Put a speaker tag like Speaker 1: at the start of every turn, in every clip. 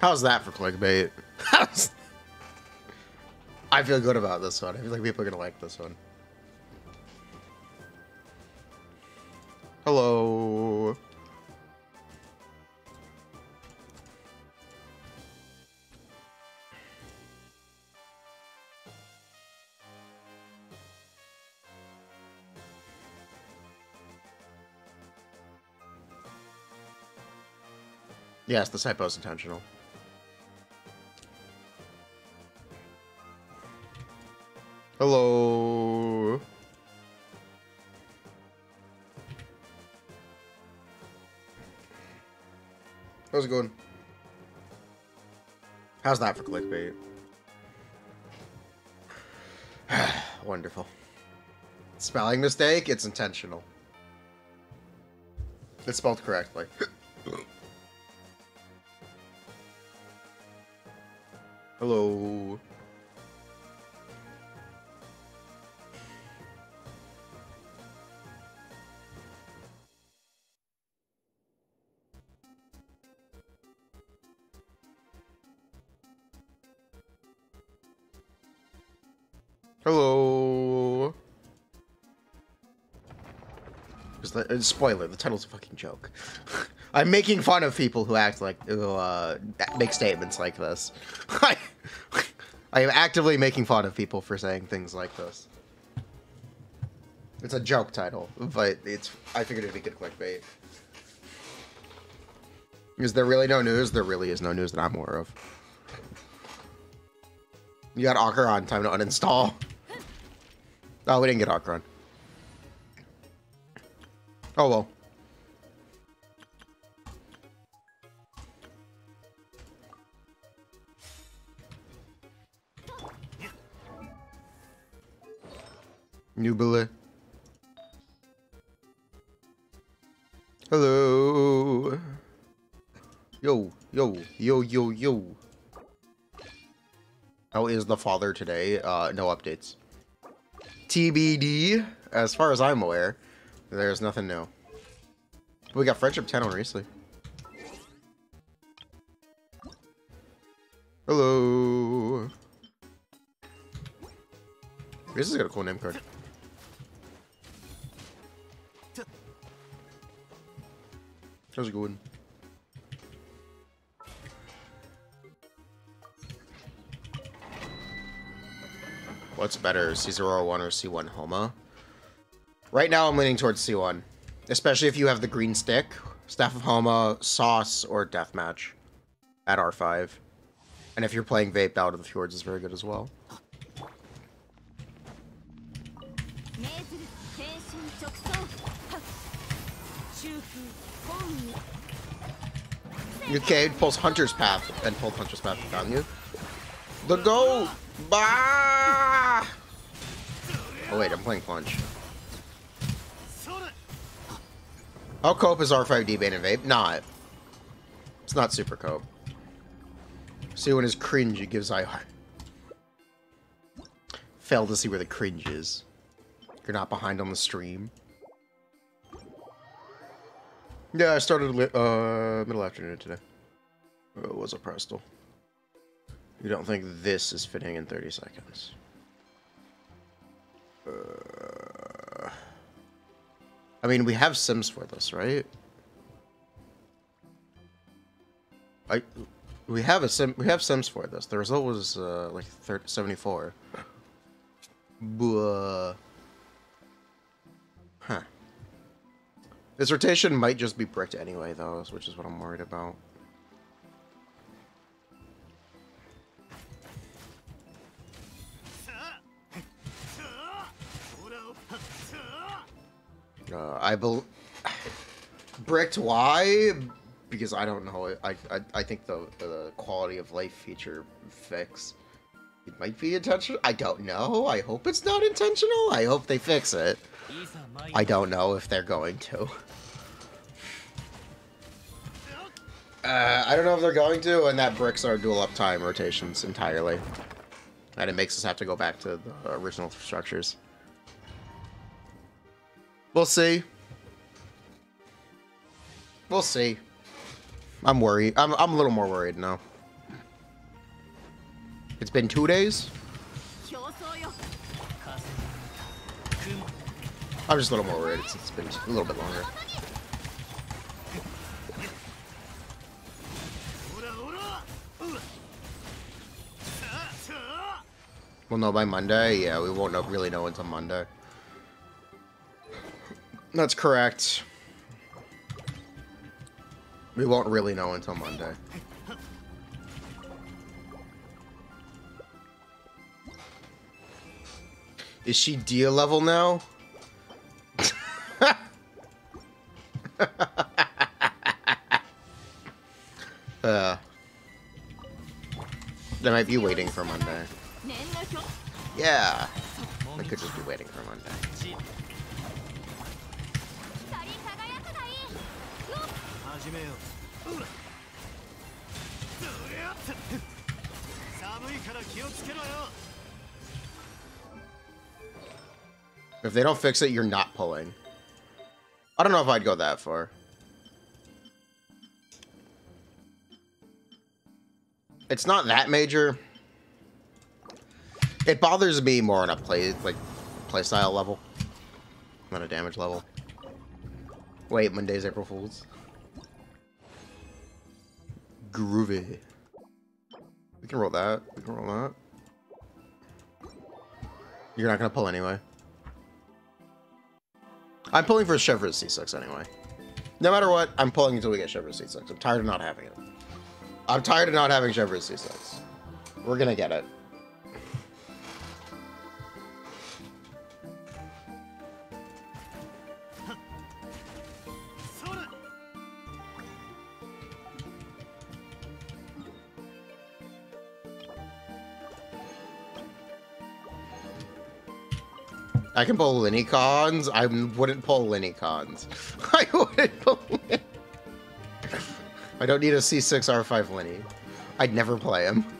Speaker 1: How's that for clickbait? I feel good about this one. I feel like people are gonna like this one. Hello. Yes, the typo is intentional. Hello. How's it going? How's that for clickbait? Wonderful. Spelling mistake? It's intentional. It's spelled correctly. uh, spoiler, the title's a fucking joke. I'm making fun of people who act like, who, uh, make statements like this. I, I am actively making fun of people for saying things like this. It's a joke title, but it's, I figured it'd be good clickbait. Is there really no news? There really is no news that I'm aware of. You got Acheron, time to uninstall. Oh, we didn't get Acheron. Oh well. Nubile. Hello. Yo, yo, yo, yo, yo. How is the father today? Uh, no updates. TBD, as far as I'm aware, there's nothing new. We got Friendship 10 on Wriothesley. Hello. This has got a cool name card. How's it going? What's better, C01 or C1 Homa? Right now I'm leaning towards C1. Especially if you have the green stick, Staff of Homa, Sauce, or Deathmatch at R5. And if you're playing Vape, Out of the Fjords is very good as well. Okay, pulls Hunter's Path and pulled Hunter's Path on you. The go! Bah! Oh wait, I'm playing Punch. How cope is R5D Bane and Vape? Not. It's not super cope. See when it's cringe, it gives IR. Fail to see where the cringe is. You're not behind on the stream. Yeah, I started uh, middle afternoon today. Oh, it was a Prestel. You don't think this is fitting in 30 seconds? Uh, I mean, we have Sims for this, right? I we have a sim we have Sims for this. The result was uh, like 30, 74. Buh. Huh. This rotation might just be bricked anyway, though, which is what I'm worried about. Uh, I believe... bricked why? Because I don't know. I I, I think the the quality of life feature fix. It might be intentional. I don't know. I hope it's not intentional. I hope they fix it. I don't know if they're going to. Uh, I don't know if they're going to, and that bricks our dual uptime rotations entirely. And it makes us have to go back to the original structures. We'll see. We'll see. I'm worried. I'm, I'm a little more worried now. It's been two days. I'm just a little more worried. it's, it's been a little bit longer. We'll know by Monday. Yeah, we won't know, really know until Monday. That's correct. We won't really know until Monday. Is she deal level now? uh, they might be waiting for Monday. Yeah. They could just be waiting for Monday.
Speaker 2: 始めよううわそりゃ寒いから気をつけろよ
Speaker 1: If they don't fix it, you're not pulling. I don't know if I'd go that far. It's not that major. It bothers me more on a play like playstyle level, not a damage level. Wait, Monday's April Fools. Groovy. We can roll that. We can roll that. You're not gonna pull anyway. I'm pulling for Chevreuse C6 anyway. No matter what, I'm pulling until we get Chevreuse C6. I'm tired of not having it. I'm tired of not having Chevreuse C6. We're gonna get it. I can pull Linicons. I wouldn't pull Linicons. I wouldn't pull I don't need a C6 R5 Lyney. I'd never play him.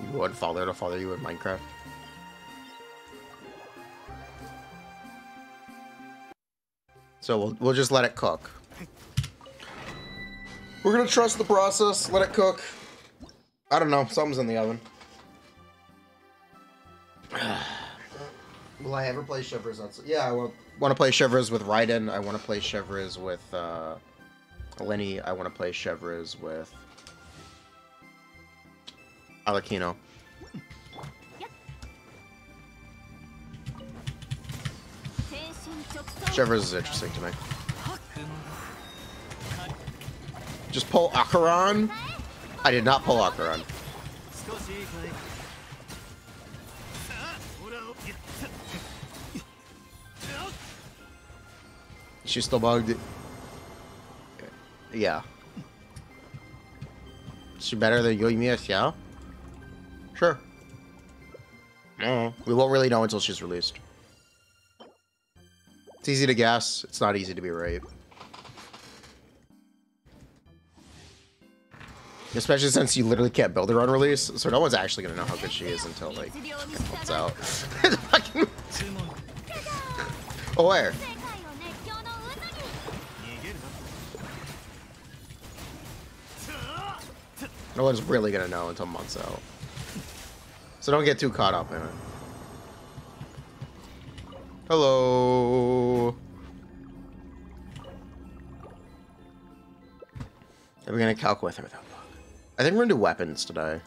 Speaker 1: You want father to father you in Minecraft? So we'll, we'll just let it cook. We're gonna trust the process, let it cook. I don't know, something's in the oven. Will I ever play Chevreuse? That's, yeah, I want to play Chevreuse with Raiden. I want to play Chevreuse with uh, Lyney. I want to play Chevreuse with
Speaker 3: Arlecchino.
Speaker 1: Whichever is interesting to me. Just pull Acheron? I did not pull
Speaker 2: Acheron.
Speaker 1: She's still bugged. Yeah. She better than Yoimiya yeah? Sure. No. We won't really know until she's released. It's easy to guess. It's not easy to be right. Especially since you literally can't build her on release, so no one's actually gonna know how good she is until like
Speaker 3: it's
Speaker 1: out. oh where? No one's really gonna know until months out. So don't get too caught up in it. Hello. Are we gonna calc with her without bug? I think we're gonna do weapons today.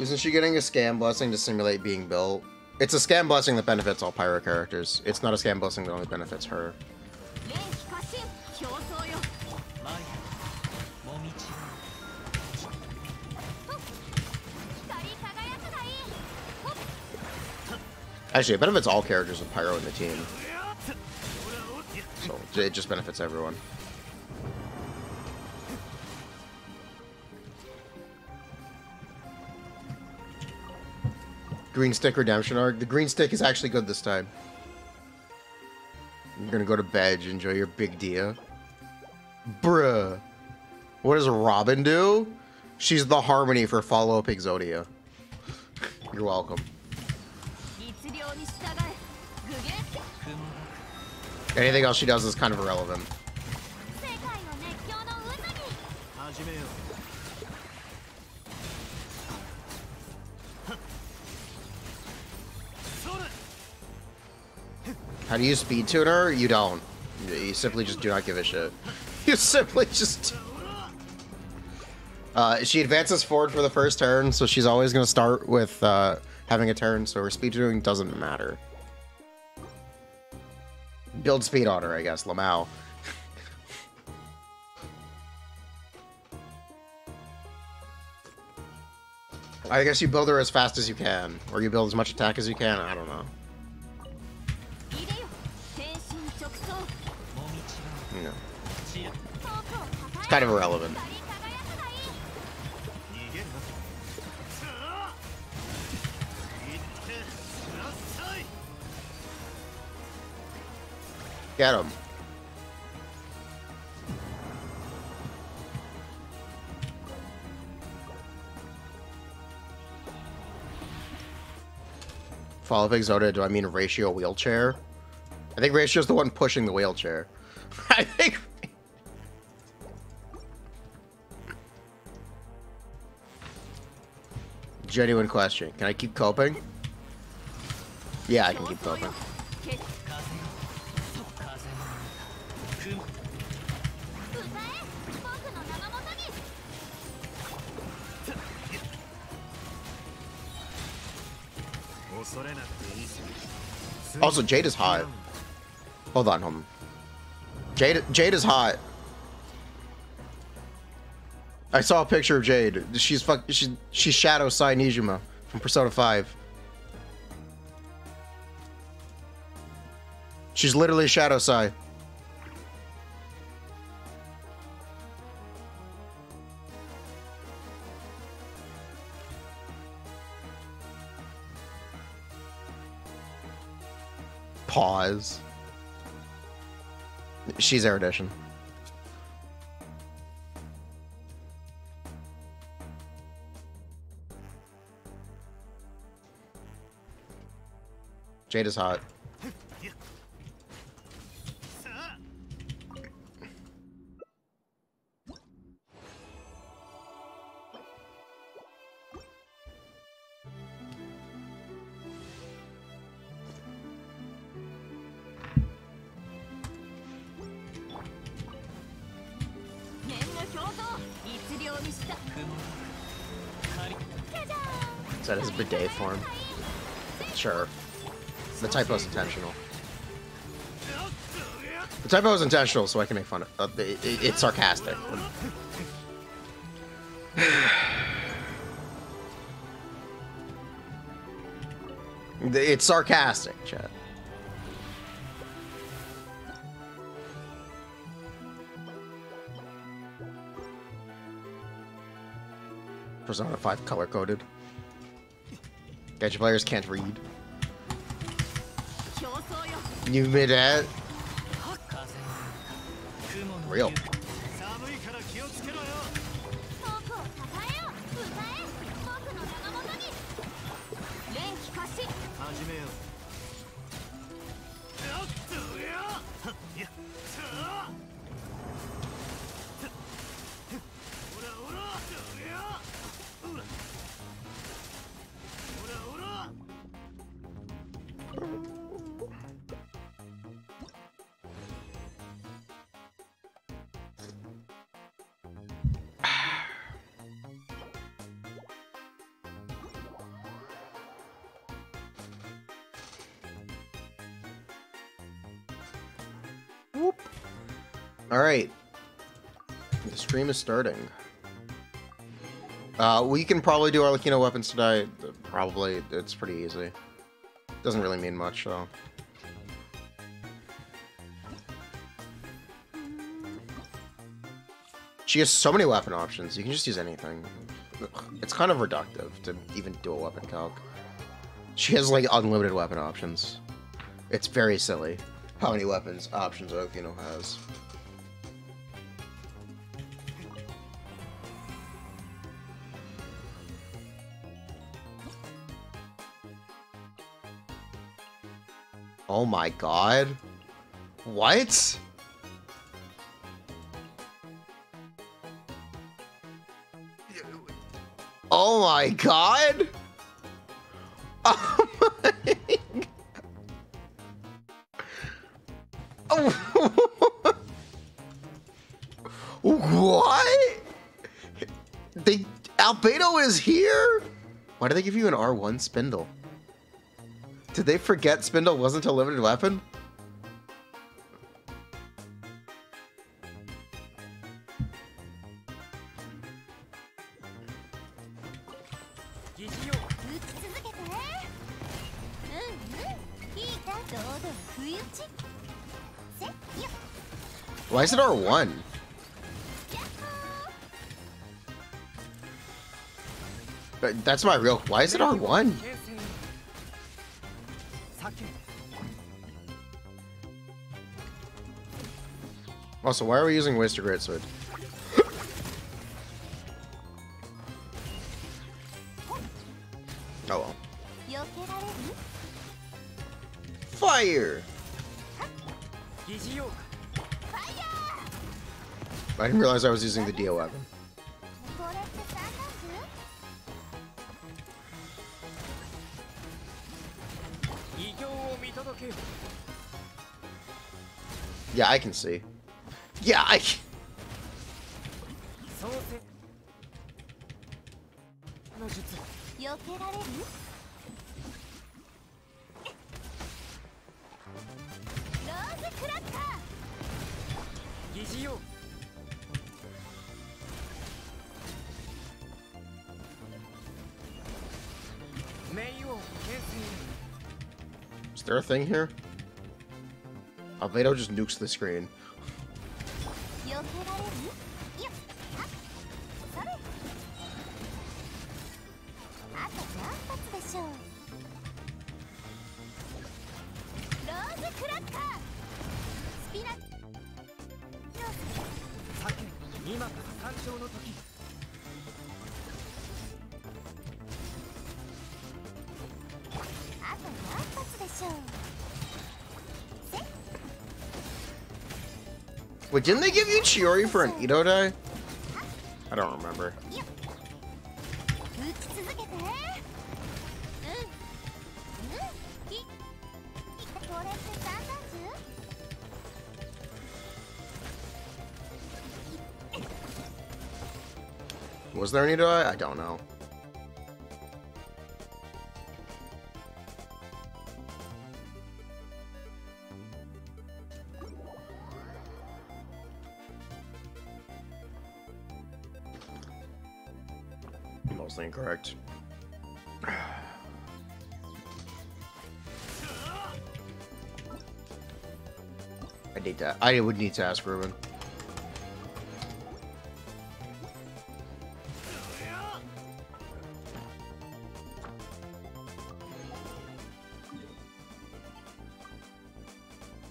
Speaker 1: Isn't she getting a scam blessing to simulate being built? It's a scam blessing that benefits all pyro characters. It's not a scam blessing that only benefits her. Actually, it benefits all characters with Pyro in the team. So it just benefits everyone. Green Stick Redemption arc. The Green Stick is actually good this time. You're gonna go to bed, enjoy your big dia. Bruh. What does Robin do? She's the harmony for follow-up Exodia. You're welcome. Anything else she does is kind of irrelevant. How do you speed tutor? You don't. You simply just do not give a shit. You simply just... Uh, she advances forward for the first turn, so she's always going to start with uh, having a turn, so her speed tuning doesn't matter. Build speed on her, I guess. Lamau. I guess you build her as fast as you can, or you build as much attack as you can. I don't know.
Speaker 3: No.
Speaker 1: It's kind of irrelevant. Get him. Follow Big Zoda, do I mean Ratio wheelchair? I think Ratio's the one pushing the wheelchair. I think. Genuine question. Can I keep coping? Yeah, I can keep coping. Also, Jade is hot. Hold on, hold on. Jade, Jade is hot. I saw a picture of Jade. She's fuck. She's she's Shadow Sae Niijima from Persona Five. She's literally Shadow Sae. Pause. She's erudition. Jade is hot. Is that his bidet form? Sure. The typo's intentional. The typo is intentional, so I can make fun of it- It's sarcastic. It's sarcastic, chat. Persona 5 color coded. Gacha players can't read. You made that? Real. Stream is starting. Uh, we can probably do our Arlecchino weapons today. Probably. It's pretty easy. Doesn't really mean much, though. She has so many weapon options. You can just use anything. It's kind of reductive to even do a weapon calc. She has, like, unlimited weapon options. It's very silly how many weapons options Arlecchino has. Oh my god. What? Oh my god. Oh my... what? They Albedo is here? Why did they give you an R1 spindle? Did they forget spindle wasn't a limited weapon? Why is it R1? But That's my real. Why is it R1? Also, why are we using Waster Great Sword? oh well. Fire! I didn't realize I was using the Dio weapon. Yeah, I can see. Yeah, I. Is there a thing here? Albedo just nukes the screen. Didn't they give you Chiori for an Ito die? I don't remember. Was there an Ito die? I don't know. Incorrect. I need to. I would need to ask Ruben.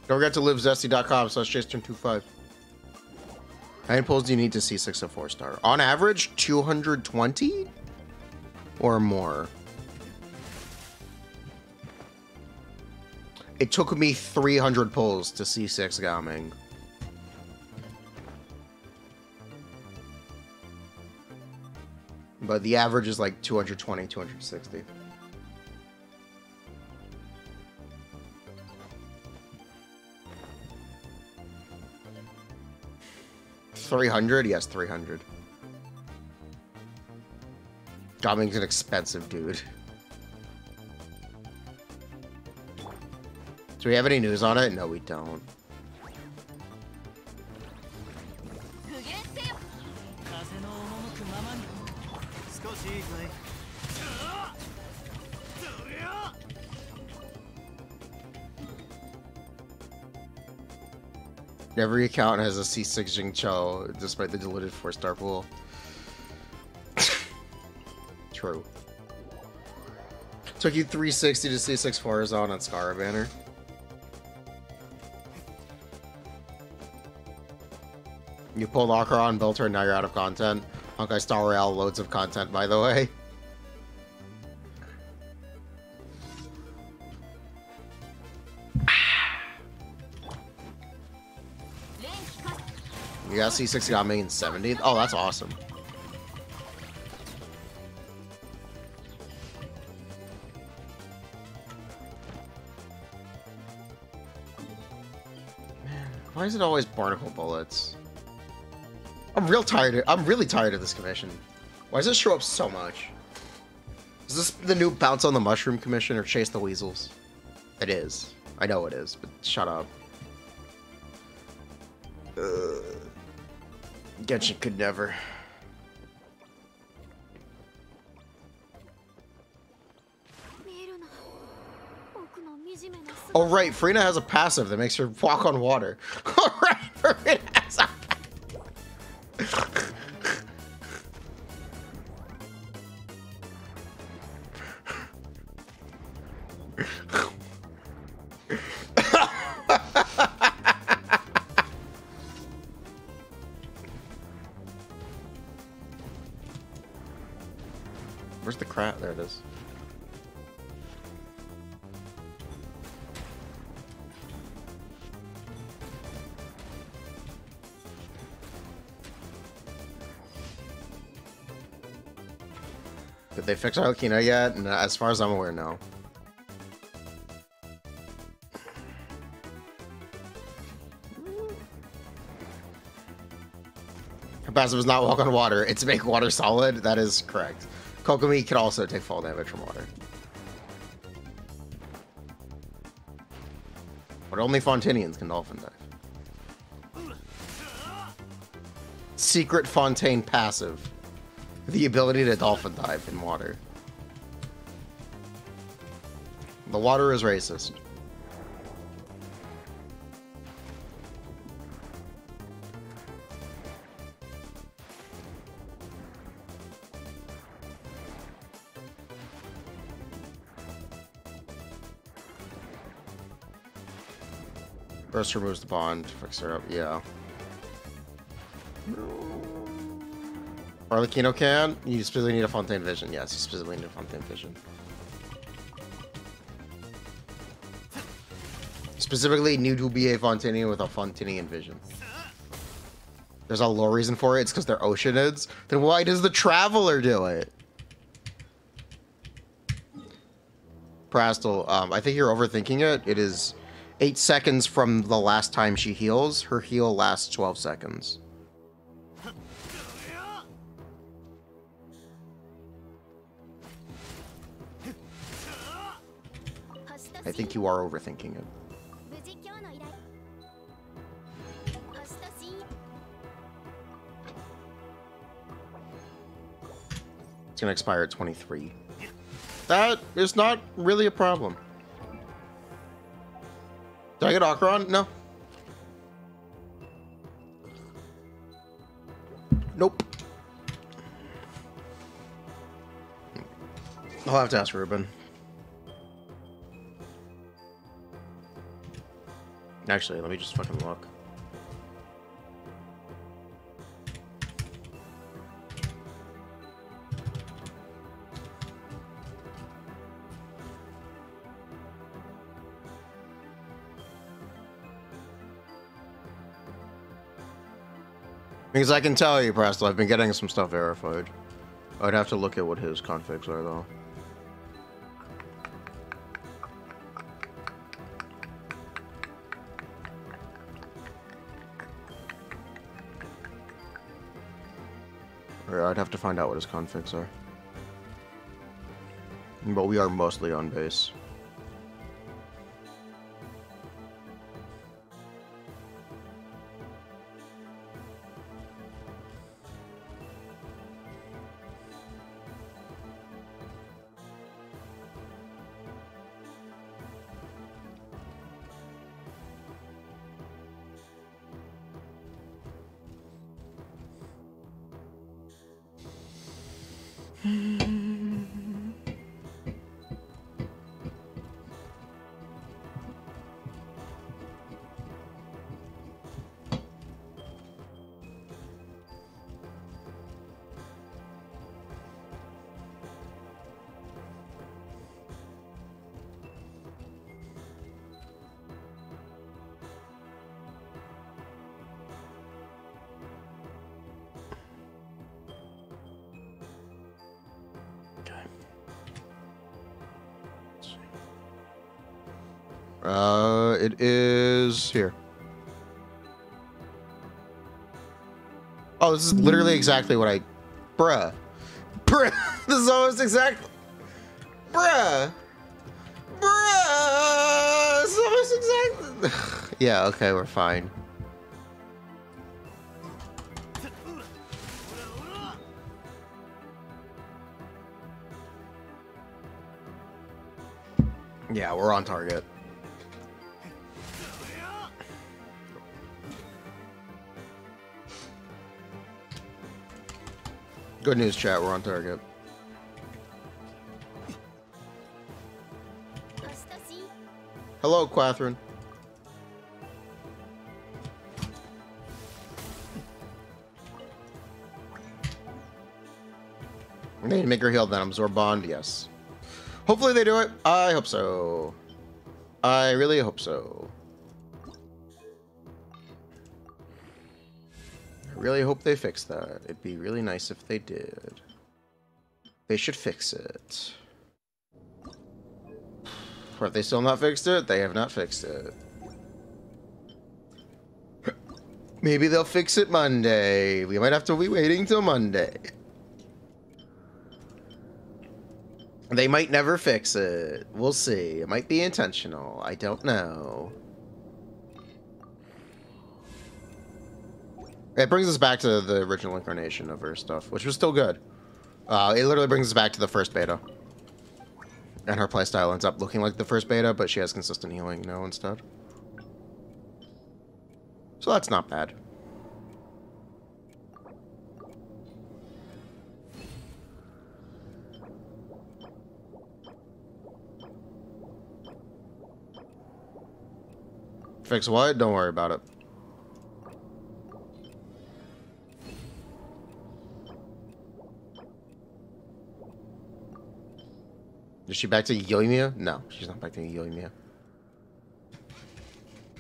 Speaker 1: Don't forget to live livezesty.com slash jason25. How many pulls do you need to see 6 of 4 star? On average, 220 or more. It took me 300 pulls to see 6 Gaming. But the average is like 220, 260. Three hundred? Yes, three hundred. Stroming's an expensive dude. Do we have any news on it? No, we don't. Every account has a C6 Jing Chao, despite the diluted 4-star pool true. Took you 360 to see six fours on on Scar Banner. You pulled Acheron and Belter, and now you're out of content. Honkai Star Rail, loads of content, by the way. You got C60 got me in 70th? Oh, that's awesome. Why is it always barnacle bullets? I'm real tired. Of, I'm really tired of this commission. Why does it show up so much? Is this the new bounce on the mushroom commission or chase the weasels? It is. I know it is, but shut up. Ugh. Genshin could never. Oh right, Furina has a passive that makes her walk on water. they fix Arlecchino yet? No, as far as I'm aware, no. Passive is not walk on water, it's make water solid. That is correct. Kokomi can also take fall damage from water. But only Fontanians can dolphin dive. Secret Fontaine passive. The ability to dolphin dive in water. The water is racist. Burst removes the bond, fix her up, yeah. Arlecchino can? You specifically need a Fontaine Vision. Yes, you specifically need a Fontaine Vision. Specifically, need to be a Fontanian with a Fontanian Vision. There's a low reason for it. It's because they're Oceanids. Then why does the Traveler do it? Prastel, um, I think you're overthinking it. It is 8 seconds from the last time she heals. Her heal lasts 12 seconds. think you are overthinking it. It's gonna expire at 23. That is not really a problem. Did I get Acheron? No. Nope. I'll have to ask Ruben. Actually, let me just fucking look. Because I can tell you, Presto, I've been getting some stuff verified. I'd have to look at what his configs are, though. Find out what his configs are. But we are mostly on base. Exactly what I, bruh, bruh. This is almost exactly, bruh, bruh. This is almost exactly. yeah. Okay, we're fine. Yeah, we're on target. Good news, chat. We're on target. Hello, Catherine. I need to make her heal then. absorb bond. Yes. Hopefully they do it. I hope so. I really hope so. They fix that. It'd be really nice if they did. They should fix it. If they still not fixed it, they have not fixed it. Maybe they'll fix it Monday. We might have to be waiting till Monday. They might never fix it. We'll see. It might be intentional. I don't know. It brings us back to the original incarnation of her stuff, which was still good. Uh, it literally brings us back to the first beta. And her playstyle ends up looking like the first beta, but she has consistent healing now instead. So that's not bad. Fix what? Don't worry about it. Is she back to Yoimiya? No, she's not back to Yoimiya.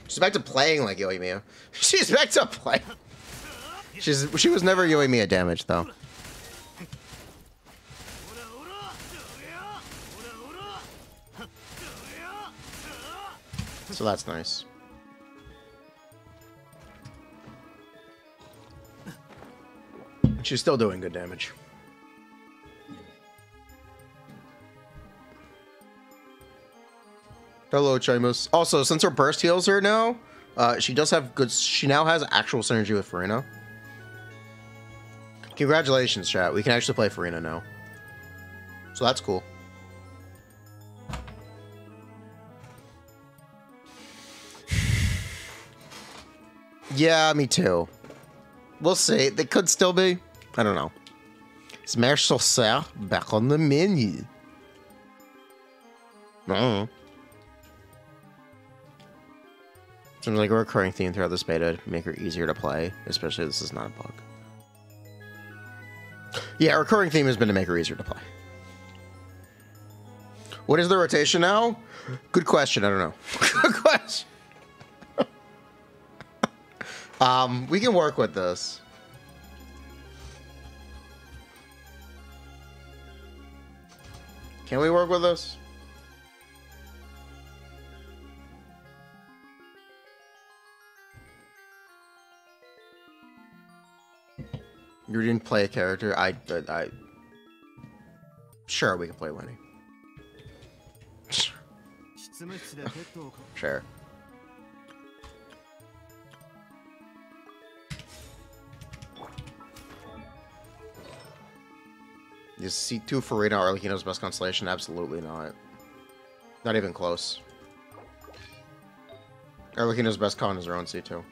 Speaker 1: She's back to playing like Yoimiya. She's back to play. She's she was never Yoimiya damage though. So that's nice. She's still doing good damage. Hello, Chimus. Also, since her burst heals her now, uh, she does have good. She now has actual synergy with Furina. Congratulations, chat. We can actually play Furina now. So that's cool. Yeah, me too. We'll see. They could still be. I don't know. Smash Saucer back on the menu. I Seems like a recurring theme throughout this beta to make her easier to play, especially this is not a bug. Yeah, recurring theme has been to make her easier to play. What is the rotation now? Good question. I don't know. Good question. um, we can work with this. Can we work with this? You didn't play a character. I, I, I sure we can play
Speaker 2: Lyney.
Speaker 1: sure. Is C2 Furina Reno Arlecchino's best constellation? Absolutely not. Not even close. Arlecchino's best con is her own C2.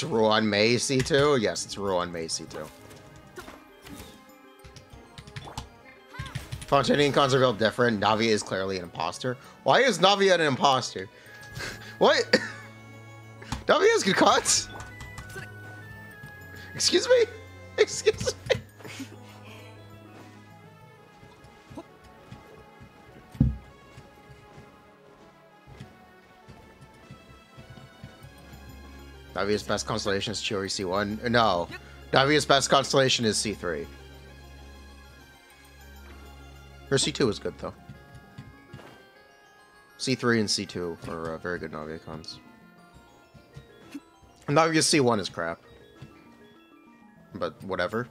Speaker 1: It's Ruan Mei C2? Yes, it's Ruan Mei C2. Fontaine and Conserville different. Navi is clearly an imposter. Why is Navi an imposter? what? Navi has good cuts? Excuse me? Excuse me? Navia's best constellation is Chiori C1. No. Navia's best constellation is C3. Her C2 is good, though. C3 and C2 are uh, very good Navia cons. Navia C1 is crap. But whatever.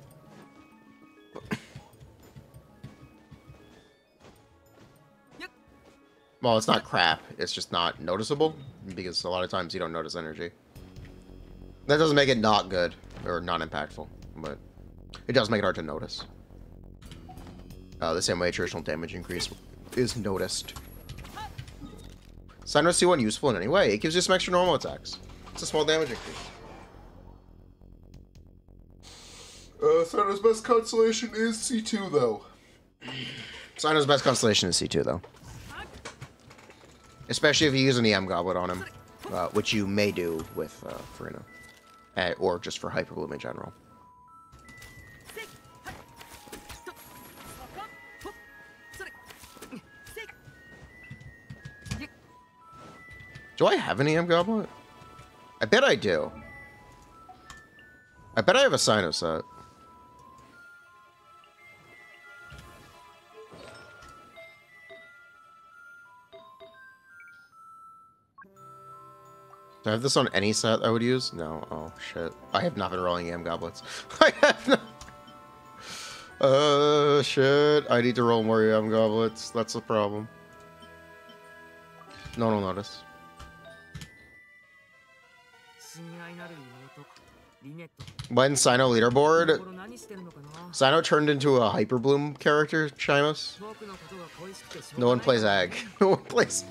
Speaker 1: Well, it's not crap. It's just not noticeable because a lot of times you don't notice energy. That doesn't make it not good or not impactful, but it does make it hard to notice. Uh, the same way traditional damage increase is noticed. Cyno C1 useful in any way. It gives you some extra normal attacks. It's a small damage increase. Uh, best constellation is C2, though. Cyno's best constellation is C2, though. Especially if you use an EM Goblet on him, uh, which you may do with uh, Furina. Or just for Hyperbloom in general. Do I have an EM Goblet? I bet I do. I bet I have a Cyno Do I have this on any set I would use? No. Oh, shit. I have not been rolling Yam Goblets. I have not. Uh, shit. I need to roll more Yam Goblets. That's the problem. No one will notice. When Cyno leaderboard, Cyno turned into a Hyperbloom character, Chimus. No one plays Ag. No one plays...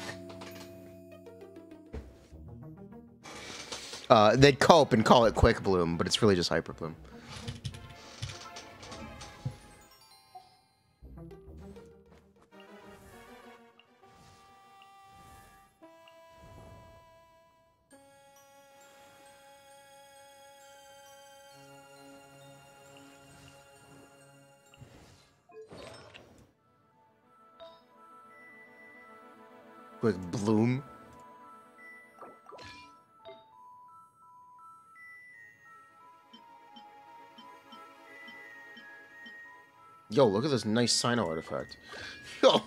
Speaker 1: Uh, they'd cope and call it Quick Bloom, but it's really just Hyper Bloom. Quick Bloom. Yo, look at this nice Cyno artifact. Yo.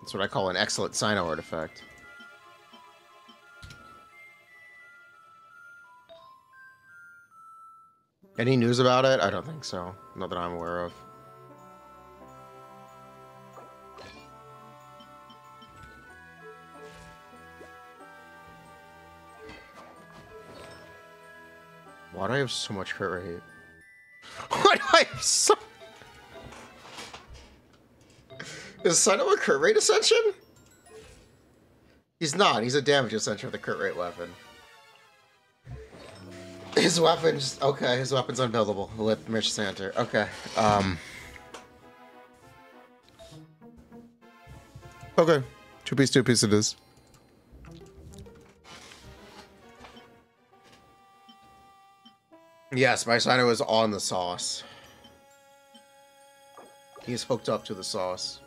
Speaker 1: That's what I call an excellent Cyno artifact. Any news about it? I don't think so. Not that I'm aware of. Why do I have so much crit rate? Why do I have so... Is Cyno a crit rate ascension? He's not. He's a damage ascension with a crit rate weapon. His weapon's... Okay, his weapon's unbuildable with Mitch Santer. Okay, um... Okay. Two piece, two piece it is. Yes, my Cyno is on the sauce. He's hooked up to the sauce.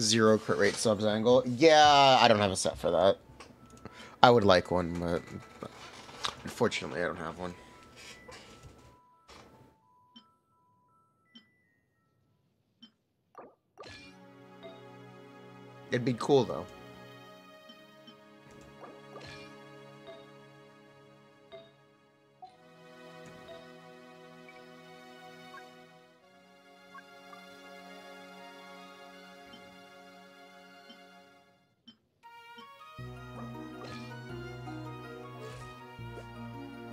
Speaker 1: Zero crit rate subs angle. Yeah, I don't have a set for that. I would like one, but unfortunately I don't have one. It'd be cool though.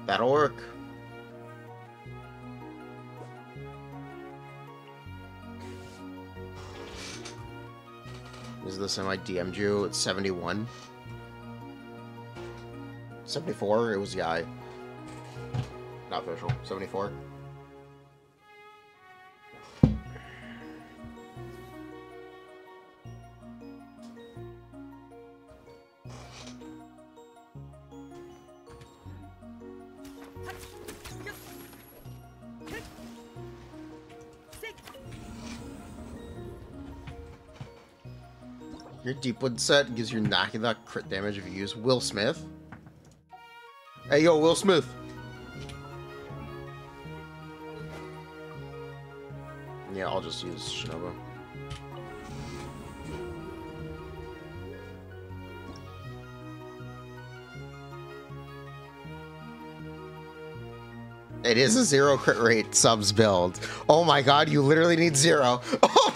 Speaker 1: That'll work. Is this in my DM? It's 71. 74? It was Yai. Not official. 74. Deepwood set gives your Nakula crit damage if you use Will Smith. Hey, yo, Will Smith. Yeah, I'll just use Shinobu. It is a zero crit rate subs build. Oh my god, you literally need zero. Oh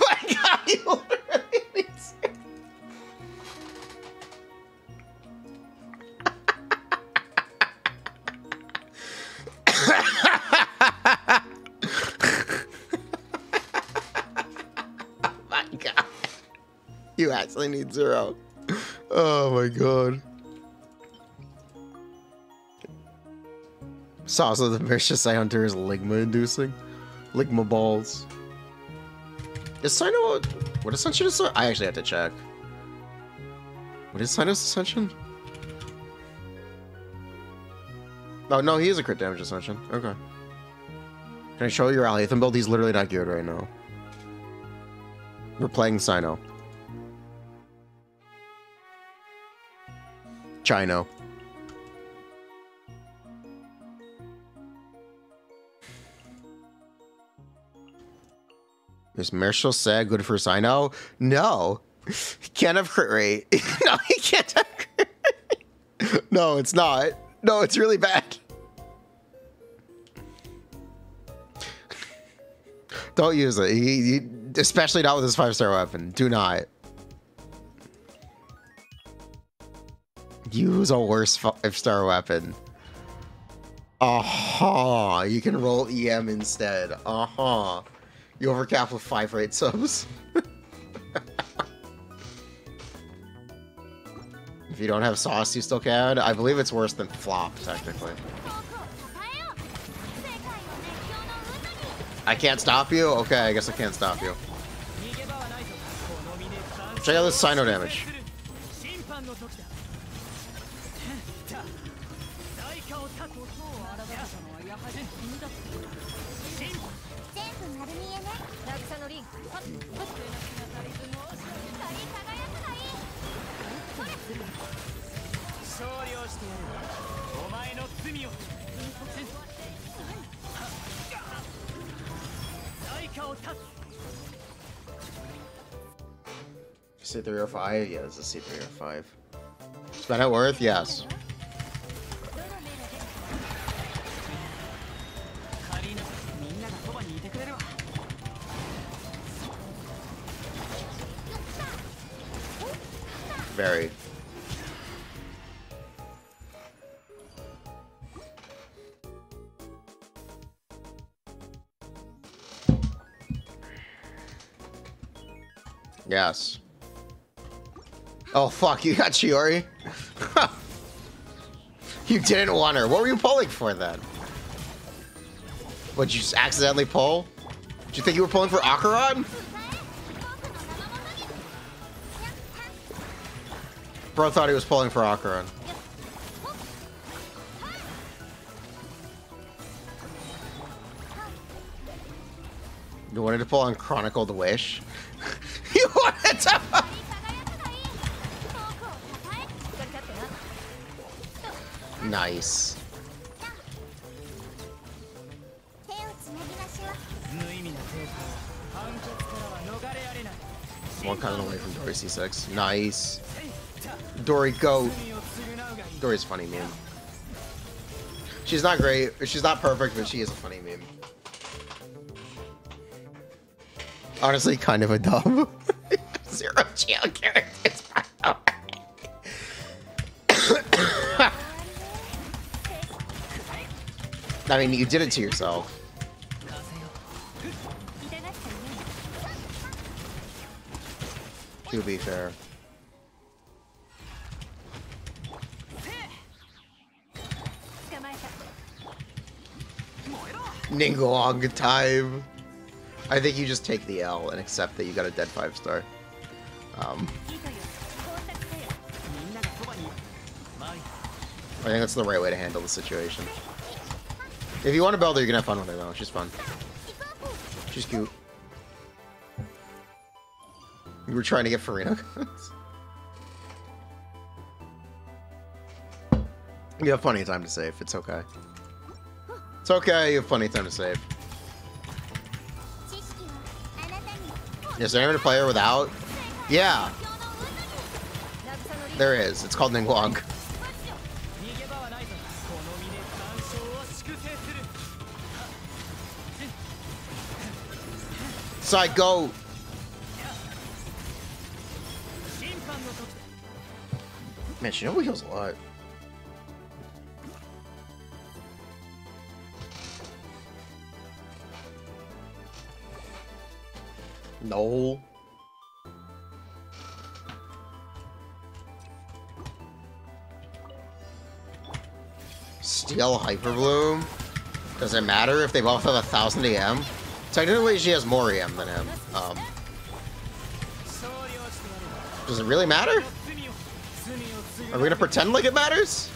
Speaker 1: Actually need zero. Oh my god. Sauce of the vicious hunter is ligma inducing. Ligma balls. Is Cyno what ascension is I actually have to check. What is Cyno's ascension? Oh no, he is a crit damage ascension. Okay. Can I show you your Alhaitham build? He's literally not geared right now. We're playing Cyno. Chino. Is Marshall Sad good for Cyno? No. He can't have crit rate. no, he can't have crit rate. No, it's not. No, it's really bad. Don't use it. He, he- especially not with his five star weapon. Do not. Use a worse five-star weapon. Aha! Uh -huh. You can roll EM instead. Aha! Uh -huh. You overcap with five rate subs. if you don't have sauce, you still can. I believe it's worse than flop, technically. I can't stop you? Okay, I guess I can't stop you. Check out this Cyno damage.
Speaker 2: 勝利をしてやるお前の罪を代価を断つ
Speaker 1: C305? Yeah, this is C305. Spend it worth? Yes.
Speaker 2: 仮なみんながそばにいてくれるわ
Speaker 1: Very. Yes. Oh, fuck, you got Chiori? you didn't want her. What were you pulling for then? Would you just accidentally pull? Did you think you were pulling for
Speaker 3: Acheron?
Speaker 1: Bro thought he was pulling for Acheron. You wanted to pull on Chronicle the Wish?
Speaker 2: 言われちゃう Nice.
Speaker 1: One cannon away from Dori C6. Nice. Dori, go. Dori's funny meme. She's not great. She's not perfect, but she is a funny meme. honestly kind of a dub. Zero jail characters. I mean, you did it to yourself. To be fair. Ningguang time. I think you just take the L and accept that you got a dead five star. Um, I think that's the right way to handle the situation. If you want a Belder, you're gonna have fun with her though. She's fun. She's cute. We were trying to get Furina. you have plenty of time to save. It's okay. It's okay. You have plenty of time to save. Is there even a player without? Yeah. There is. It's called Ningguang. Side go. Man, Shinobu heals a lot. No. Steel Hyperbloom? Does it matter if they both have a thousand AM? Technically, she has more AM than him. Um, does it really matter? Are we gonna pretend like it matters?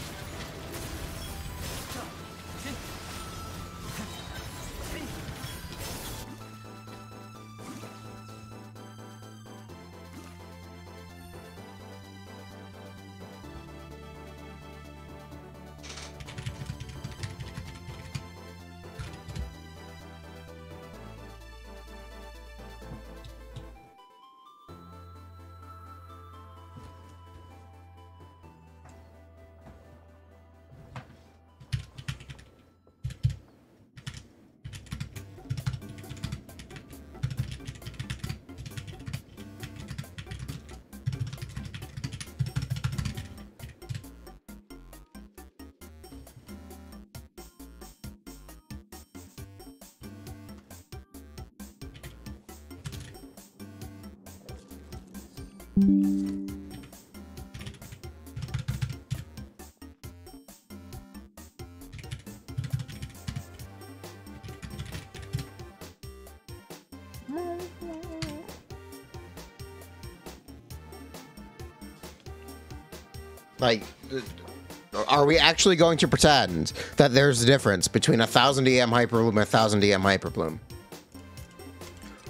Speaker 1: are we actually going to pretend that there's a difference between a 1000 EM Hyperbloom and a 1000 EM Hyperbloom?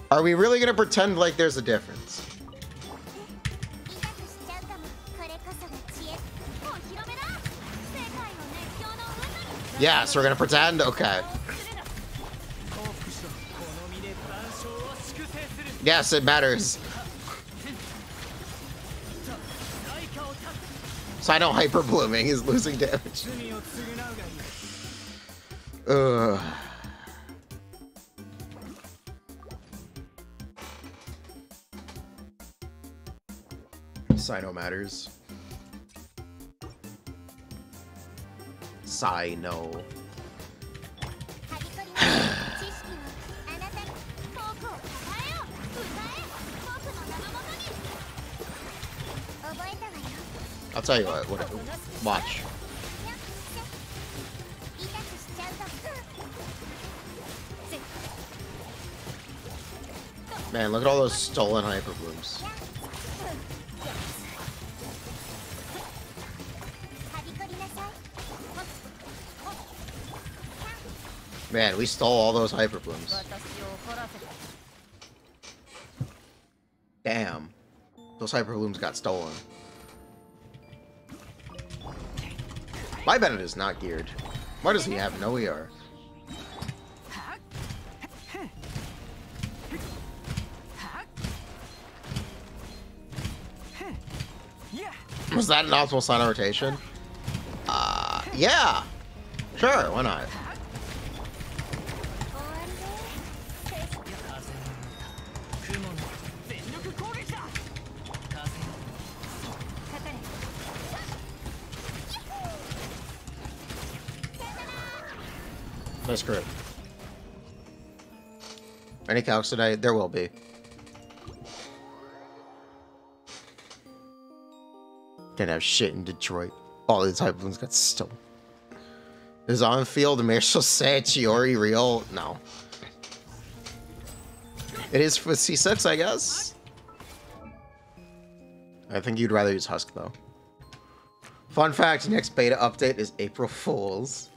Speaker 1: Are we really going to pretend like there's a difference? Yes, we're going to pretend? Okay. Yes, it matters. Final Hyper Blooming is losing damage. Ugh. Cyno matters. Cyno. tell you what, what watch. Man, look at all those stolen hyper blooms. Man, we stole all those hyper blooms. Damn. Those hyper blooms got stolen. My Bennett is not geared. Why does he have no ER? Was that an optimal sign of rotation? Uh, yeah. Sure, why not? Any calcs today? There will be. Didn't have shit in Detroit. All these hype balloons got stolen. Is on field Marshall say Chiori real? No. It is for C6, I guess. I think you'd rather use Husk though. Fun fact: next beta update is April Fools.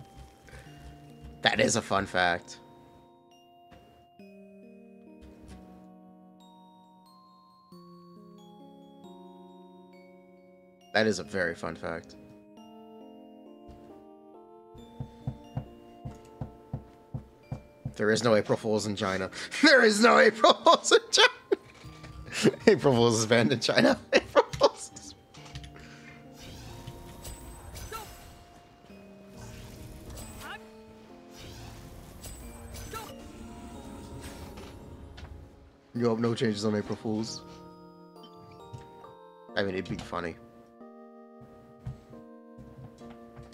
Speaker 1: That is a fun fact. That is a very fun fact. There is no April Fools in China. There is no April Fools in China. April Fools is banned in China. April Fools. Is... have no changes on April Fools. I mean, it'd be funny.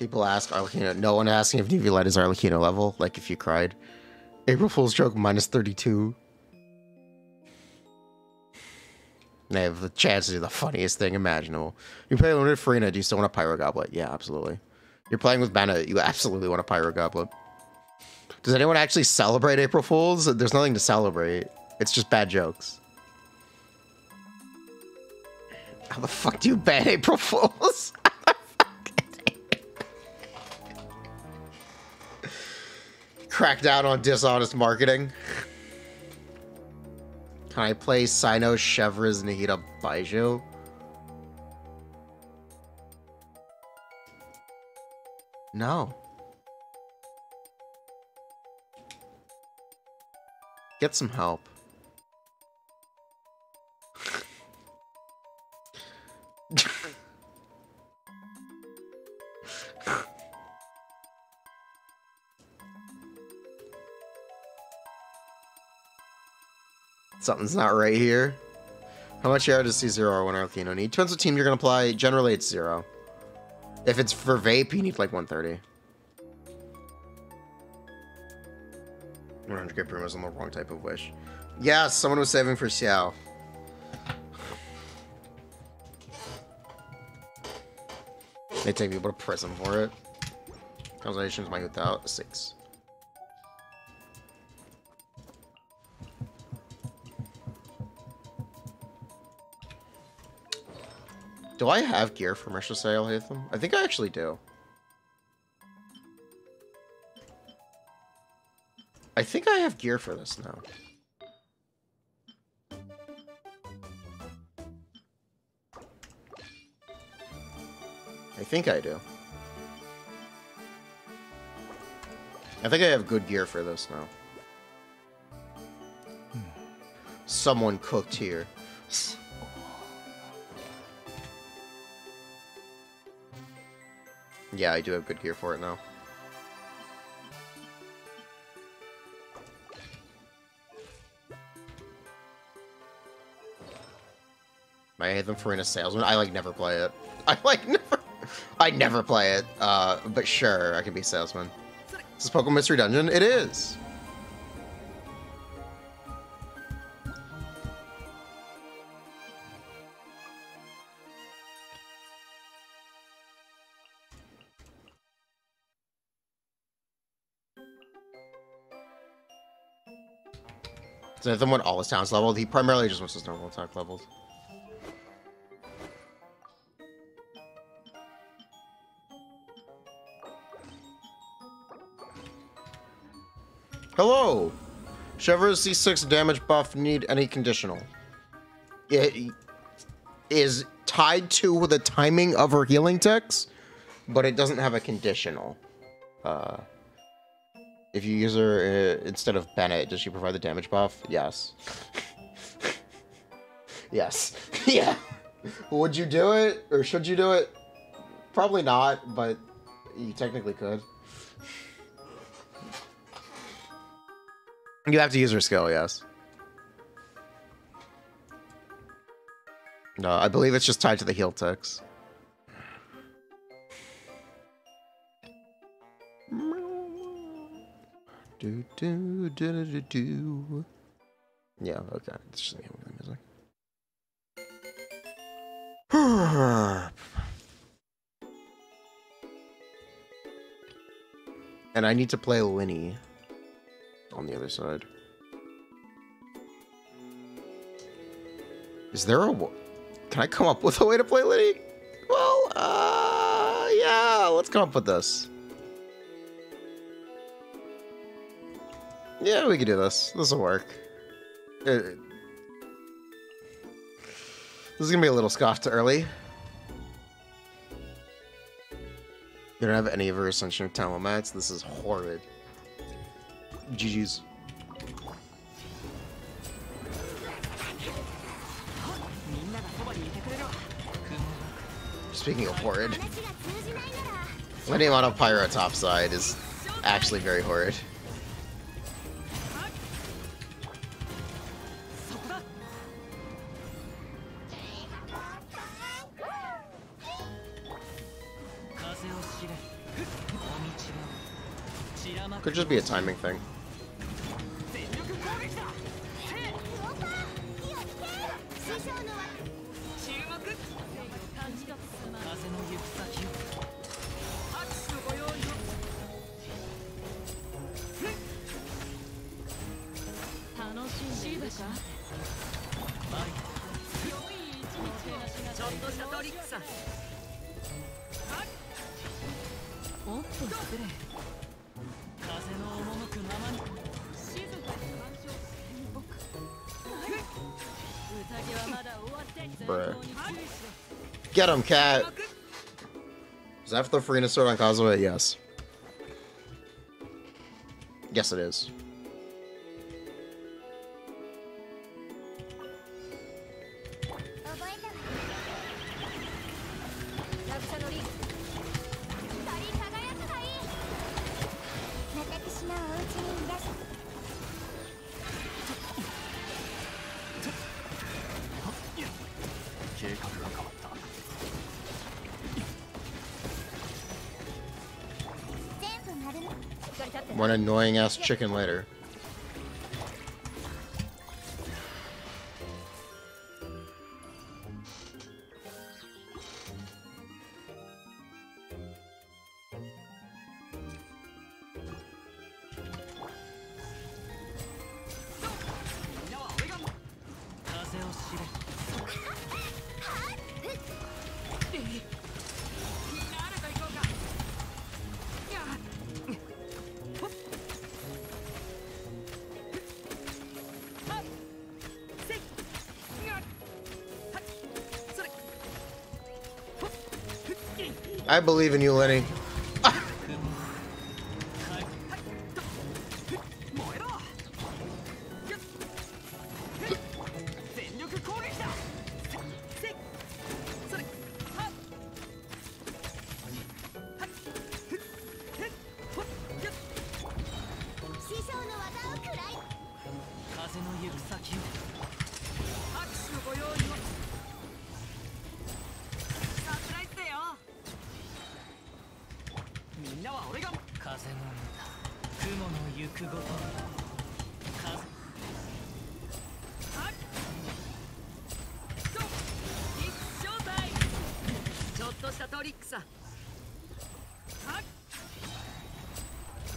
Speaker 1: People ask Arlecchino. No one asking if DV Light is Arlecchino level. Like if you cried. April Fool's joke minus 32. They have the chance to do the funniest thing imaginable. You play limited Furina, do you still want a Pyro Goblet? Yeah, absolutely. You're playing with Bennett, you absolutely want a Pyro Goblet. Does anyone actually celebrate April Fools? There's nothing to celebrate. It's just bad jokes. How the fuck do you ban April Fools? Crack down on dishonest marketing. Can I play Cyno Chevreuse Nahida Baizhu? No. Get some help. Something's not right here. How much AR does C0 or 1 Arlecchino need? Depends what team you're going to play. Generally, it's 0. If it's for vape, you need like 130. 100 Primo is on the wrong type of wish. Yeah, someone was saving for Xiao. They take people to prison for it. Constellations might without six. Do I have gear for Mersha Sale, Hatham? I think I actually do. I think I have gear for this now. I think I do. I think I have good gear for this now. Hmm. Someone cooked here. Yeah, I do have good gear for it now. I hate them for in a salesman. I like never play it. I like never. I never play it. Uh, but sure, I can be salesman. Is this Pokemon Mystery Dungeon? It is. So Nathan want all his talents leveled. He primarily just wants his normal attack leveled. Hello! Chevreuse's C6 damage buff need any conditional. It is tied to the timing of her healing ticks, but it doesn't have a conditional. Uh, if you use her uh, instead of Bennett, does she provide the damage buff? Yes. yes. yeah. Would you do it, or should you do it? Probably not, but you technically could. You have to use her skill, yes. No, I believe it's just tied to the heal ticks. Do do do do do. Yeah, okay. It's just the the music. and I need to play Lyney on the other side. Is there a... Can I come up with a way to play Liddy? Well, uh, yeah, let's come up with this. Yeah, we can do this. This will work. It, this is gonna be a little scoffed early. They don't have any of her Ascension of Talent mats. This is horrid. GG's. Speaking of horrid, letting on a pyro topside is actually very horrid. could just be a timing thing. Him, cat! Is that for the Furina Sword on Causeway? Yes. Yes, it is. an annoying ass chicken later. I believe in you,
Speaker 4: Lyney.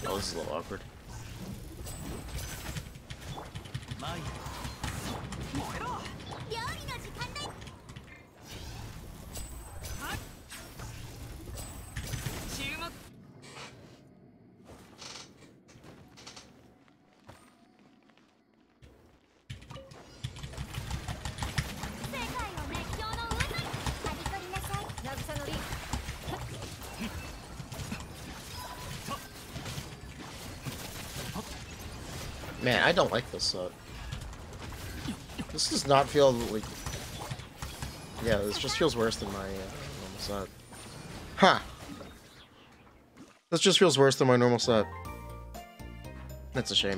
Speaker 1: Oh, this is a little awkward. Man, I don't like this look. This does not feel like... Yeah, this just feels worse than my uh, normal set. Huh. This just feels worse than my normal set. That's a shame.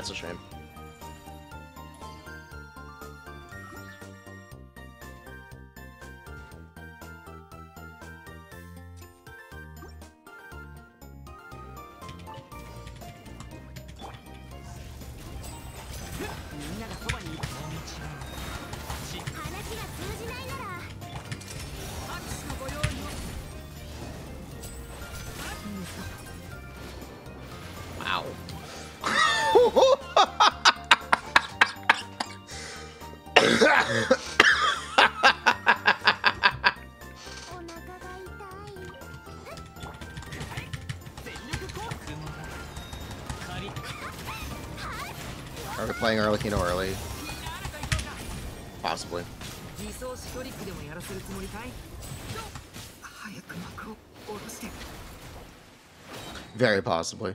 Speaker 1: that's a shame. you early. Possibly. Very possibly.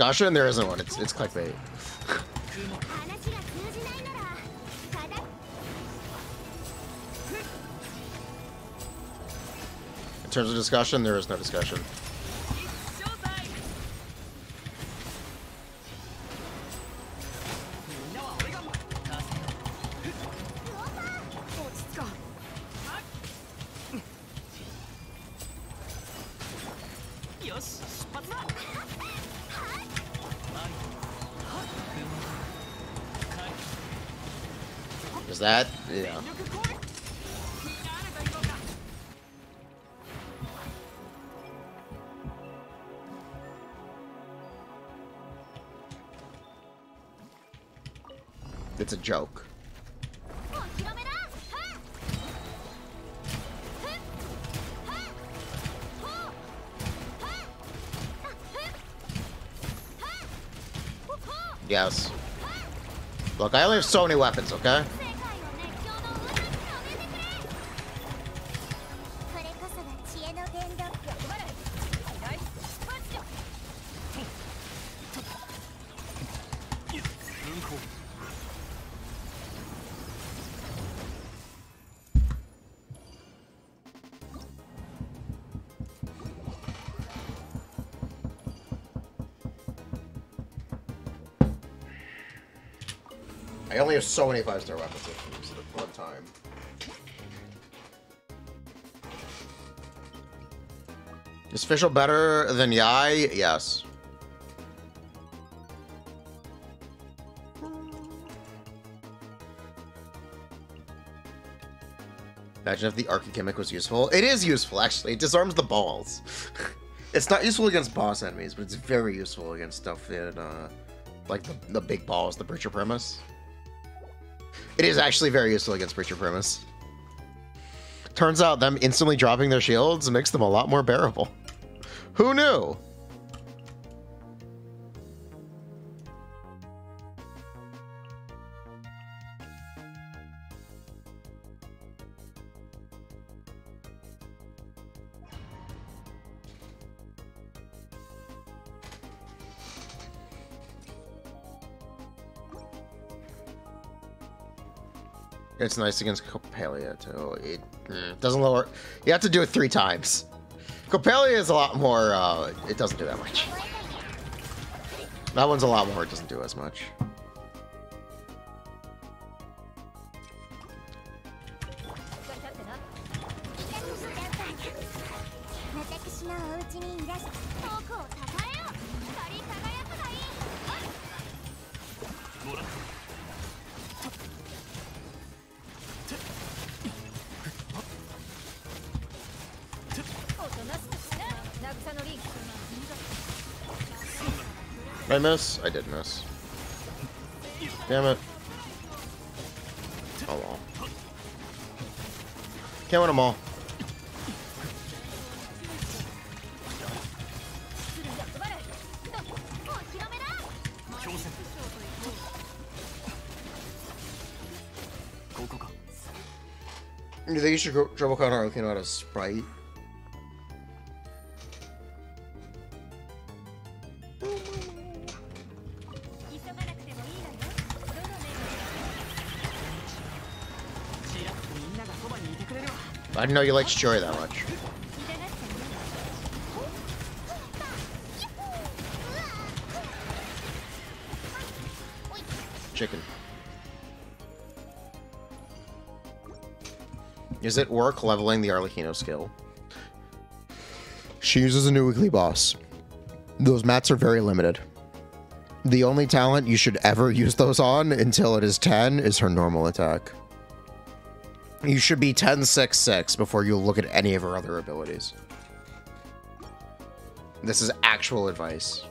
Speaker 1: discussion? There isn't one. It's, it's clickbait. In terms of discussion, there is no discussion. Look, I only have so many weapons, okay? So many five star weapons at one time. Is Fischl better than Yai? Yes. Imagine if the Arkhe gimmick was useful. It is useful, actually. It disarms the balls. it's not useful against boss enemies, but it's very useful against stuff in, uh, like the, the big balls, the Breacher Primus. It is actually very useful against Breacher Primus. Turns out them instantly dropping their shields makes them a lot more bearable. Who knew? It's nice against Coppelia too. It mm, doesn't lower. You have to do it three times. Coppelia is a lot more. Uh, it doesn't do that much. That one's a lot more. It doesn't do as much. miss? I did miss. Damn it. Oh well. Can't win them all.
Speaker 2: Do
Speaker 1: you think you should go, trouble count Haruki out a sprite? I didn't know you liked Joy that much. Chicken. Is it work leveling the Arlecchino skill? She uses a new weekly boss. Those mats are very limited. The only talent you should ever use those on until it is 10 is her normal attack. You should be 10 6 6 before you look at any of her other abilities. This is actual advice.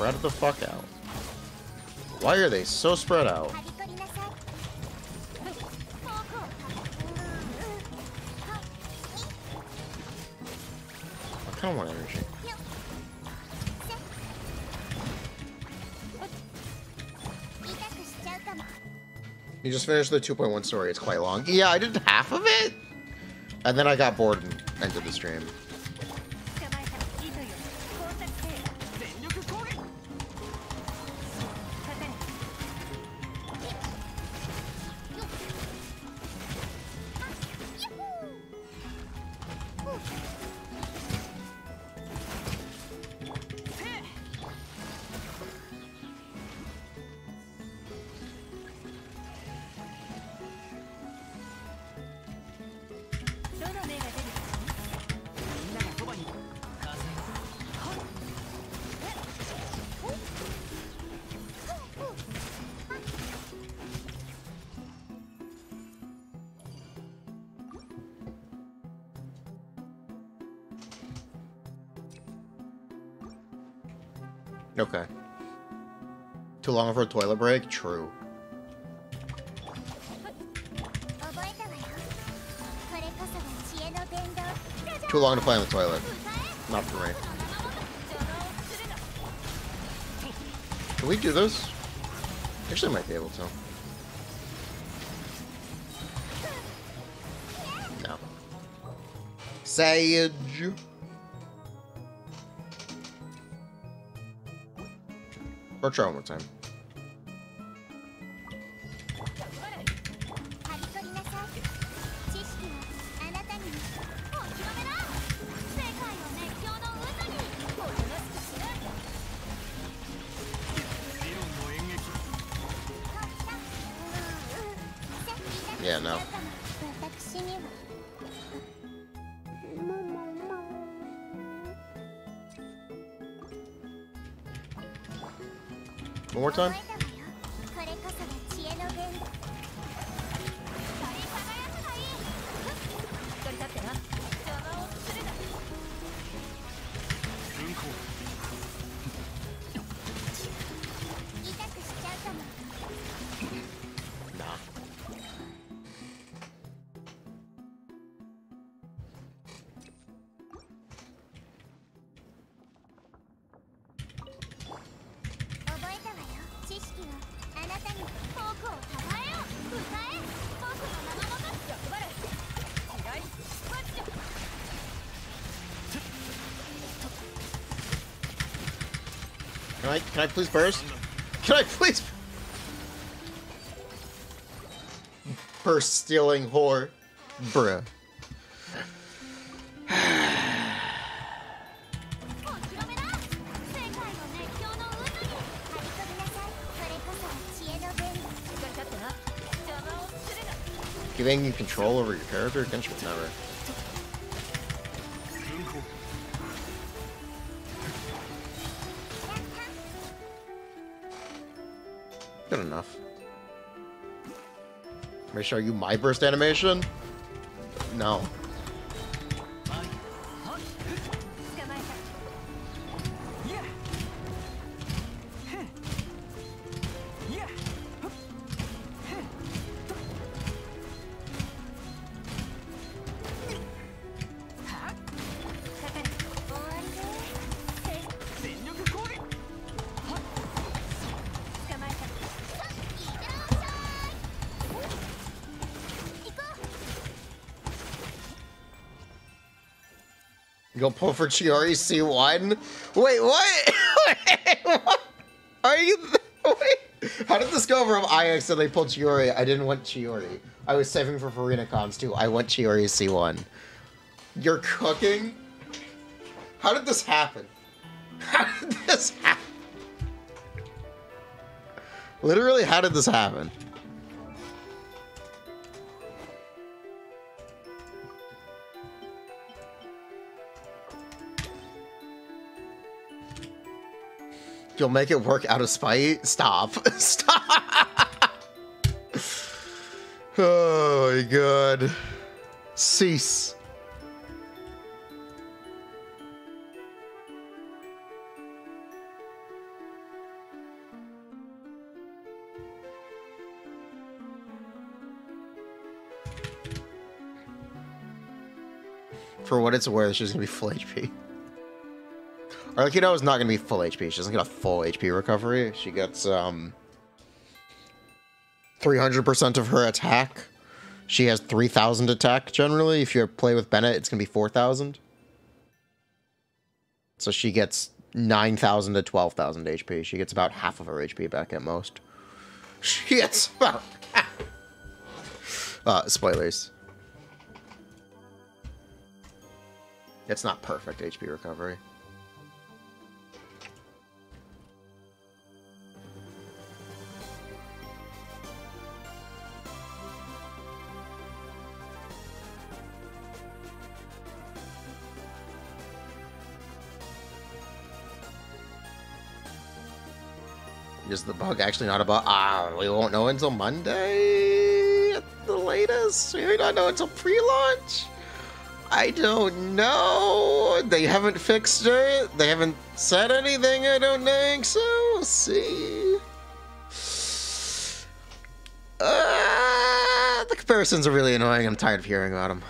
Speaker 1: spread the fuck out. Why are they so spread out? I kind of want energy. You just finished the 2.1 story. It's quite long. Yeah, I did half of it. And then I got bored and ended the stream. Going for a toilet break? True. Too long to play in the toilet. Not for me. Can we do this? Actually, I might be able to. No. Sage. Or try one more time. Can I please burst? Can I please... Burst stealing whore. Bruh. Giving you control over your character? Genshin Tower. Me show you my burst animation? No. Pull for Chiori C1? Wait, what? Wait, what? Are you. Wait. How did this go from I accidentally pulled Chiori? I didn't want Chiori. I was saving for Furina Cons too. I want Chiori C1. You're cooking? How did this happen? How did this happen? Literally, how did this happen? You'll make it work out of spite? Stop. Stop. oh my god. Cease. For what it's worth, she's gonna be full HP. Arlecchino is not gonna be full HP. She doesn't get a full HP recovery. She gets um 300% of her attack. She has 3,000 attack generally. If you play with Bennett, it's gonna be 4,000. So she gets 9,000 to 12,000 HP. She gets about half of her HP back at most. She gets about uh, spoilers. It's not perfect HP recovery. Is the bug actually not a bug? Ah, we won't know until Monday at the latest. We may not know until pre-launch. I don't know. They haven't fixed it. They haven't said anything. I don't think so. We'll see. Uh, the comparisons are really annoying. I'm tired of hearing about them.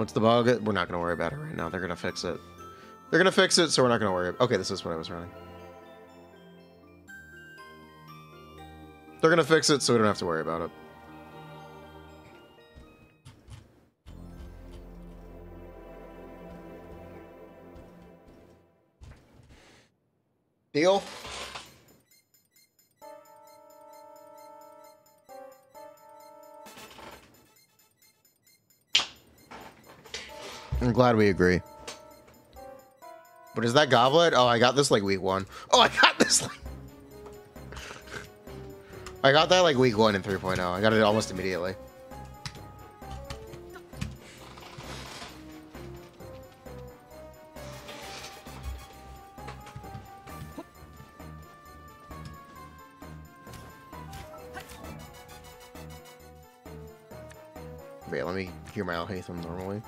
Speaker 1: What's the bug? We're not going to worry about it right now. They're going to fix it. They're going to fix it, so we're not going to worry. About it. Okay, this is what I was running. They're going to fix it, so we don't have to worry about it. Deal? I'm glad we agree. But is that goblet? Oh, I got this like week one. Oh, I got this like... I got that like week one in 3.0. I got it almost immediately. Wait, let me hear my Alhaitham normally.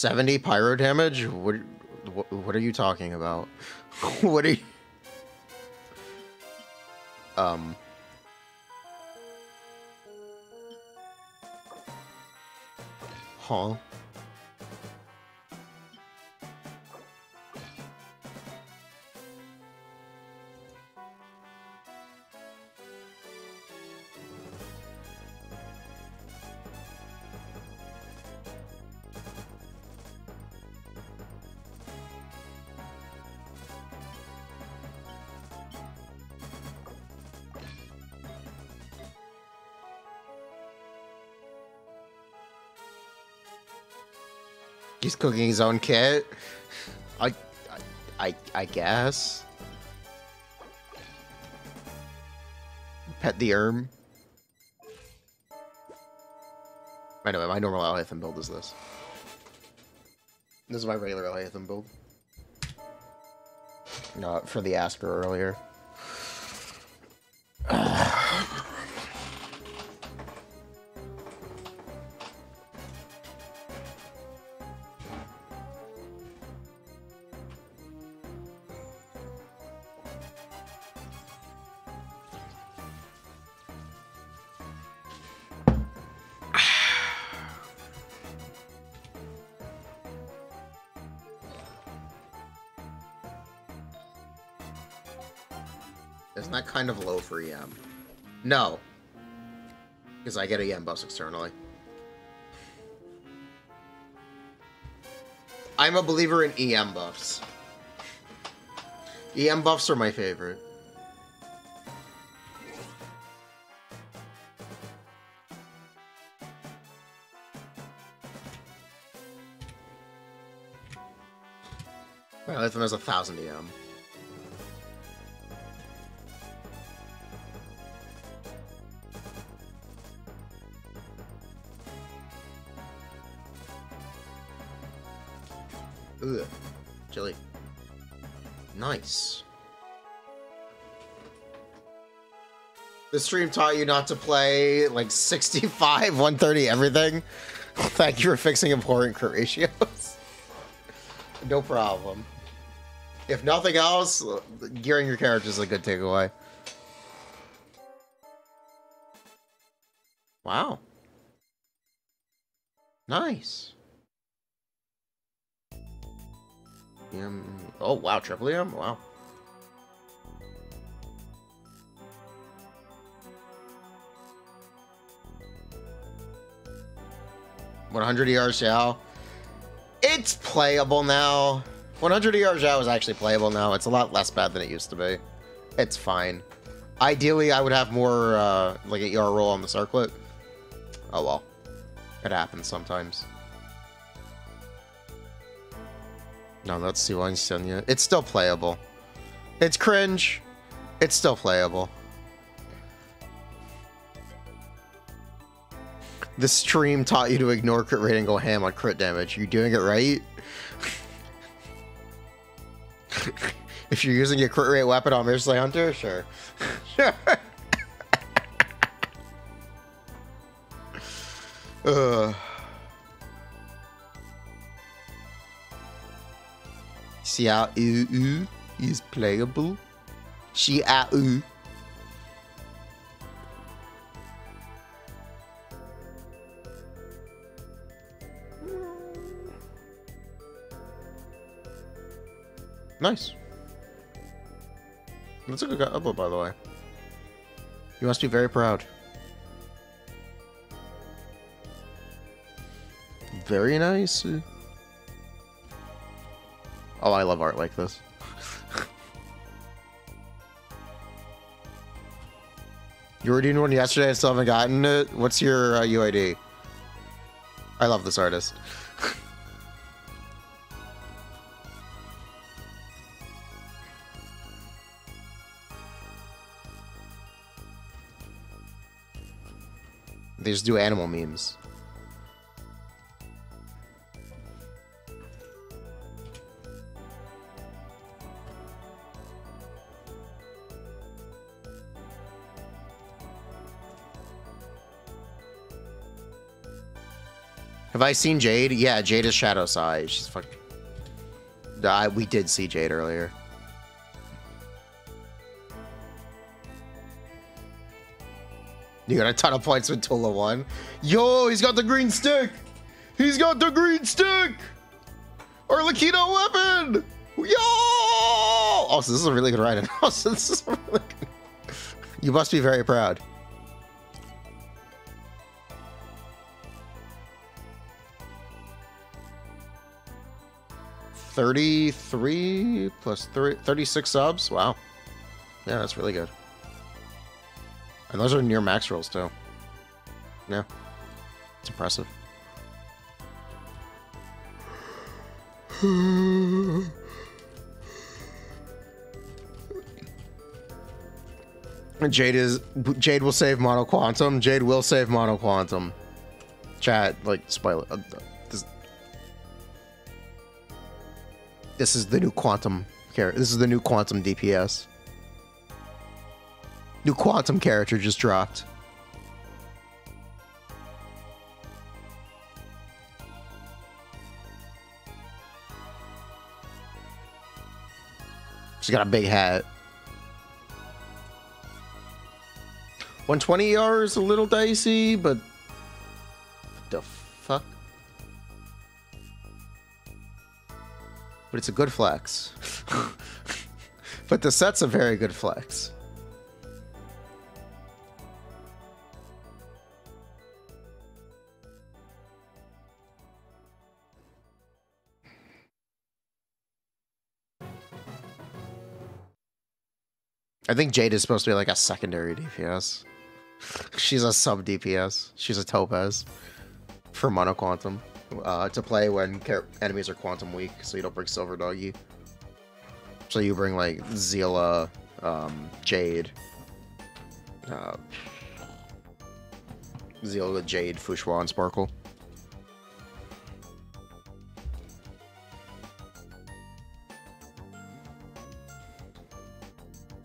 Speaker 1: Seventy pyro damage? What, what? What are you talking about? what are you? Um. Huh? Cooking his own kit. I, I, I, guess. Pet the erm. I know, my normal Alhaitham build is this. This is my regular Alhaitham build. Not for the Asker earlier. For EM? Um, no. Because I get EM buffs externally. I'm a believer in EM buffs. EM buffs are my favorite. Well, Lithium has a thousand EM. The stream taught you not to play like 65, 130, everything. Thank you for fixing important crit ratios. no problem. If nothing else, gearing your character is a good takeaway. Wow. Nice. Um, oh, wow, triple M? Wow. One hundred ER Xiao. It's playable now. 100 ER Xiao is actually playable now. It's a lot less bad than it used to be. It's fine. Ideally, I would have more, uh, like, an ER roll on the circlet. Oh well. It happens sometimes. No, that's Siwan Sunya. It's still playable. It's cringe. It's still playable. The stream taught you to ignore crit rate and go ham on crit damage. You're doing it right? if you're using a crit rate weapon on Mirsley Hunter, sure. sure. Ugh. Xia Yu Yu is playable. Xia Nice. That's a good upload, by the way. You must be very proud. Very nice. Oh, I love art like this. you were doing one yesterday, I still haven't gotten it. What's your uh, UID? I love this artist. They just do animal memes. Have I seen Jade? Yeah, Jade is Shadow Side. She's fucking. We did see Jade earlier. You got a ton of points with Tula 1. Yo, he's got the green stick! He's got the green stick! Arlecchino weapon! Yo! Oh, this is a really good ride. Oh, so this is really good. You must be very proud. Thirty-three plus three, 36 subs. Wow, yeah, that's really good. And those are near max rolls too. Yeah, it's impressive. Jade is Jade will save Mono Quantum. Jade will save Mono Quantum. Chat, like spoiler. Uh, this, this is the new Quantum Here, This is the new Quantum DPS. New Quantum character just dropped. She's got a big hat. 120 ER is a little dicey, but the fuck? But it's a good flex. but the set's a very good flex. I think Jade is supposed to be like a secondary DPS. She's a sub DPS. She's a Topaz for Mono Quantum uh, to play when enemies are quantum weak, so you don't bring Silver Doggy. So you bring like Seele, um, Jade, uh, Seele, Jade, Fu Xuan, and Sparkle.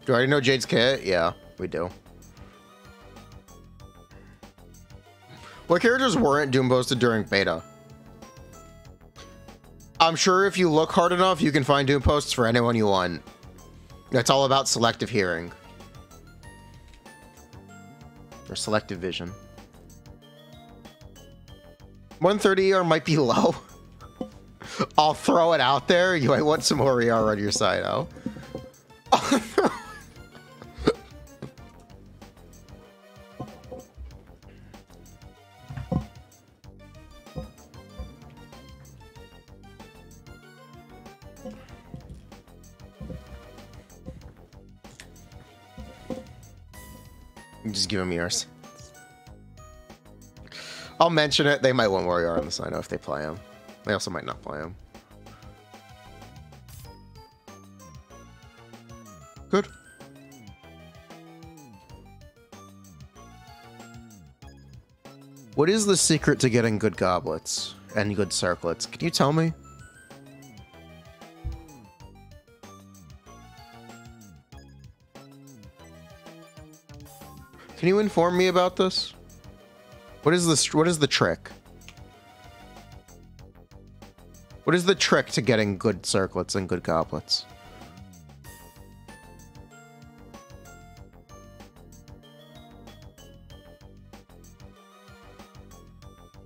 Speaker 1: Do I know Jade's kit? Yeah, we do. What characters weren't Doom posted during beta? I'm sure if you look hard enough, you can find Doom posts for anyone you want. It's all about selective hearing. Or selective vision. 130 ER might be low. I'll throw it out there. You might want some more ER on your side, oh. give them yours. I'll mention it. They might want Warrior on the side if they play him. They also might not play him. Good. What is the secret to getting good goblets and good circlets? Can you tell me? Can you inform me about this? What is this? What is the trick? What is the trick to getting good circlets and good goblets?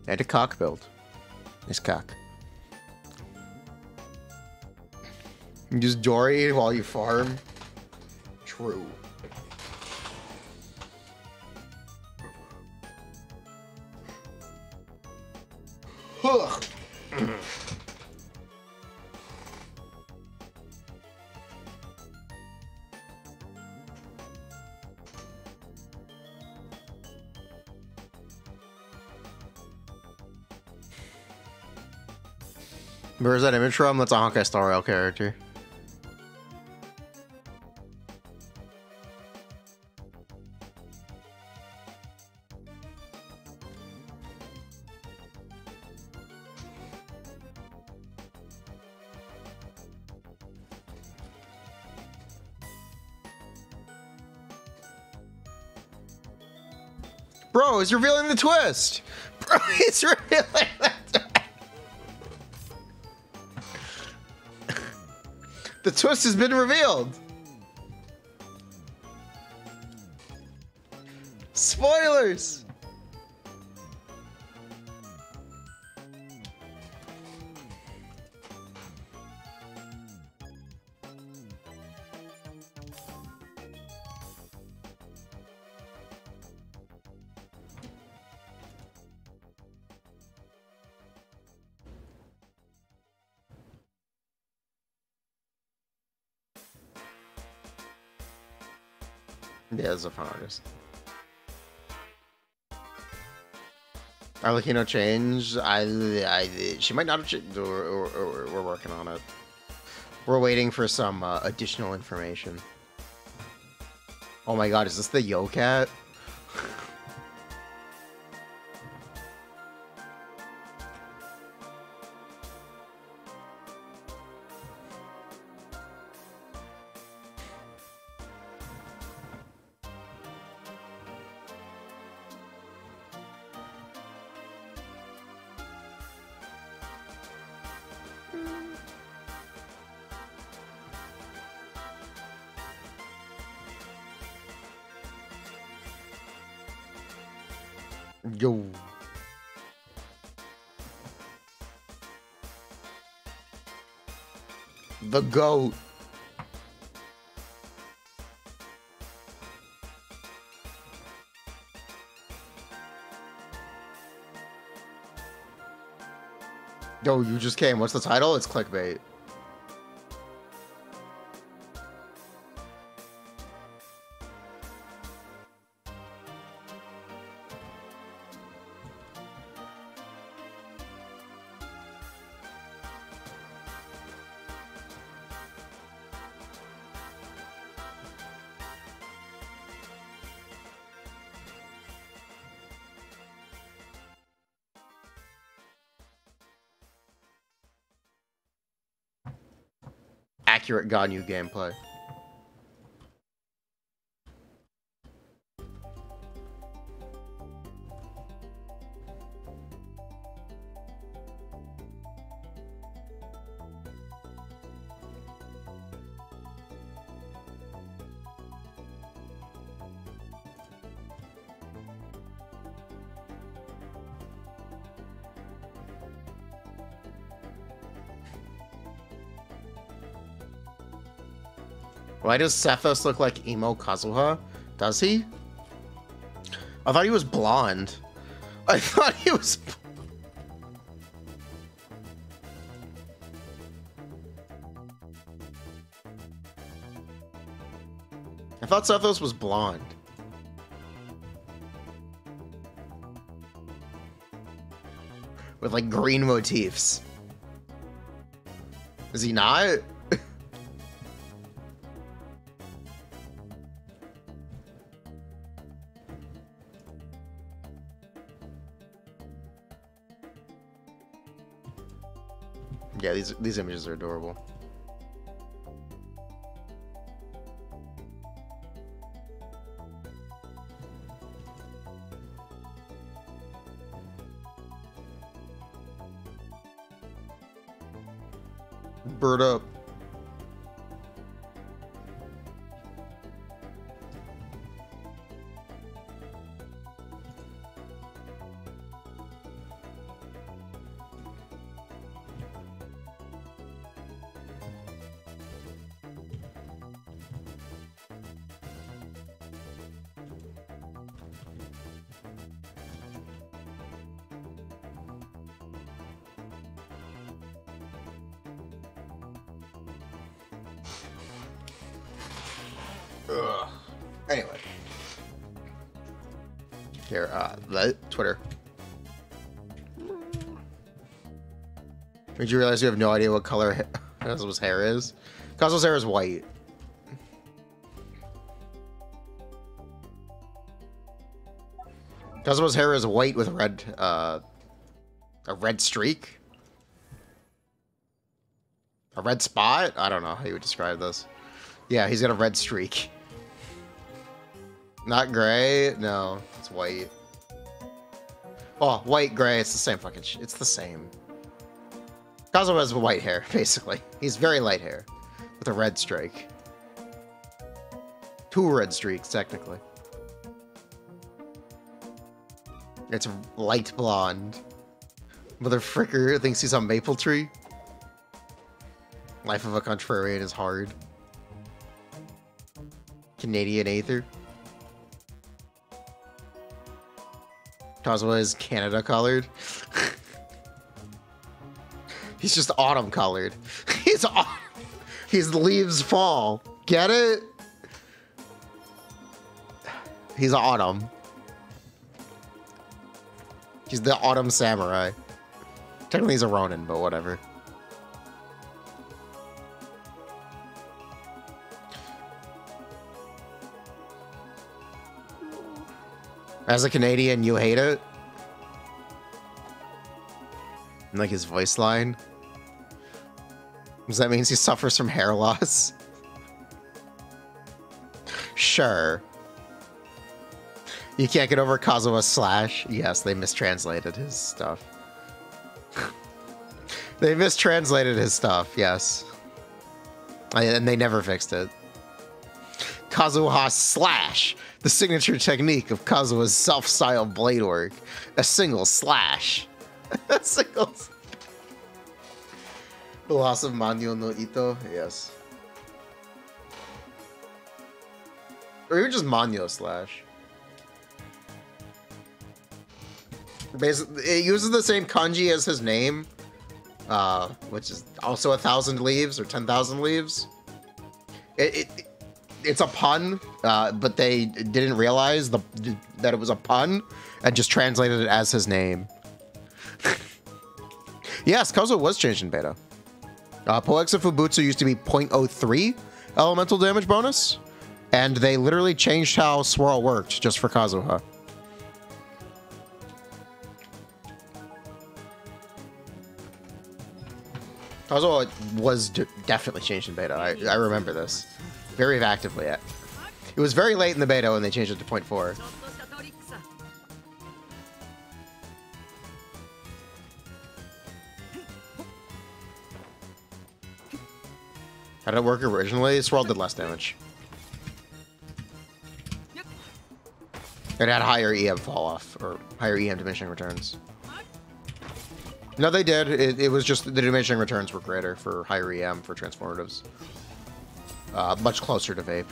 Speaker 1: And a cock build. Nice cock. You just Dory while you farm. True. Ugh. Where's that image from? That's a Honkai Star Rail character. Revealing the twist. Revealing the twist. The twist has been revealed. Spoilers. A fun artist. Arlecchino changed. I, I, she might not have changed. Or, or, we're working on it. We're waiting for some uh, additional information. Oh my god, is this the Yo Cat? Yo. The goat. Yo, you just came. What's the title? It's clickbait. Accurate Ganyu gameplay. Does Sethos look like emo Kazuha? Does he? I thought he was blonde. I thought he was. I thought Sethos was blonde. With like green motifs. Is he not? These images are adorable. Did you realize you have no idea what color Kazuha's hair is? Kazuha's hair is white. Kazuha's hair is white with red, uh, a red streak. A red spot? I don't know how you would describe this. Yeah, he's got a red streak. Not gray? No, it's white. Oh, white, gray, it's the same fucking It's the same. Kazuha has white hair, basically. He's very light hair. With a red streak. Two red streaks, technically. It's light blonde. Mother fricker thinks he's on Maple Tree. Life of a contrarian is hard. Canadian Aether. Kazuha is Canada colored. He's just autumn colored. He's au- His leaves fall. Get it? He's autumn. He's the autumn samurai. Technically he's a Ronin, but whatever. As a Canadian, you hate it? Like his voice line? Does that mean he suffers from hair loss? Sure. You can't get over Kazuha slash. Yes, they mistranslated his stuff. they mistranslated his stuff, yes. And they never fixed it. Kazuha slash, the signature technique of Kazuha's self-styled blade work. A single slash. a single. s- The loss of Manyo no Ito, yes. Or even just Manyo slash. Basically, it uses the same kanji as his name, uh, which is also a thousand leaves or ten thousand leaves. It, it it's a pun, uh, but they didn't realize the that it was a pun and just translated it as his name. yes, Kazuha was changed in beta. Uh, Poetics of Fuubutsu used to be 0.03 elemental damage bonus, and they literally changed how Swirl worked just for Kazuha. Kazuha was definitely changed in beta. I, I remember this very actively. It was very late in the beta when they changed it to 0.4. How did it work originally? Swirl did less damage. It had higher EM fall off, or higher EM diminishing returns. No, they did. It, it was just the diminishing returns were greater for higher EM for transformatives. Uh, much closer to vape.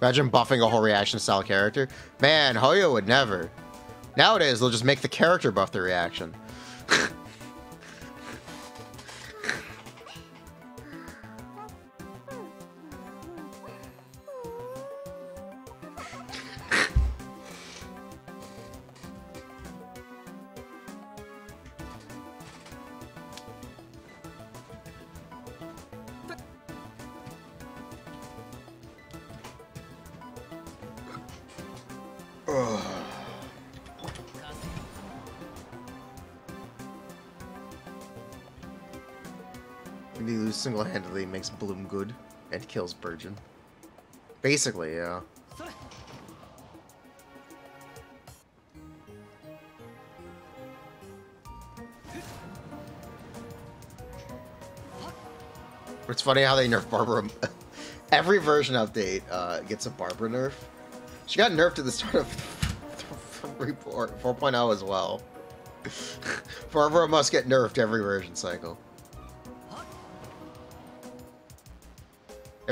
Speaker 1: Imagine buffing a whole reaction style character. Man, Hoyo would never. Nowadays, they'll just make the character buff the reaction. Single-handedly makes Bloom good and kills Burgeon. Basically, yeah. It's funny how they nerf Barbara. Every version update uh, gets a Barbara nerf. She got nerfed at the start of 3.0 4.0 as well. Barbara must get nerfed every version cycle.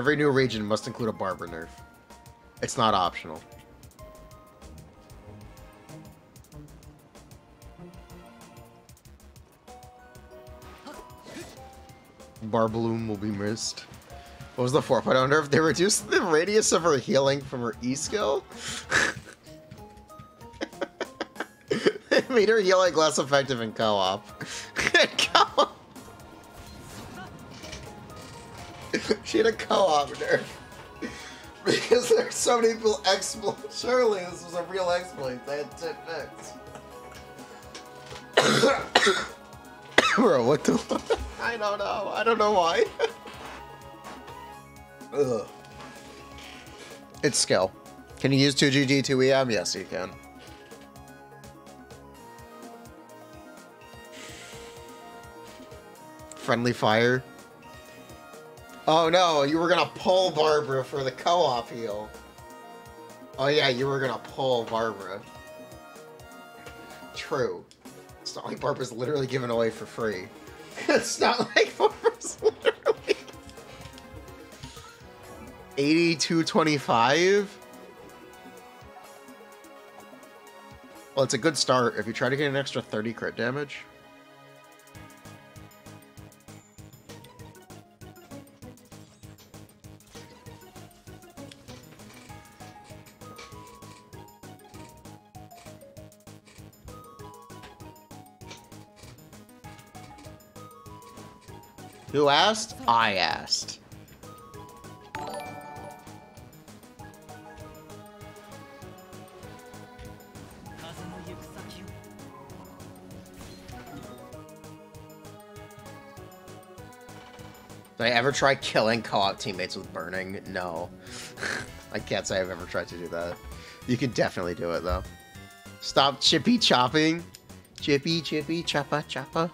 Speaker 1: Every new region must include a barber nerf. It's not optional. Barbloom will be missed. What was the 4.0 nerf? They reduced the radius of her healing from her E skill? it made her healing less effective in co-op. She had a co-op nerf. Because there's so many people exploit. Surely this was a real exploit. They had to fix. Bro, what the? I don't know. I don't know why. Ugh. It's skill. Can you use 2GG 2EM? Um, yes, you can. Friendly fire. Oh no, you were gonna pull Barbara for the co-op heal. Oh yeah, you were gonna pull Barbara. True. It's not like Barbara's literally given away for free. it's not like Barbara's literally. 8225? Well, it's a good start if you try to get an extra 30 crit damage. Who asked? I asked. Did I ever try killing co-op teammates with burning? No. I can't say I've ever tried to do that. You can definitely do it though. Stop chippy chopping. Chippy chippy choppa choppa.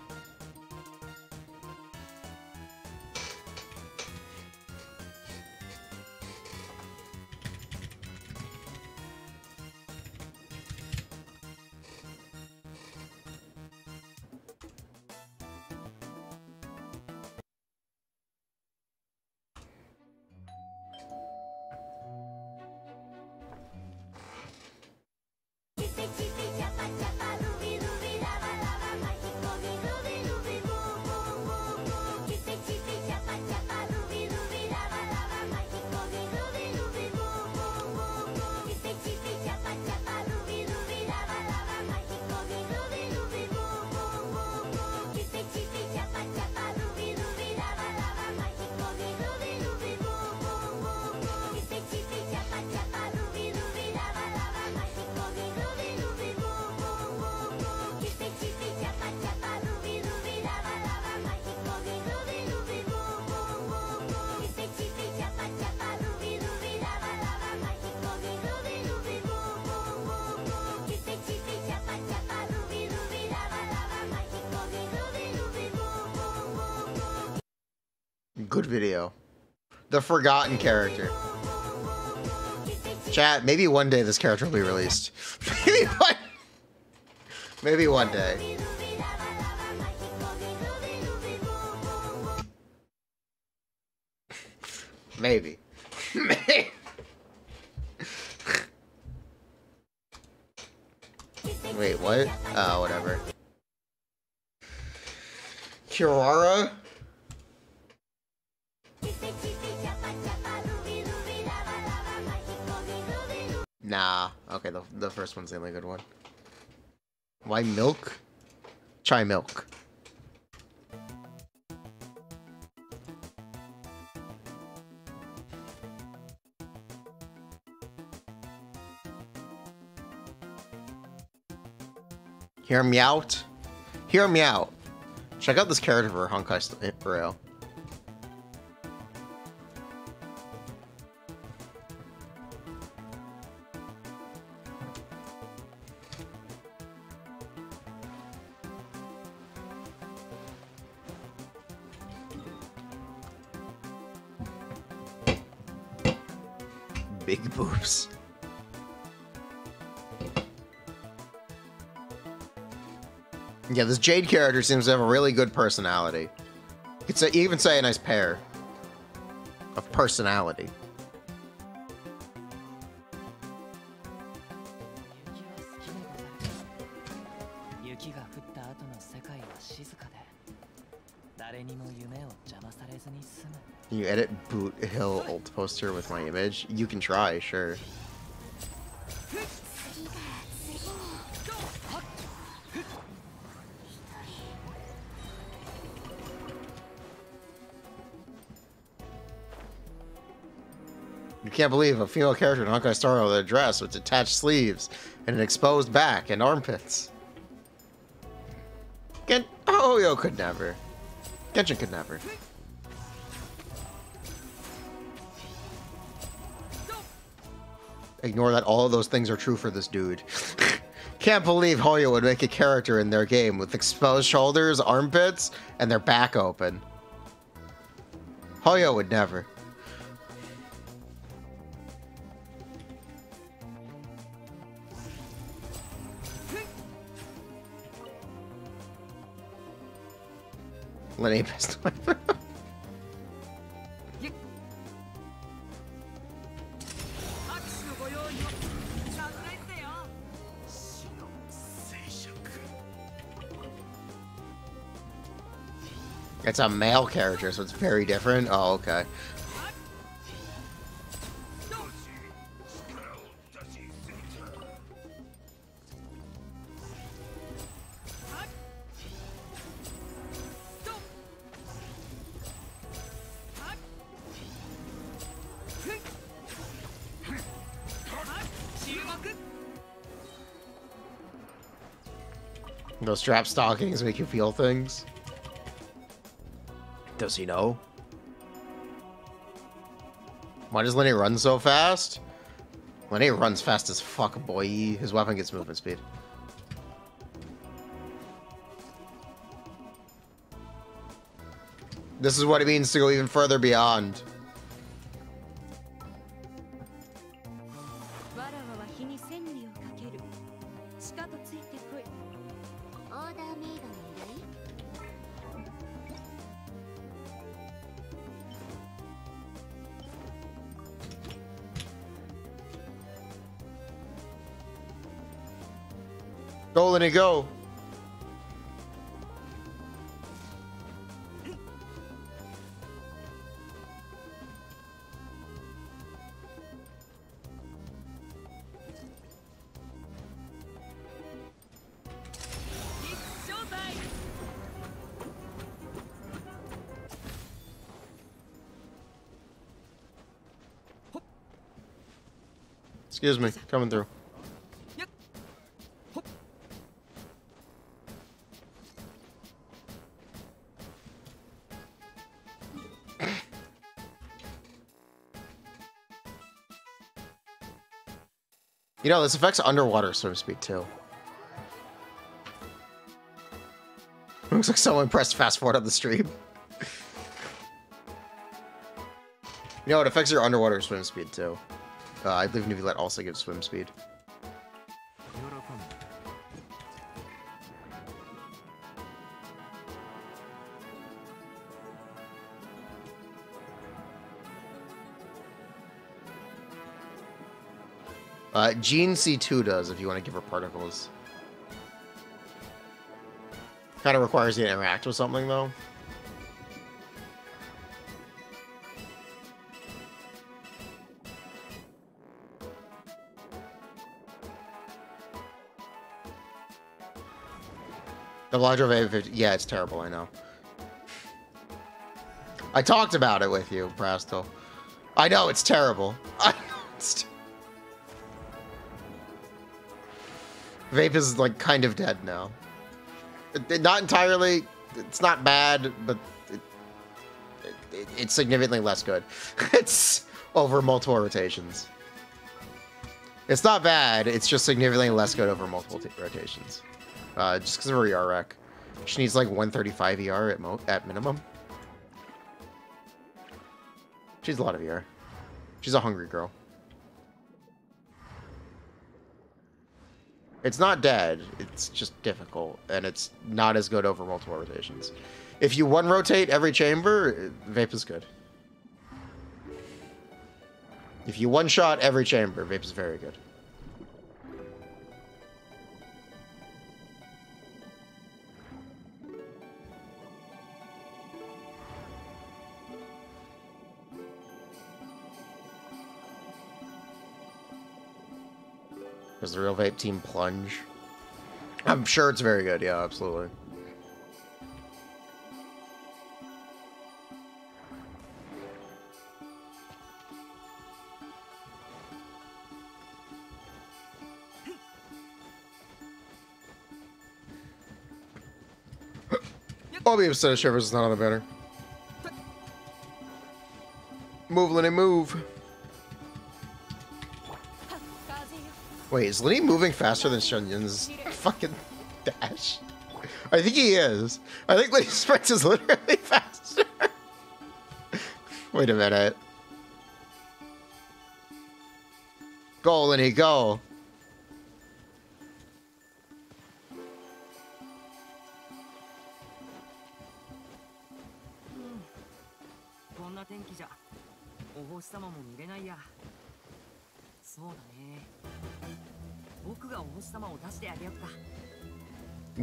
Speaker 1: forgotten character. Chat, maybe one day this character will be released. maybe one Maybe one day. Maybe. One's the only good one. Why milk? Chai milk. Hear me out. Hear me out. Check out this character for Honkai St- eh, Rail. Jade character seems to have a really good personality. You could say, even say a nice pair of personality. Can you edit Boothill old poster with my image? You can try, sure. You can't believe a female character in Honkai Star Rail with a dress with detached sleeves and an exposed back and armpits. Gen oh, yo could never. Genshin could never. Ignore that all of those things are true for this dude. Can't believe Hoyo would make a character in their game with exposed shoulders, armpits, and their back open. Hoyo would never.
Speaker 2: Lyney best.
Speaker 1: It's a male character, so it's very different. Oh, okay. Strap stockings make you feel things. Does he know? Why does Lyney run so fast? Lyney runs fast as fuck, boy. His weapon gets movement speed. This is what it means to go even further beyond. go. Excuse me, coming through. You know, this affects underwater swim speed too. Looks like someone pressed fast forward on the stream. you know, it affects your underwater swim speed too. Uh, I believe if you let also gives swim speed. Gene C2 does if you want to give her particles. Kind of requires you to interact with something, though. The Eladra Vape 50. Yeah, it's terrible, I know. I talked about it with you, Prasto. I know, it's terrible. Vape is, like, kind of dead now. It- it- not entirely. It's not bad, but it, it, it's significantly less good. it's over multiple rotations. It's not bad, it's just significantly less good over multiple rotations. Uh, just because of her ER rec. She needs like 135 ER at, mo- at minimum. She's a lot of ER. She's a hungry girl. It's not dead, it's just difficult, and it's not as good over multiple rotations. If you one rotate every chamber, Vape is good. If you one shot every chamber, Vape is very good. Does the real vape team plunge? I'm sure it's very good. Yeah, absolutely. I'll be upset if Chevreuse is not on the banner. Move, Lyney, move. Wait, is Lyney moving faster than Xianyun's fucking dash? I think he is. I think Lyney's sprint is literally faster. Wait a minute. Go, Lyney, go.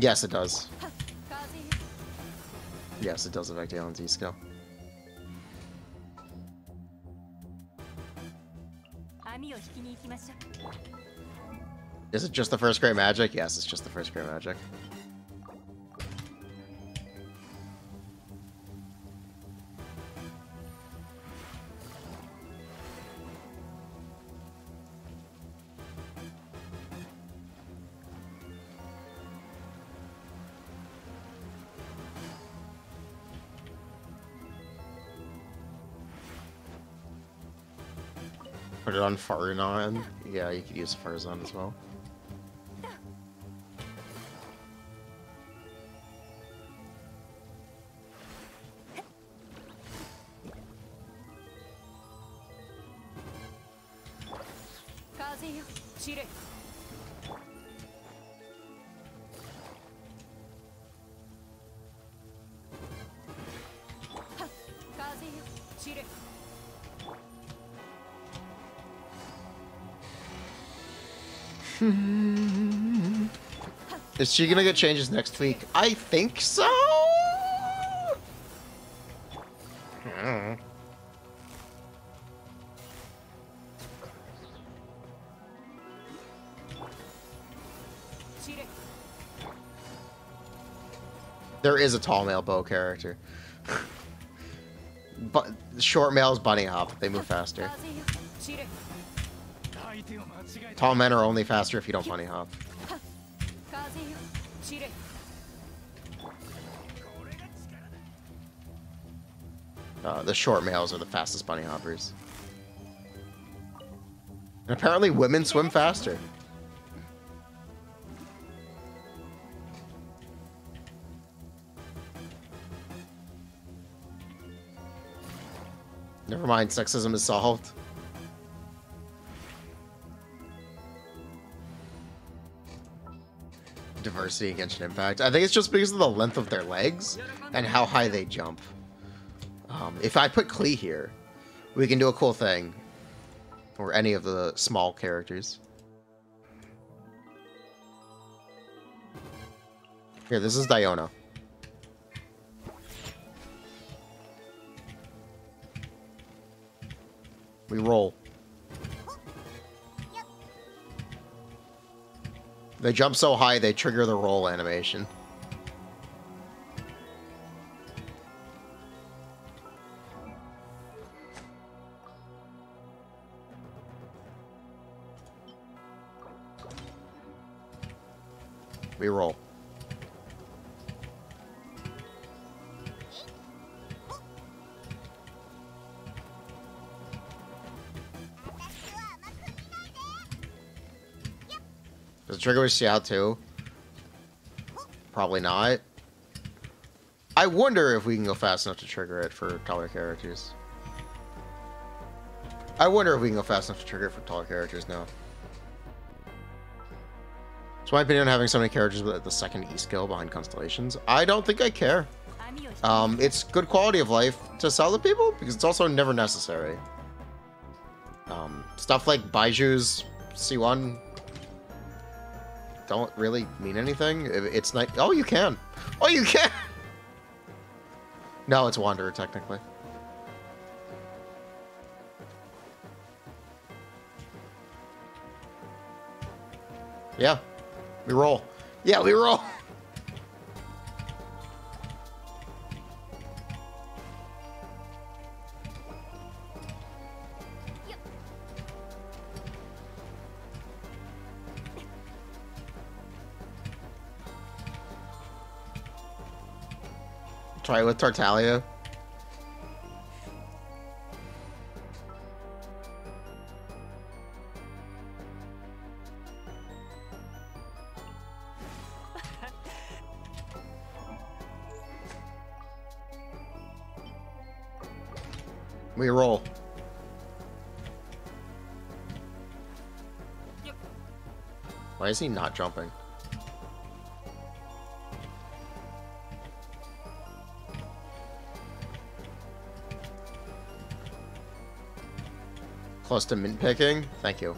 Speaker 1: Yes, it does. Yes, it does affect the LNT skill. Is it just the first great magic? Yes, it's just the first great magic. Put it on Faruzan. Yeah, you could use Faruzan as well. Is she gonna get changes next week? I think so. There is a tall male bow character. but short males bunny hop. They move faster. Tall men are only faster if you don't bunny hop. Uh, the short males are the fastest bunny hoppers. And apparently women swim faster. Never mind, sexism is solved. Diversity against an impact. I think it's just because of the length of their legs and how high they jump. Um, if I put Klee here, we can do a cool thing. Or any of the small characters. Here, this is Diona. We roll. They jump so high, they trigger the roll animation. Trigger with Xiao too? Probably not. I wonder if we can go fast enough to trigger it for taller characters. I wonder if we can go fast enough to trigger it for taller characters now. It's my opinion on having so many characters with the second E skill behind Constellations. I don't think I care. Um, it's good quality of life to sell to people because it's also never necessary. Um, stuff like Baizhu's C1 don't really mean anything. It's not. Oh, you can. Oh, you can. No, it's Wanderer technically. Yeah, we roll. Yeah, we roll. It with Tartaglia. We roll. Why is he not jumping? Close to mint picking? Thank you.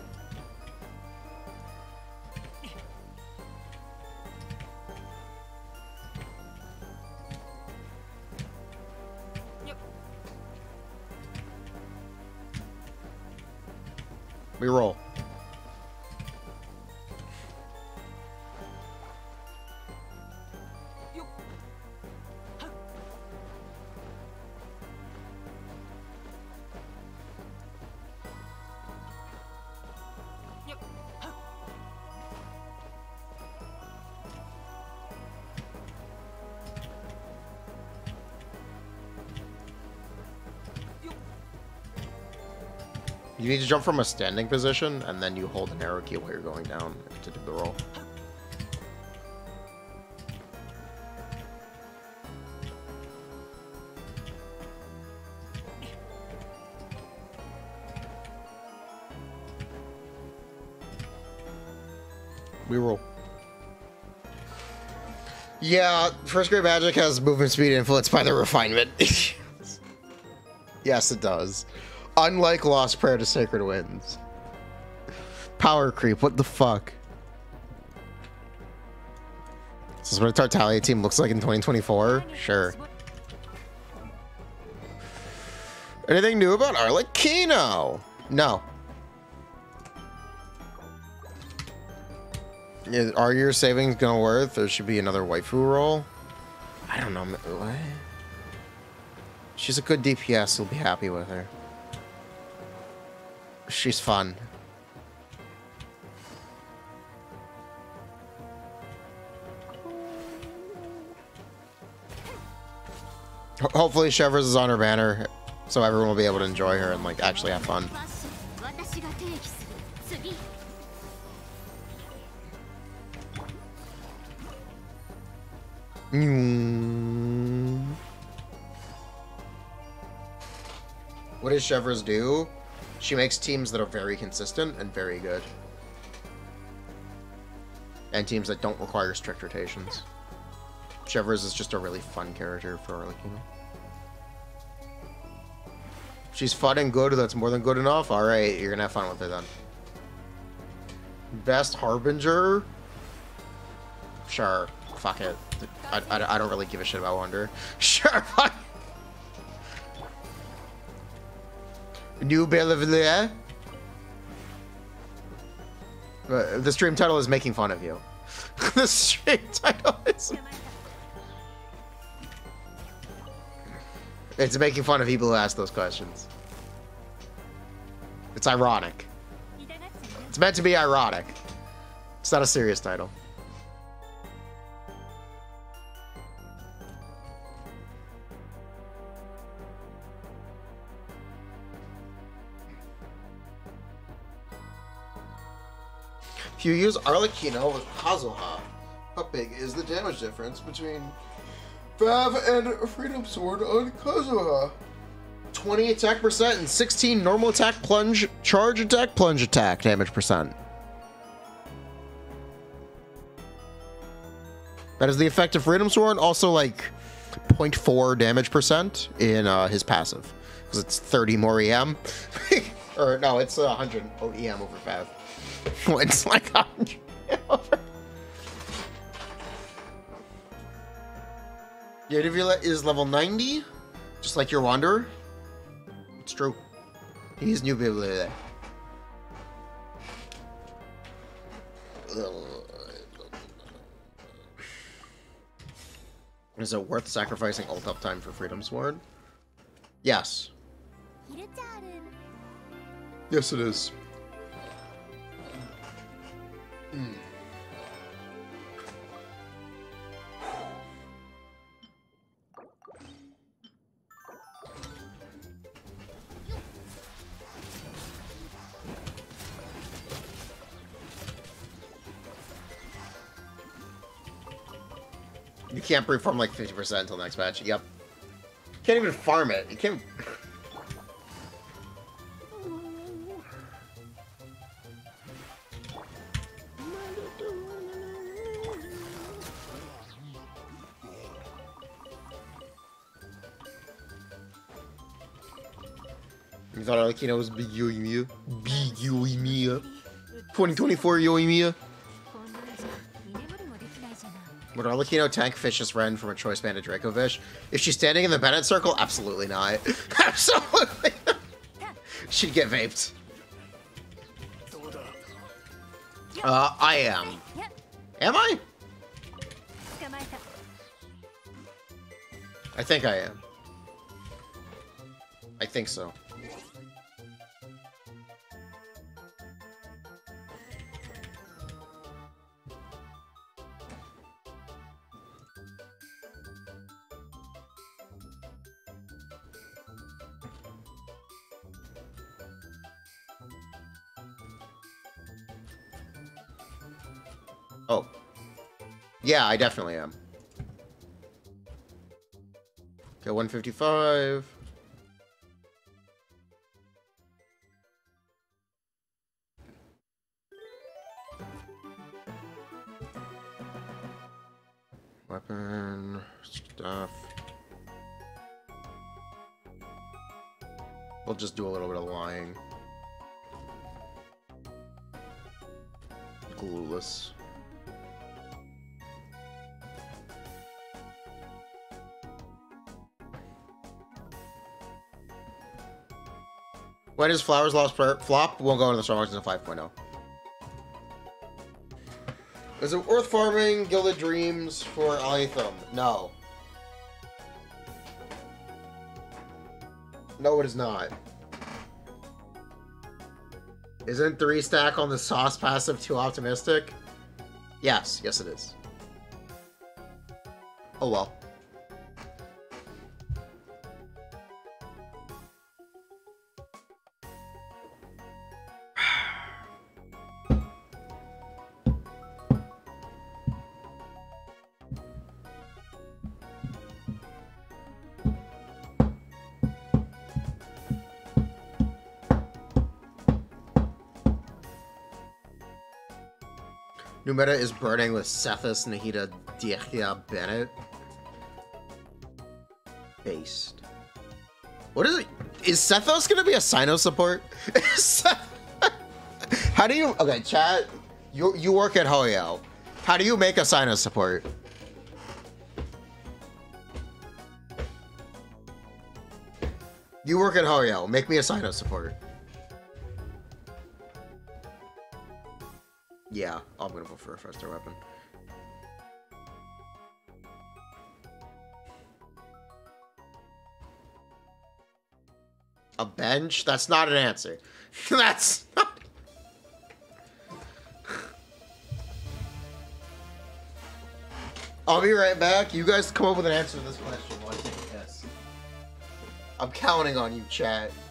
Speaker 1: You need to jump from a standing position, and then you hold an arrow key while you're going down to do the roll. We roll. Yeah, first grade magic has movement speed influenced by the refinement. yes, it does. Unlike Lost Prayer to Sacred Winds. Power creep, what the fuck? This is what a Tartaglia team looks like in 2024? Sure. Anything new about Arlecchino? No. Is- Are your savings gonna worth? There should be another waifu roll. I don't know. She's a good DPS. You'll be happy with her. She's fun. Hopefully Chevreuse is on her banner, so everyone will be able to enjoy her and like actually have fun. What does Chevreuse do? She makes teams that are very consistent and very good. And teams that don't require strict rotations. Chevreuse is just a really fun character for Arlecchino. She's fun and good, that's more than good enough? Alright, you're gonna have fun with her then. Best Harbinger? Sure, fuck it. I, I, I don't really give a shit about Wonder. Sure, fine. New Belvedere. Uh, the stream title is making fun of you. the stream title is. It's making fun of people who ask those questions. It's ironic. It's meant to be ironic. It's not a serious title. If you use Arlecchino with Kazuha, how big is the damage difference between Vav and Freedom Sword on Kazuha? 20 attack percent and 16 normal attack plunge charge attack plunge attack damage percent. That is the effect of Freedom Sword, also like 0.4 damage percent in uh, his passive. Because it's 30 more EM. or no, it's 100 EM over 5. One's like hundred over. Yadavila is level 90, just like your Wanderer. It's true. He's new people there. Is it worth sacrificing ult up time for Freedom Sword? Yes. Yes, it is. You can't perform like 50% until next match. Yep. Can't even farm it. You can't. Thought I like, you was Big Yoimiya? Big Yoimiya. 2024 Yoimiya. Would Arlecchino tank Fish's Ren from a choice man to Dracovish? If she's standing in the Bennett circle, absolutely not. absolutely not. She'd get vaped. Uh, I am. Am I? I think I am. I think so. Yeah, I definitely am. Okay, 155. Weapon, stuff. We'll just do a little bit of lying. Glueless. When is Flowers Lost Prayer flop? Won't go into the Star Wars in 5.0. Is it worth farming Gilded Dreams for Alhaitham? No. No, it is not. Isn't three stack on the sauce passive too optimistic? Yes, yes it is. Oh well. Numeta is burning with Cephas, Nahida, Diechia, Bennett. Based. What is it? Is Sethos gonna be a Cyno support? How do you? Okay, chat. You you work at Hoyo. How do you make a Cyno support? You work at Hoyo. Make me a Cyno support. Yeah, I'm gonna vote for a faster weapon. A bench? That's not an answer. That's not... I'll be right back. You guys come up with an answer to this question. I'm counting on you, chat.「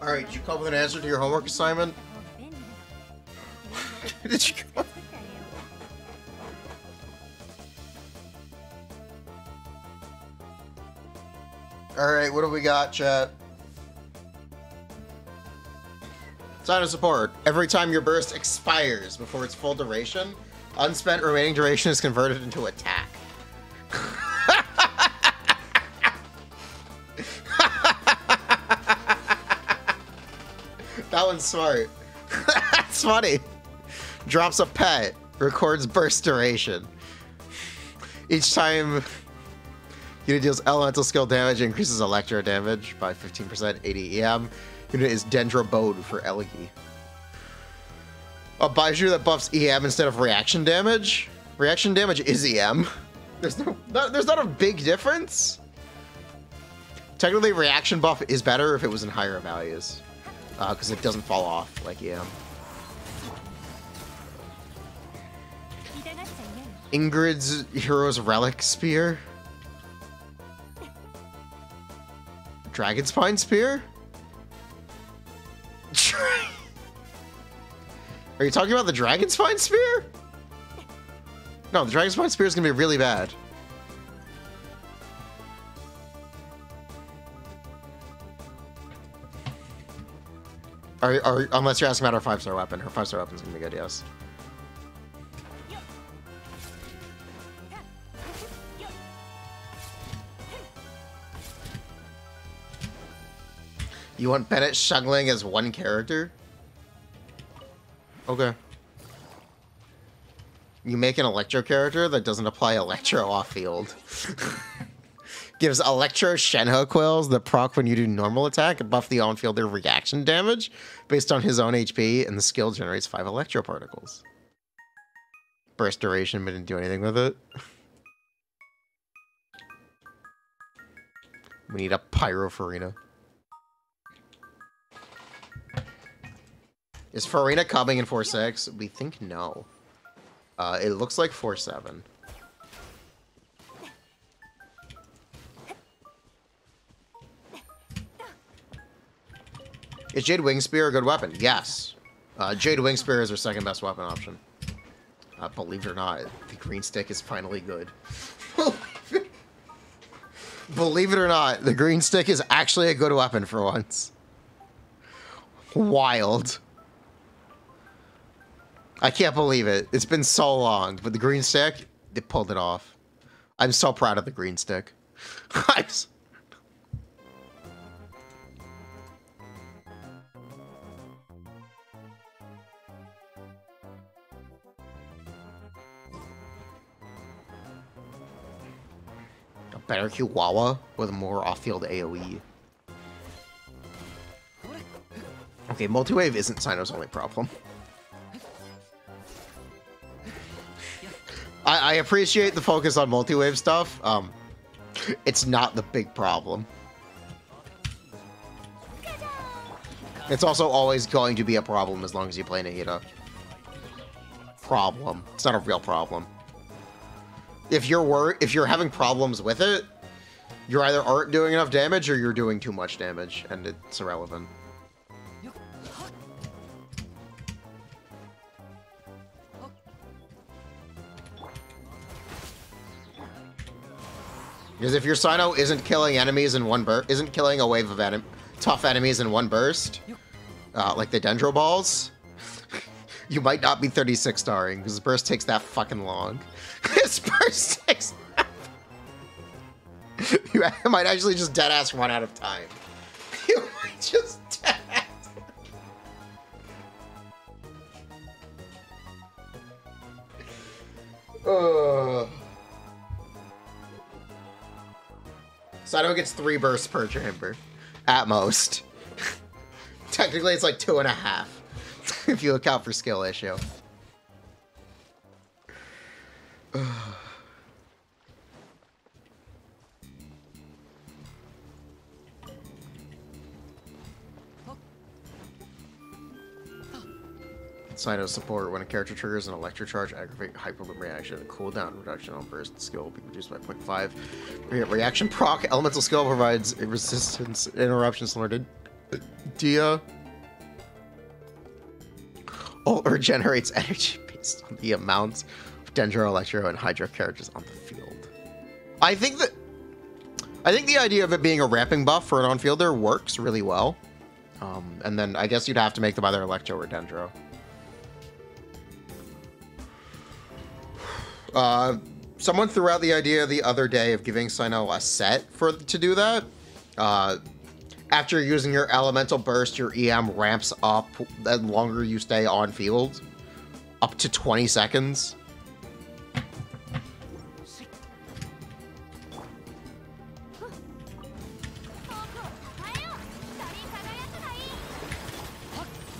Speaker 1: Alright, did you come up with an answer to your homework assignment? did you come Alright, what do we got, chat? Sign of support. Every time your burst expires before its full duration, unspent remaining duration is converted into a one's smart. That's funny. Drops a pet, records burst duration. Each time Unit deals elemental skill damage, increases electro damage by 15%, 80 EM. Unit is Dendrobode for Elegy. A Baizhu that buffs EM instead of reaction damage. Reaction damage is EM. There's no, not, there's not a big difference. Technically, reaction buff is better if it was in higher values, because uh, it doesn't fall off like
Speaker 5: yeah.
Speaker 1: Ingrid's Hero's Relic Spear? Dragon's Pine Spear? Are you talking about the Dragon's Spine Spear? No, the Dragon's Spine Spear is going to be really bad. Are, unless you're asking about her five star weapon. Her five star weapon's gonna be good, yes. You want Bennett Xiangling as one character? Okay. You make an electro character that doesn't apply electro off field. Gives electro Shenhe quills that proc when you do normal attack buff the on fielder reaction damage based on his own HP, and the skill generates five electro particles. Burst duration, but didn't do anything with it. We need a Pyro Furina. Is Furina coming in 4-6? We think no. Uh, it looks like 4-7. Is Jade Wing Spear a good weapon? Yes. Uh, Jade Wing Spear is our second best weapon option. Uh, believe it or not, the green stick is finally good. believe it or not, the green stick is actually a good weapon for once. wild. I can't believe it. It's been so long, but the green stick, they pulled it off. I'm so proud of the green stick. better Chihuahua with more off-field AoE. Okay, multi-wave isn't Cyno's only problem. I, I appreciate the focus on multi-wave stuff. Um, it's not the big problem. It's also always going to be a problem as long as you play Nahida. Problem. It's not a real problem. If you're wor- if you're having problems with it, you either aren't doing enough damage or you're doing too much damage, and it's irrelevant. Because if your Cyno isn't killing enemies in one burst, isn't killing a wave of tough enemies in one burst, uh, like the Dendro Balls, you might not be 36 starring because burst takes that fucking long. this burst takes. you might actually just dead ass run out of time. You might just dead ass. Ugh. Cyno gets three bursts per chamber, at most. Technically, it's like two and a half if you account for skill issue. Cyno support when a character triggers an electric charge, aggravate hyperloop reaction, cooldown reduction on burst skill will be reduced by 0.5. Re- reaction proc elemental skill provides resistance interruption similar to Dia. Uh, Or generates energy based on the amount of Dendro, Electro, and Hydro characters on the field. I think that I think the idea of it being a ramping buff for an on-fielder works really well. Um, and then I guess you'd have to make them either Electro or Dendro. Uh, someone threw out the idea the other day of giving Cyno a set for to do that. Uh, after using your elemental burst, your EM ramps up the longer you stay on field, up to 20 seconds.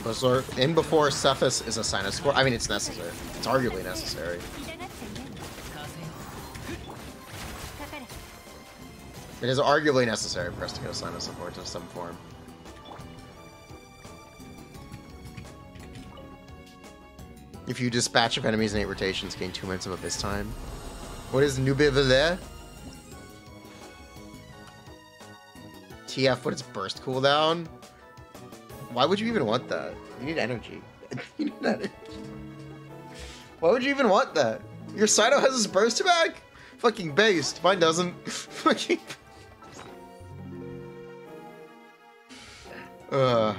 Speaker 1: Before, in before Cephas is a Sinus score. I mean, it's necessary. It's arguably necessary. It is arguably necessary for us to go Sinus support of some form. If you dispatch of enemies in eight rotations, gain two minutes of abyss time. What is Nubivile? TF, what is burst cooldown? Why would you even want that? You need energy. you need energy. Why would you even want that? Your Cyno has his burst back? Fucking based. Mine doesn't. Fucking. Uh.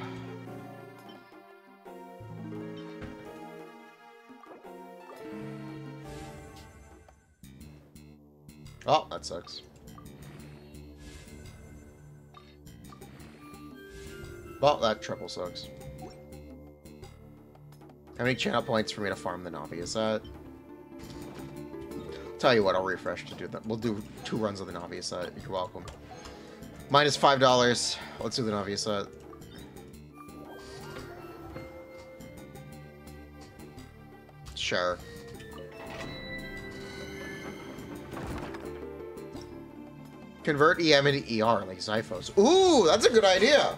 Speaker 1: Oh, that sucks. Well, that triple sucks. How many channel points for me to farm the Navi is that? Tell you what, I'll refresh to do that. We'll do two runs of the Navi set. You're welcome. Minus five dollars. Let's do the Navi set. Sure. Convert EM into ER like Xiphos. Ooh, that's a good idea.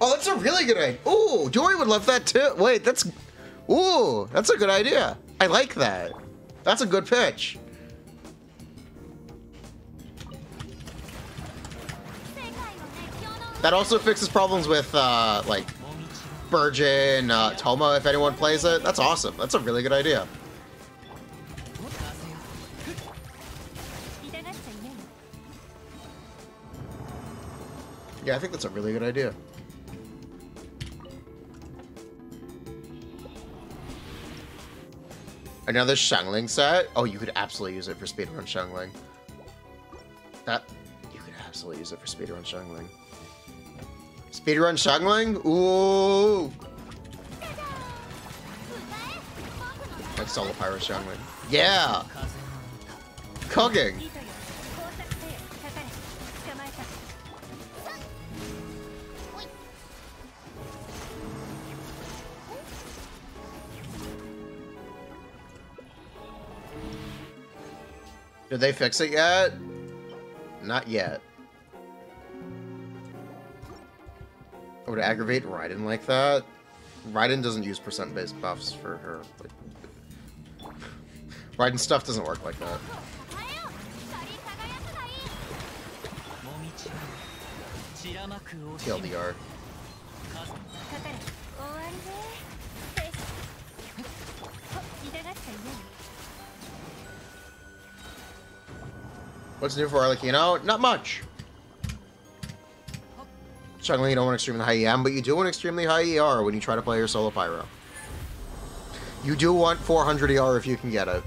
Speaker 1: Oh, that's a really good idea. Ooh, Dori would love that too. Wait, that's. Ooh, that's a good idea. I like that. That's a good pitch. That also fixes problems with, uh, like, Virgin, uh, Thoma, if anyone plays it. That's awesome. That's a really good idea. Yeah, I think that's a really good idea. Another Xiangling set? Oh, you could absolutely use it for speedrun Xiangling. That, you could absolutely use it for speedrun Xiangling. Speedrun Xiangling? Ooh! Like solo pyro Xiangling. Yeah!
Speaker 3: Cogging.
Speaker 1: Did they fix it yet? Not yet. Or to aggravate Raiden like that? Raiden doesn't use percent-based buffs for her. Raiden stuff doesn't work like that. TLDR. What's new for Arlecchino? Not much. Shockingly, you don't want extremely high EM, but you do want extremely high ER when you try to play your solo pyro. You do want 400 ER if you can get it.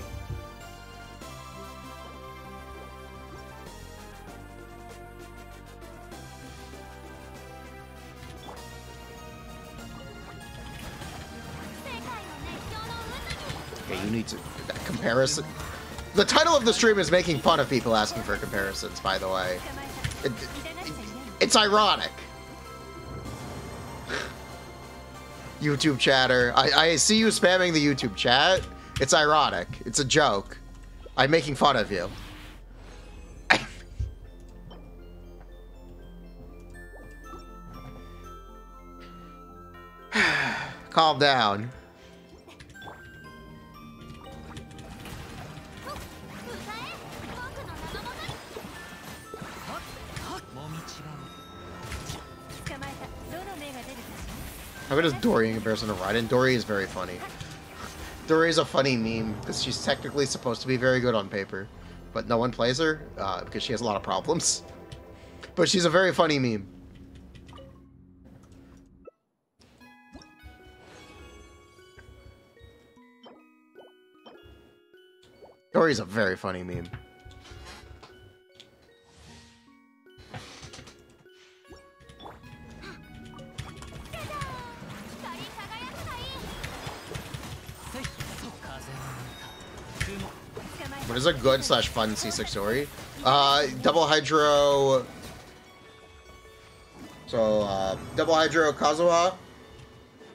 Speaker 1: Okay, you need to... That comparison... The title of the stream is making fun of people asking for comparisons, by the way. It,
Speaker 5: it,
Speaker 1: it's ironic. YouTube chatter. I, I see you spamming the YouTube chat. It's ironic. It's a joke. I'm making fun of you. Calm down. How good is Dori in comparison to Raiden? Dori is very funny. Dori is a funny meme because she's technically supposed to be very good on paper, but no one plays her uh, because she has a lot of problems. But she's a very funny meme. Dori's a very funny meme. What is a good slash fun C6 story? Uh, Double Hydro. So, uh, Double Hydro Kazuha.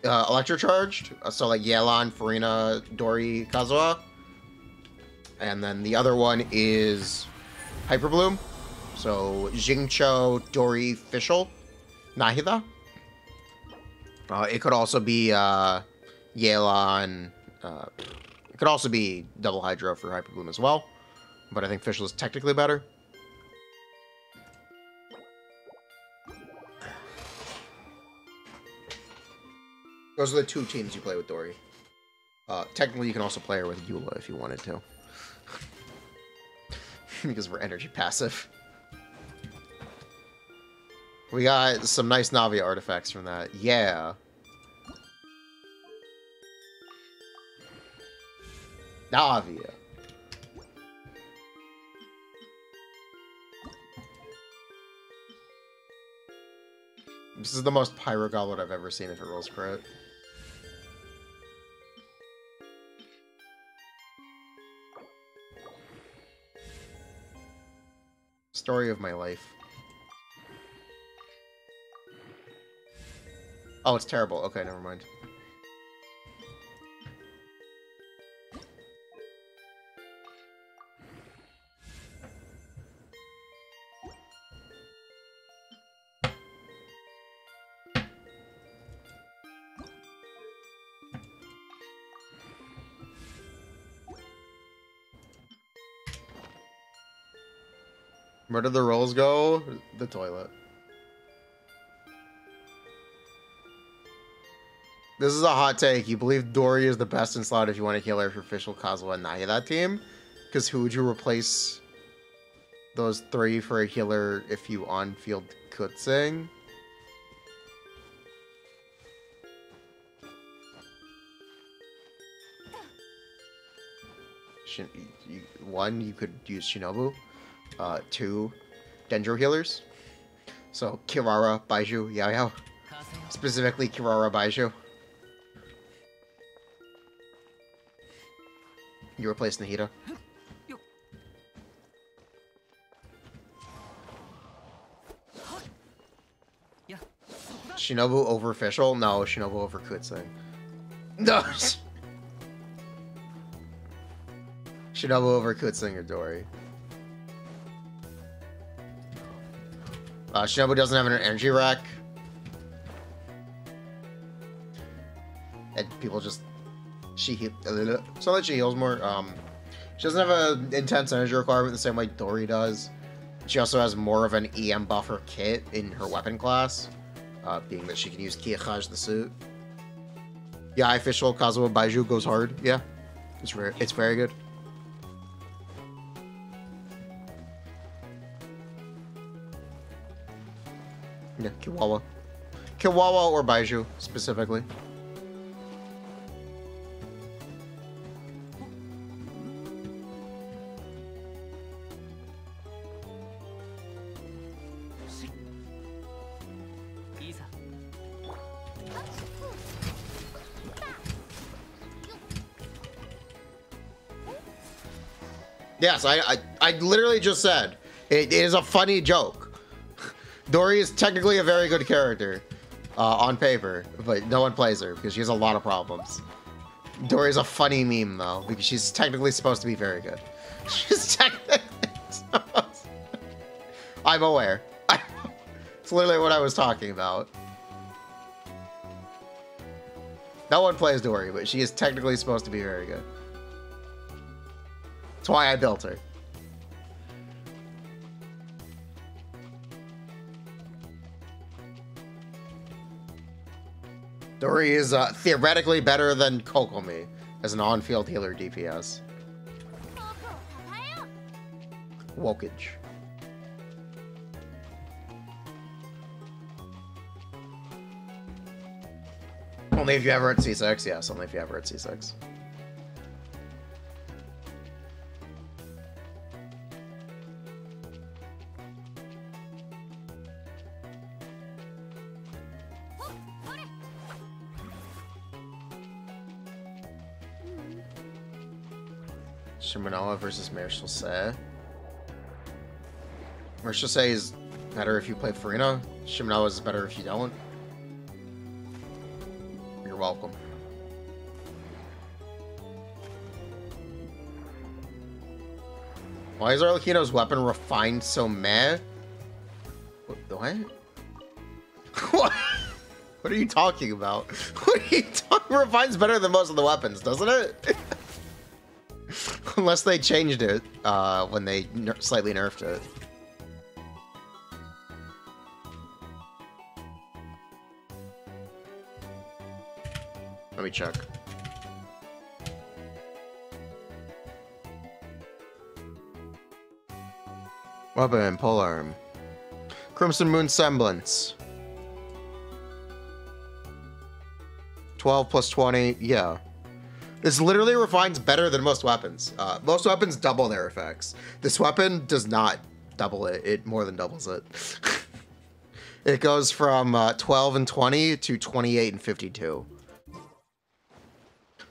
Speaker 1: Uh, Electrocharged. Uh, so, like Yelan, Furina, Dori, Kazuha. And then the other one is Hyper Bloom. So, Xingqiu, Dori, Fischl, Nahida. Uh, it could also be uh, Yelan. Uh, it could also be double hydro for Hyper Bloom as well, but I think Fischl is technically better. Those are the two teams you play with Dori. Uh, technically, you can also play her with Eula if you wanted to. because we're energy passive. We got some nice Navi artifacts from that. Yeah. Navia. This is the most Pyro Goblet I've ever seen if it rolls crit. Story of my life. Oh, it's terrible. Okay, never mind. Where did the rolls go? The toilet. This is a hot take. You believe Dori is the best in slot if you want to heal her for official Kazuha and Naya team? Because who would you replace those three for a healer if you on field could sing? Shin- you, one, you could use Shinobu uh, two Dendro healers. So Kirara, Baizhu, yao Specifically Kirara, Baizhu. You replace Nahida. Shinobu over Fischl? No, Shinobu over Kutsune. No! Shinobu over Kutsune or Dori. Uh, Shinobu doesn't have an energy rack. And people just she he- it's not that she heals more. Um, she doesn't have an intense energy requirement the same way Dori does. She also has more of an EM buffer kit in her weapon class uh, being that she can use Key of Khaj-Nisut. Yeah, official Kazuha Baizhu goes hard. Yeah, it's very, it's very good. Chihuahua. Chihuahua or Baizhu, specifically. Yes, I, I, I literally just said it, it is a funny joke. Dori is technically a very good character uh, on paper, but no one plays her because she has a lot of problems. Dori is a funny meme though because she's technically supposed to be very good. She's technically. I'm aware. it's literally what I was talking about. No one plays Dori, but she is technically supposed to be very good. That's why I built her. Dori is uh, theoretically better than Kokomi as an on-field healer DPS. Wokage. Only if you ever her at C6, yes, only if you ever her at C6. Shimenawa versus Marechaussee. Marshall Say is better if you play Furina. Shimenawa is better if you don't. You're welcome. Why is Arlecchino's weapon refined so meh? What? What? what? What are you talking about? What are you talking? Refine's better than most of the weapons, doesn't it? Unless they changed it uh, when they ner slightly nerfed it. Let me check. Weapon, polearm. Crimson Moon Semblance. 12 plus 20, yeah. This literally refines better than most weapons. Uh, most weapons double their effects. This weapon does not double it. It more than doubles it. it goes from uh, 12 and 20 to 28 and 52.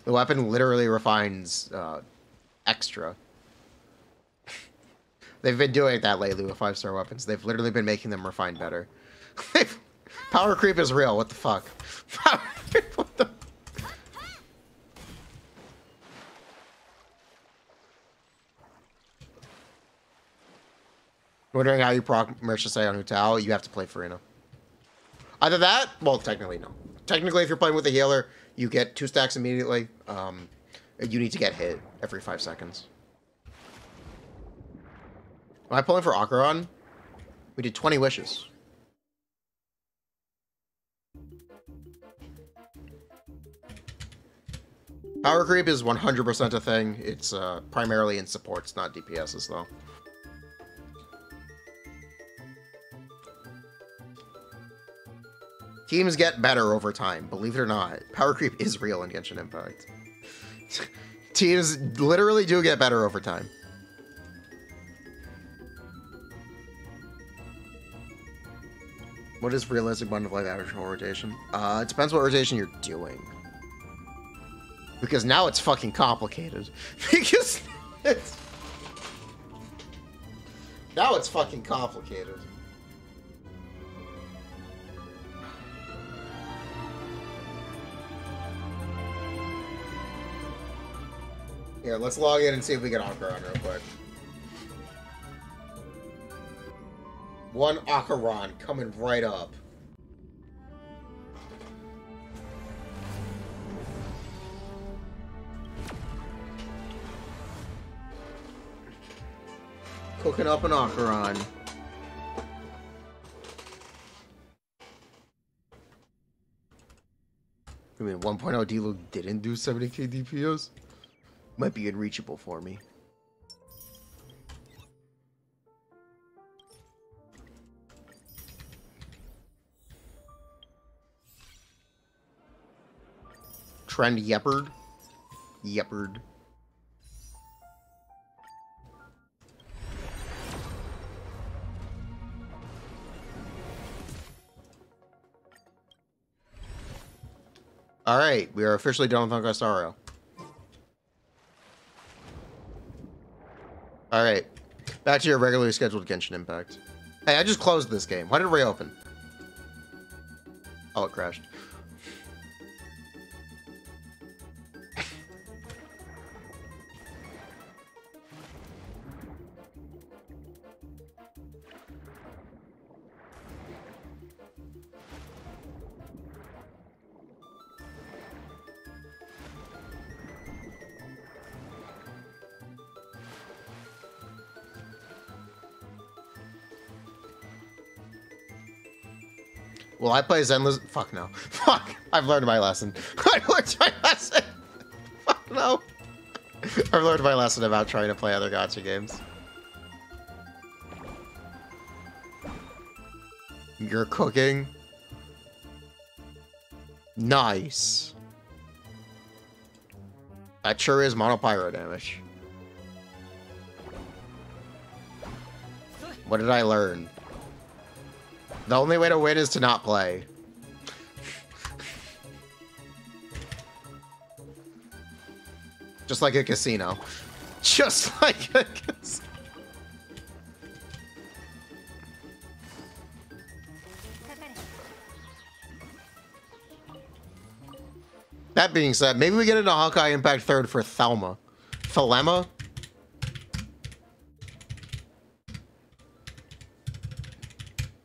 Speaker 1: The weapon literally refines uh, extra. They've been doing that lately with five star weapons. They've literally been making them refine better. Power creep is real. What the fuck? Power creep. What the? Wondering how you proc Merchant on Hutao? You have to play Furina. Either that, well, technically no. Technically, if you're playing with a healer, you get two stacks immediately. Um, you need to get hit every five seconds. Am I pulling for Acheron? We did 20 wishes. Power creep is 100% a thing. It's uh, primarily in supports, not DPSs, though. Teams get better over time, believe it or not. Power creep is real in Genshin Impact. Teams literally do get better over time. What is realistic of life average rotation? Uh, it depends what rotation you're doing. Because now it's fucking complicated. because it's... Now it's fucking complicated. Here, let's log in and see if we get Acheron real quick. One Acheron coming right up. Cooking up an Acheron. I mean, 1.0 D-Lo didn't do 70k DPS? Might be unreachable for me. Trend Yeppard. Yeppard. Alright, we are officially done with Uncasario. Alright. Back to your regularly scheduled Genshin Impact. Hey, I just closed this game. Why did it reopen? Oh, it crashed. I play Zenless? Fuck no. Fuck. I've learned my lesson. I've learned my lesson. Fuck no. I've learned my lesson about trying to play other gacha games. You're cooking. Nice. That sure is monopyro damage. What did I learn? The only way to win is to not play. Just like a casino. Just like a casino. That being said, maybe we get into Honkai Impact third for Thelma. Thelema?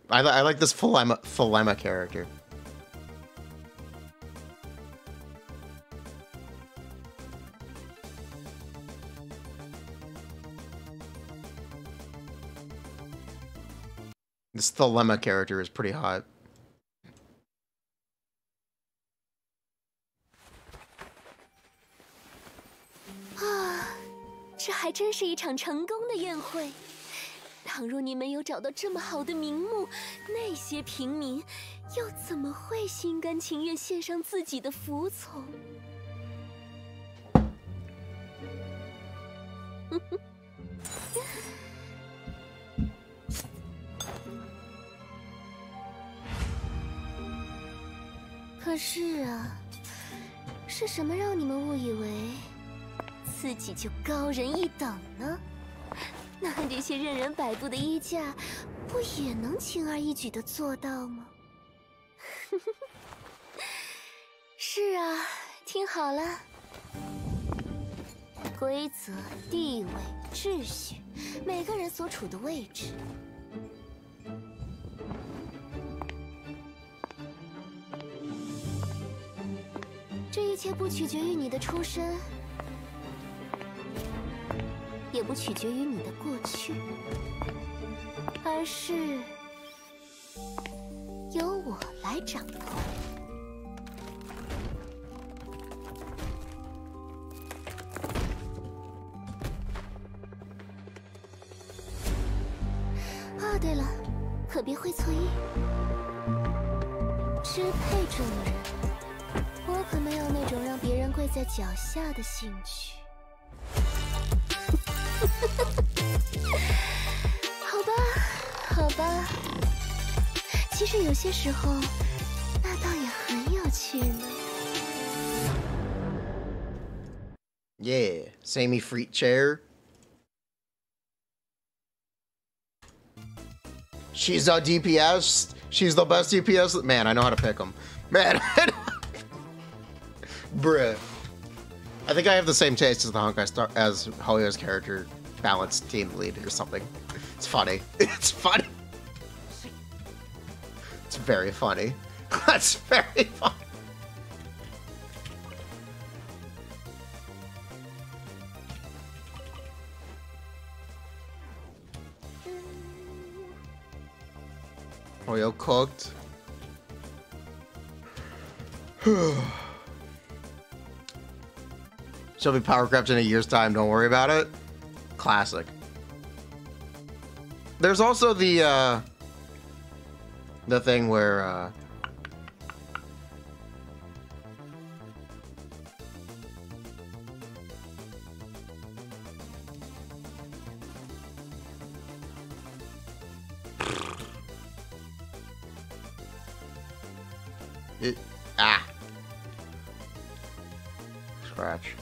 Speaker 1: I, li I like this Philema, Philema character. This Thelema character is pretty hot.
Speaker 3: 这还真是一场成功的宴会。 倘若你没有找到这么好的名目，那些平民又怎么会心甘情愿献上自己的服从？可是啊，是什么让你们误以为自己就高人一等呢？那这些任人摆布的衣架，不也能轻而易举的做到吗？是啊，听好了，规则、地位、秩序，每个人所处的位置，这一切不取决于你的出身。也不取决于你的过去，而是由我来掌控。哦，对了，可别会错意，支配众人，我可没有那种让别人跪在脚下的兴趣。好吧，好吧。其实有些时候，那倒也很有趣呢。
Speaker 1: Yeah, Sammy Freet Chair. She's a DPS. She's the best DPS. Man, I know how to pick them. Man, bruh. I think I have the same taste as the Honkai Star as Hoyo's character, balanced team lead or something. It's funny. It's funny. It's very funny. That's very funny. Oil cooked. She'll be power crept in a year's time. Don't worry about it. Classic. There's also the uh, the thing where uh, it ah scratch.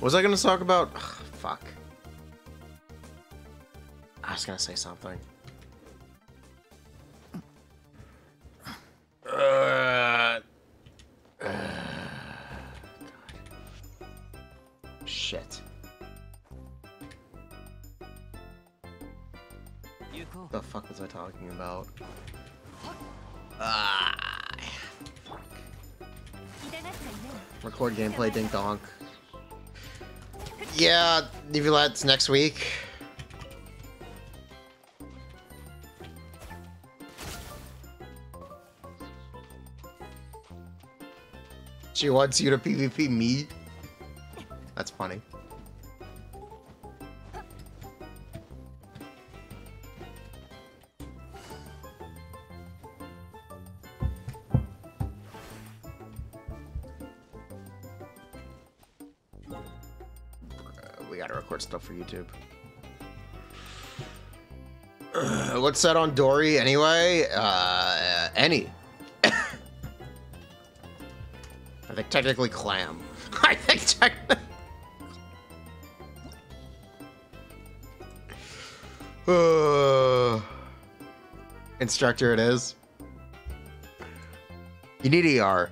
Speaker 1: was I going to talk about? Ugh, fuck. I was going to say something. Uh, uh, Shit.
Speaker 4: What
Speaker 1: the fuck was I talking about? Ah,
Speaker 5: fuck.
Speaker 1: Record gameplay, dink donk. Yeah, Neuvillette's next week. She wants you to PvP me? That's funny. Stuff for YouTube. What's that on Dori anyway? Uh, any. I think technically clam. I think technically. Instructor, it is. You need ER.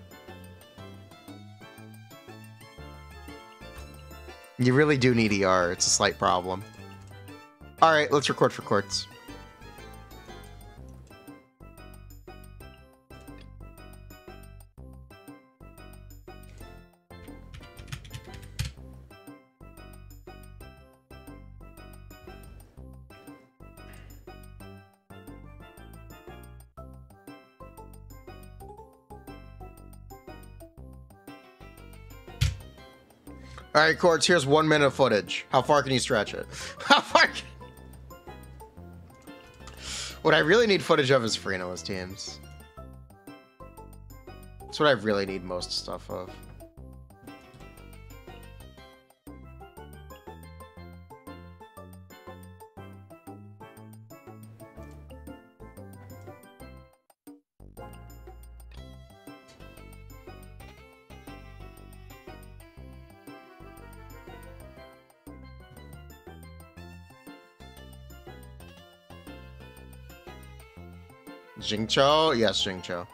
Speaker 1: You really do need ER. It's a slight problem. All right, let's record for quartz. All right, Courts, here's one minute of footage. How far can you stretch it? How far can... What I really need footage of is Freenola's teams. That's what I really need most stuff of. Xingqiu? Yes, Xingqiu.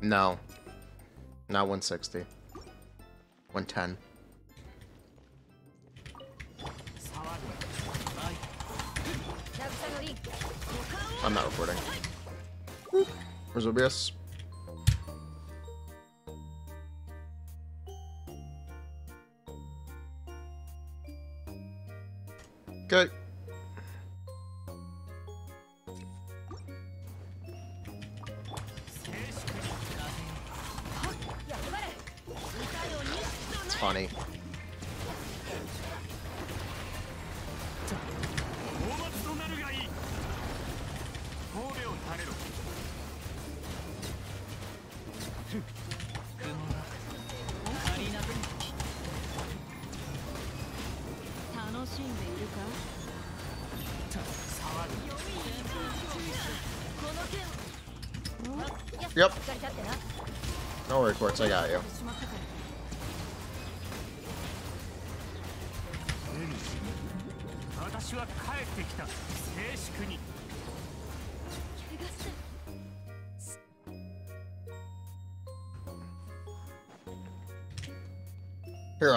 Speaker 1: No. Not 160. 110. I'm not recording. Where's OBS?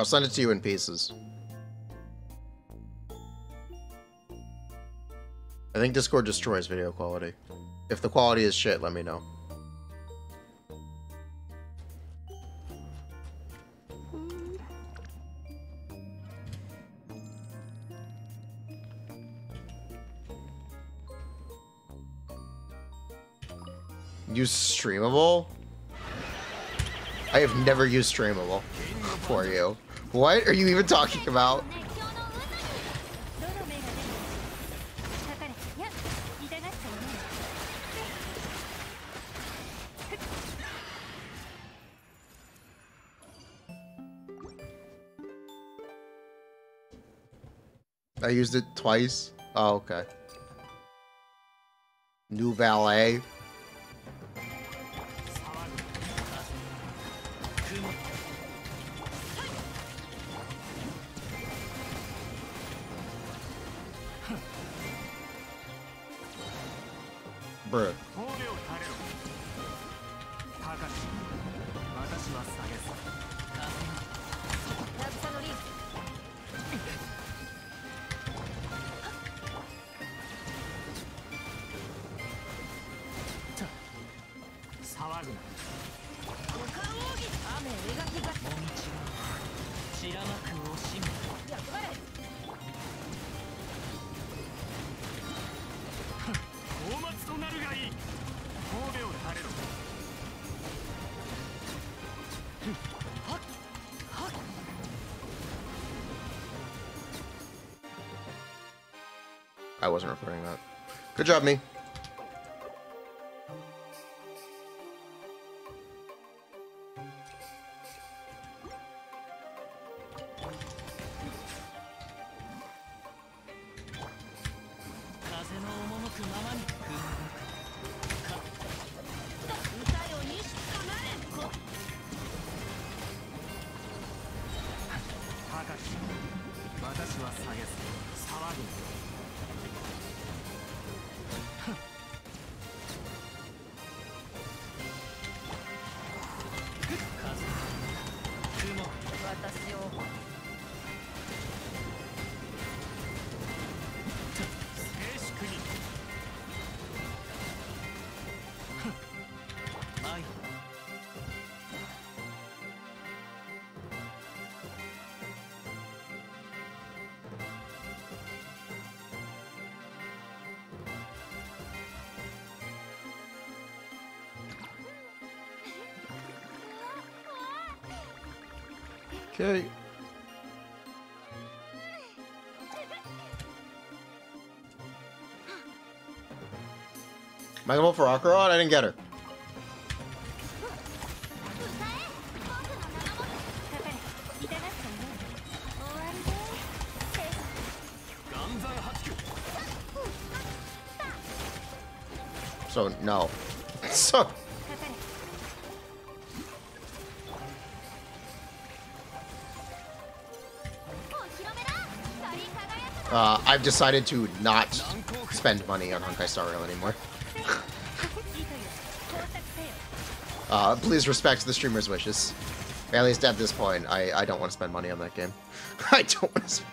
Speaker 1: I'll send it to you in pieces. I think Discord destroys video quality. If the quality is shit, let me know. Use streamable? I have never used streamable for you. What are you even talking about? I used it twice. Oh, okay. New valet. Wasn't recording that. Good job, me. Okay. Am I going for Acheron? I didn't get her. So, no. so... Uh, I've decided to not spend money on Honkai Star Rail anymore. uh, please respect the streamer's wishes. At least at this point, I, I don't want to spend money on that game. I don't want to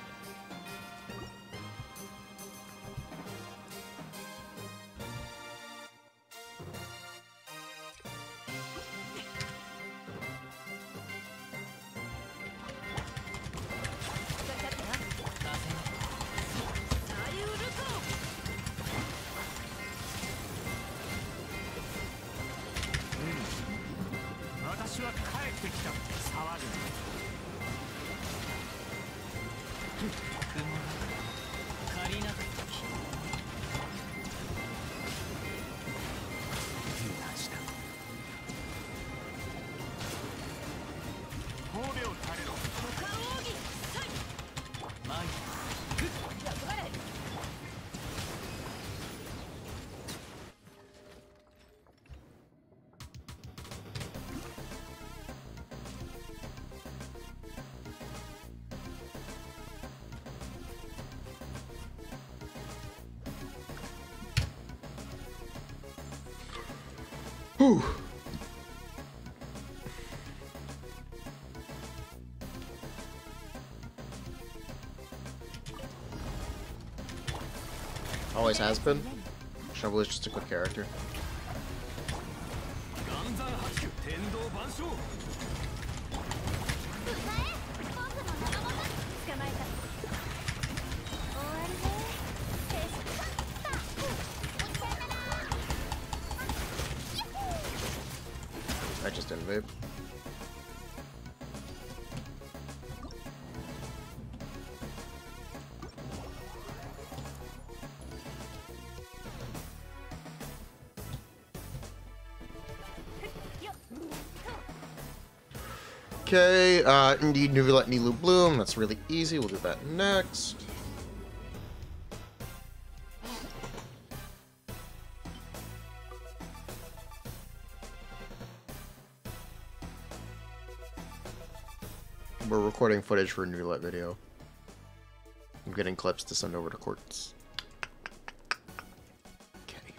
Speaker 1: Whew. Always has been. Shovel is just a good character. Move. Okay, uh, need Neuvillette Nilou Bloom. That's really easy. We'll do that next. Footage for a Neuvillette video. I'm getting clips to send over to Quartz. Okay.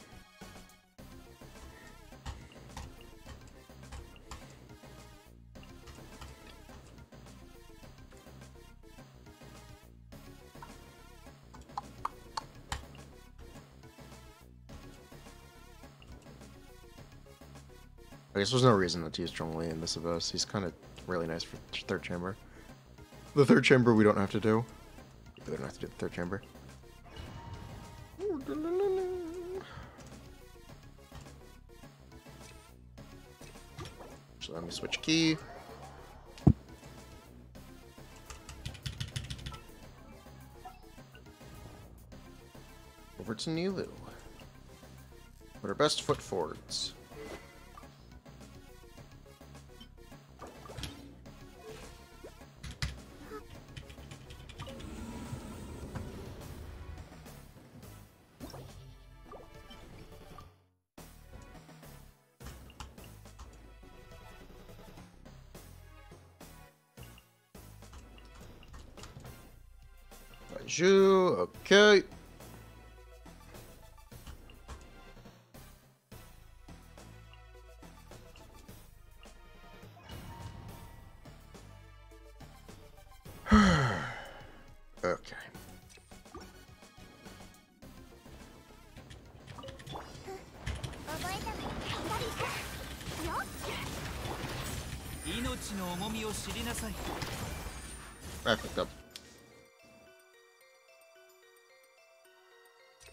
Speaker 1: I guess there's no reason to use Zhongli in this Abyss. He's kind of really nice for third chamber. The third chamber we don't have to do. We don't have to do the third chamber. So let me switch key. Over to Nilou. Put our best foot forwards.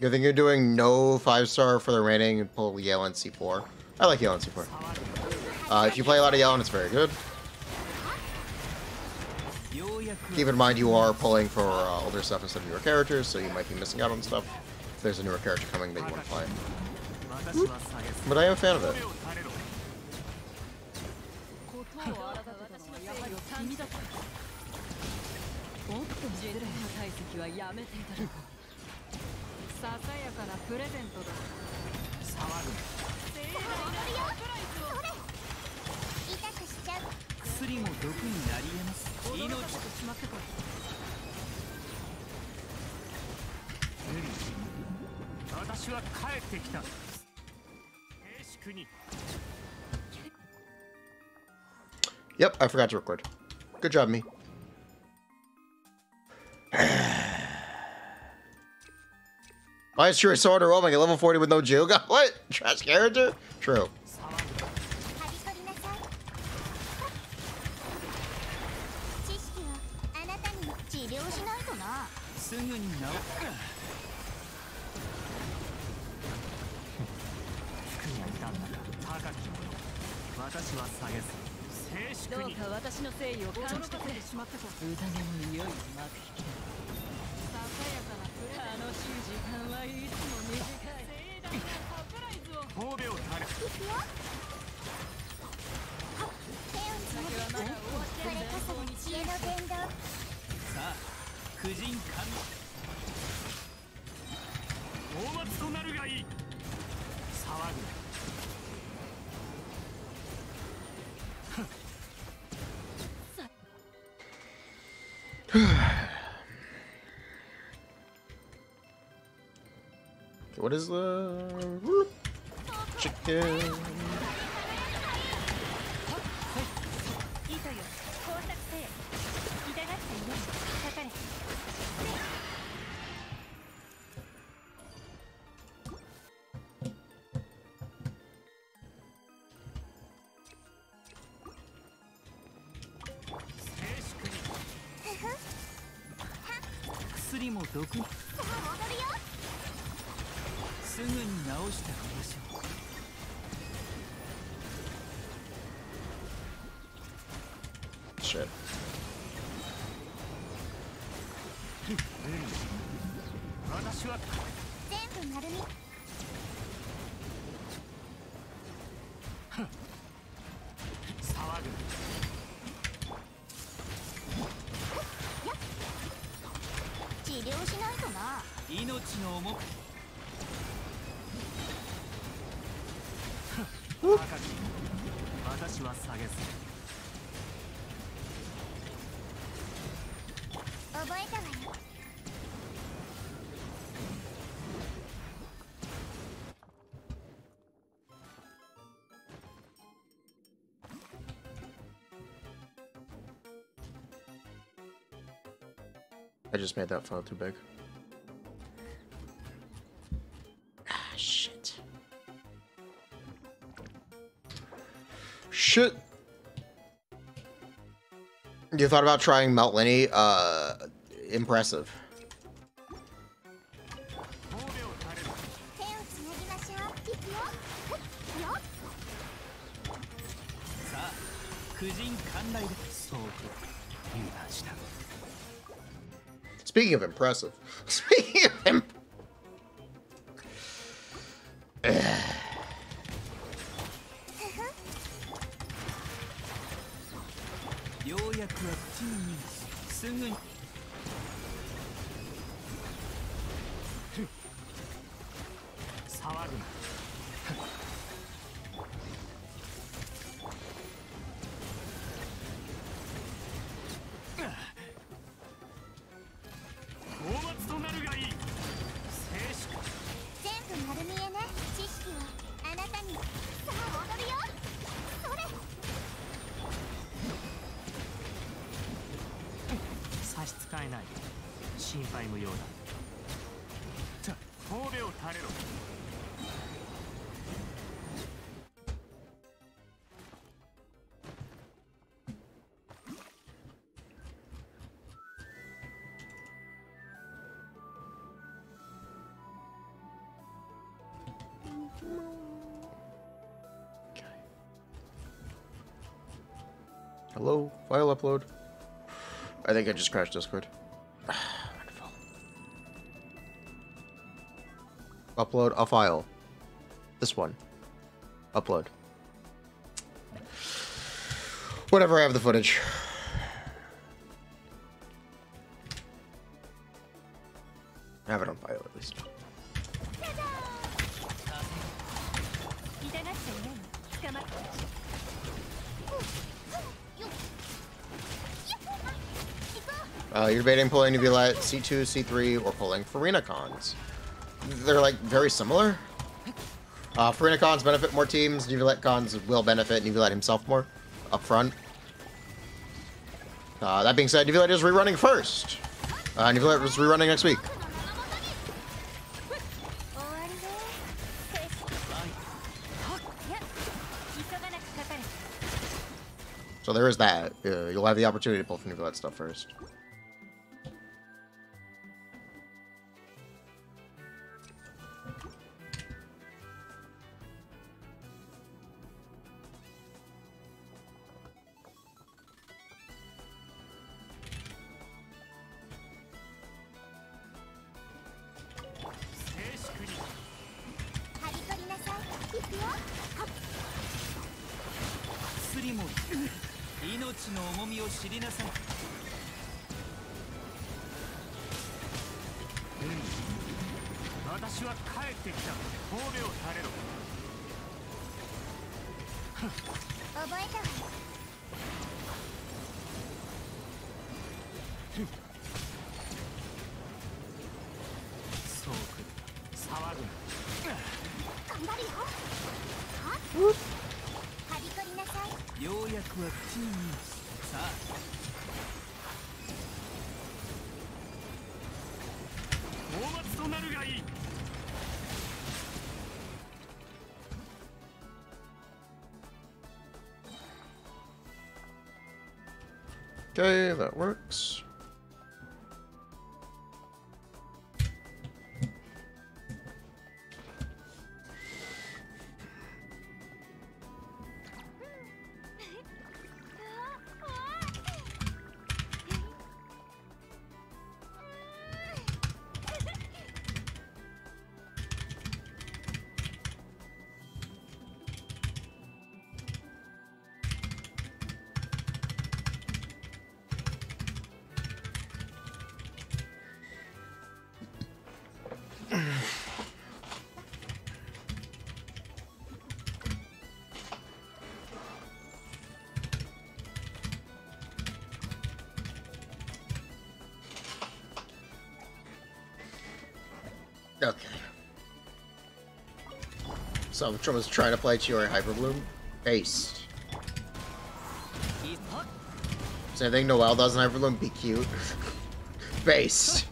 Speaker 1: I think you're doing no five star for the rating and pull Yelan C4. I like Yelan C4. Uh, if you play a lot of Yell, it's very good. Keep in mind you are pulling for uh, older stuff instead of newer characters, so you might be missing out on stuff. If there's a newer character coming that you want to play. But I am a fan of it. Forgot to record. Good job, me. Is true? I saw underwhelming at level 40 with no Juga? What? Trash character? True. Okay,
Speaker 3: 全部丸み
Speaker 2: 騒ぐ
Speaker 3: 治療しないとな。
Speaker 4: 命の重く
Speaker 1: I just made that file too big. Ah, shit. Shit. You thought about trying Melt Lyney? Uh, impressive. Speaking of impressive, file upload. I think I just crashed Discord. Wonderful. Upload a file. This one. Upload. Whatever, I have the footage. debating pulling Neuvillette, C2, C3, or pulling Furina Cons. They're like very similar. Uh, Furina Cons benefit more teams, Neuvillette Cons will benefit Neuvillette himself more up front. Uh, that being said, Neuvillette is rerunning first. Uh, Neuvillette is rerunning next week. So there is that. Uh, you'll have the opportunity to pull from that stuff first. Salvatron was trying to play Chiori Hyperbloom. Ace. Same thing Noelle does in Hyperbloom. Be cute.
Speaker 3: Based.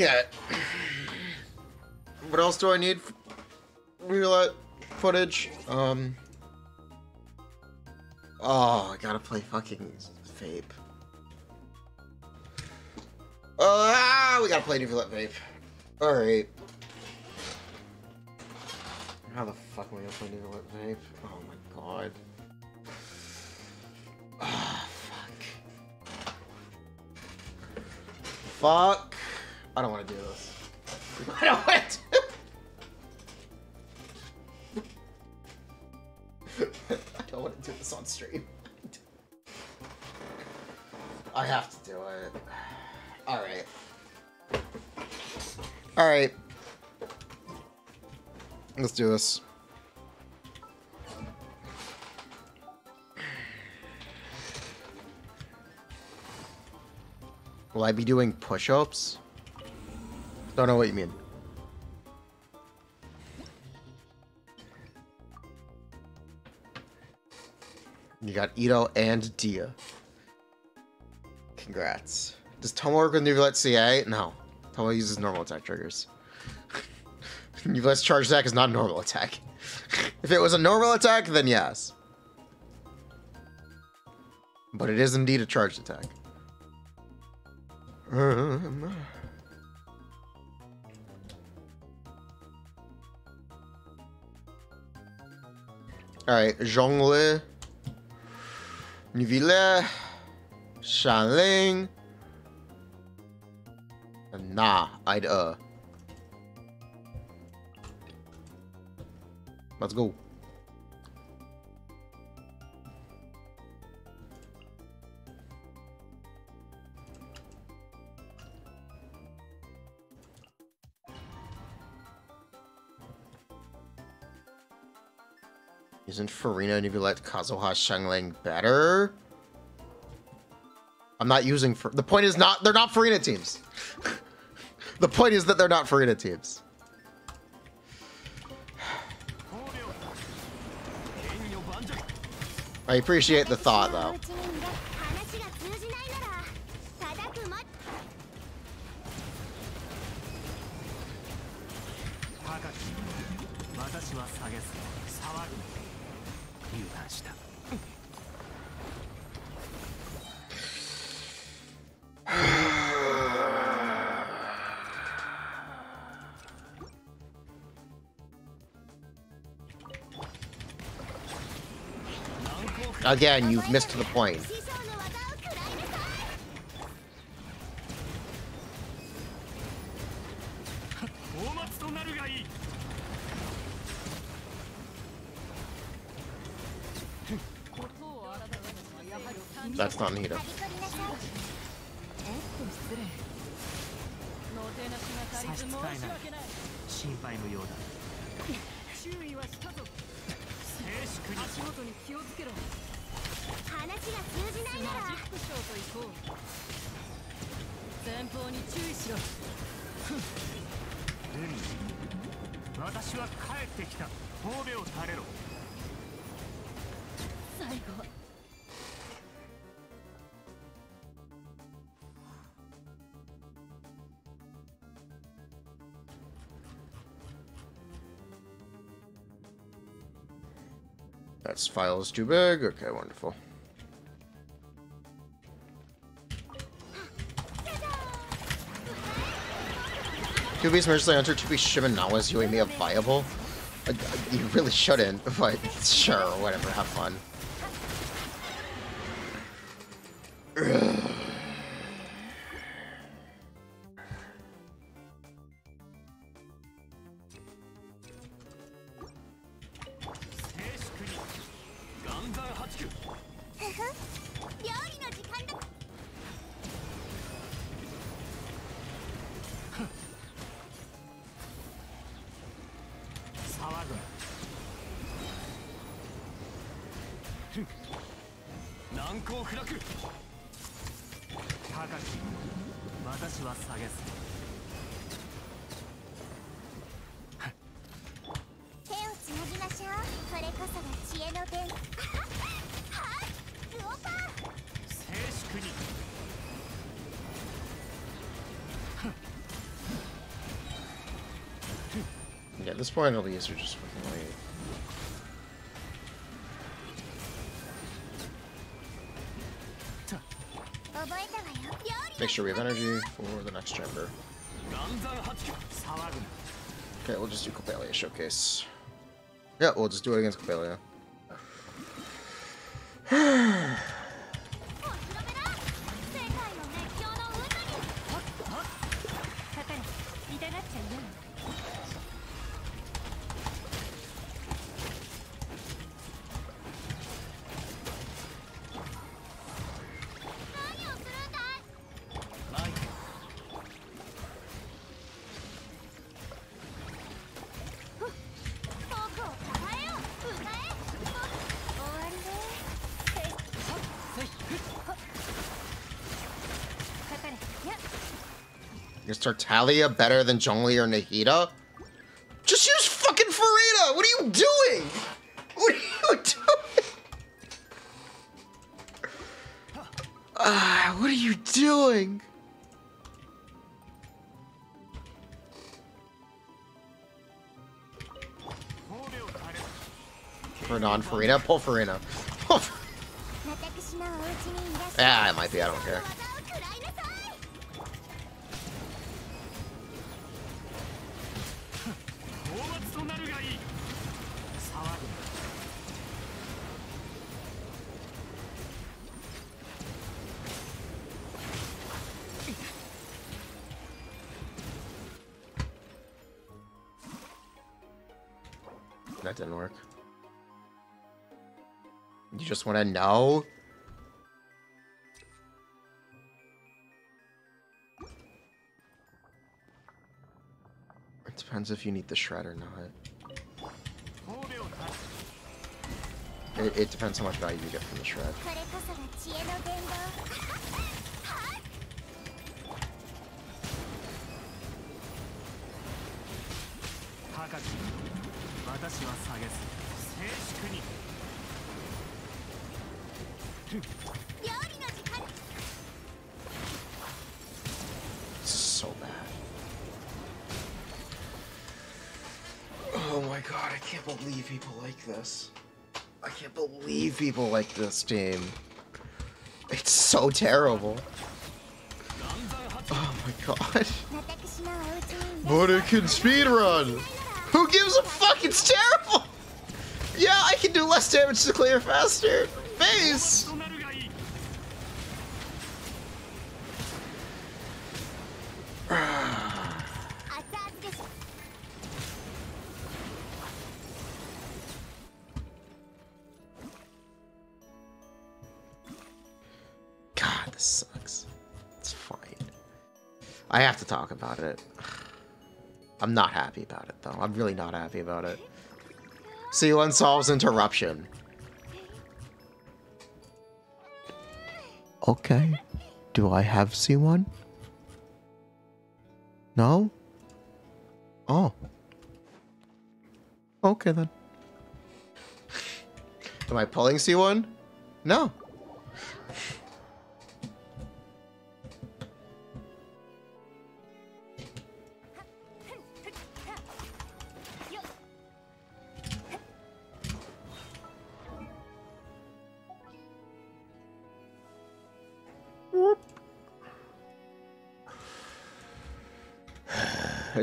Speaker 1: Okay. What else do I need? Roulette footage. Um. Oh, I gotta play fucking vape. Oh, ah, we gotta play roulette vape. All right. How the fuck am I gonna play roulette vape? Oh my god. Ah, fuck. Fuck. I don't want to do this. I don't want to. I don't want to do this on stream. I have to do it. Alright. Alright. Let's do this. Will I be doing push-ups? Don't know what you mean. You got Itto and Dia. Congrats. Does Thoma work with Neuvillette CA? No. Thoma uses normal attack triggers. Neuvillette's charge attack is not a normal attack. if it was a normal attack, then yes. But it is indeed a charged attack. Alright, Zhongli, Nuville, Xiangling, and Nah, I'd uh. Let's go. Isn't Furina and Neuvillette Kazuha Xiangling better? I'm not using for the point is not they're not Furina teams. the point is that they're not Furina teams. I appreciate the thought though.
Speaker 3: うちにいる話が通じないなら叩くま
Speaker 2: 高き私は下げず騒ぐ油断した
Speaker 1: Again, you've missed the point. File is too big. Okay, wonderful. To be Mercy Hunter, to be Shimenawa's Yuimi viable? Uh, uh, you really shouldn't, but sure, whatever, have fun. quantities are just fucking
Speaker 3: lame.
Speaker 1: Make sure we have energy for the next chamber. Okay, we'll just do Coppelia Showcase. Yeah, we'll just do it against Coppelia. Tartaglia better than Zhongli or Nahida? Just use fucking Furina! What are you doing? What are you doing? Uh, what are you doing? Renan Furina? Pull
Speaker 3: Furina.
Speaker 1: yeah, it might be. I don't care. to know. It depends if you need the shred or not. It, it depends how much value you get from the shred so bad. Oh my god, I can't believe people like this. I can't believe people like this game. It's so terrible. Oh my god. speed speedrun! Who gives a fuck? It's terrible! Yeah, I can do less damage to clear faster! Face! I'm not happy about it, though. I'm really not happy about it. C1 solves interruption. Okay. Do I have C1? No? Oh. Okay, then. Am I pulling C1? No.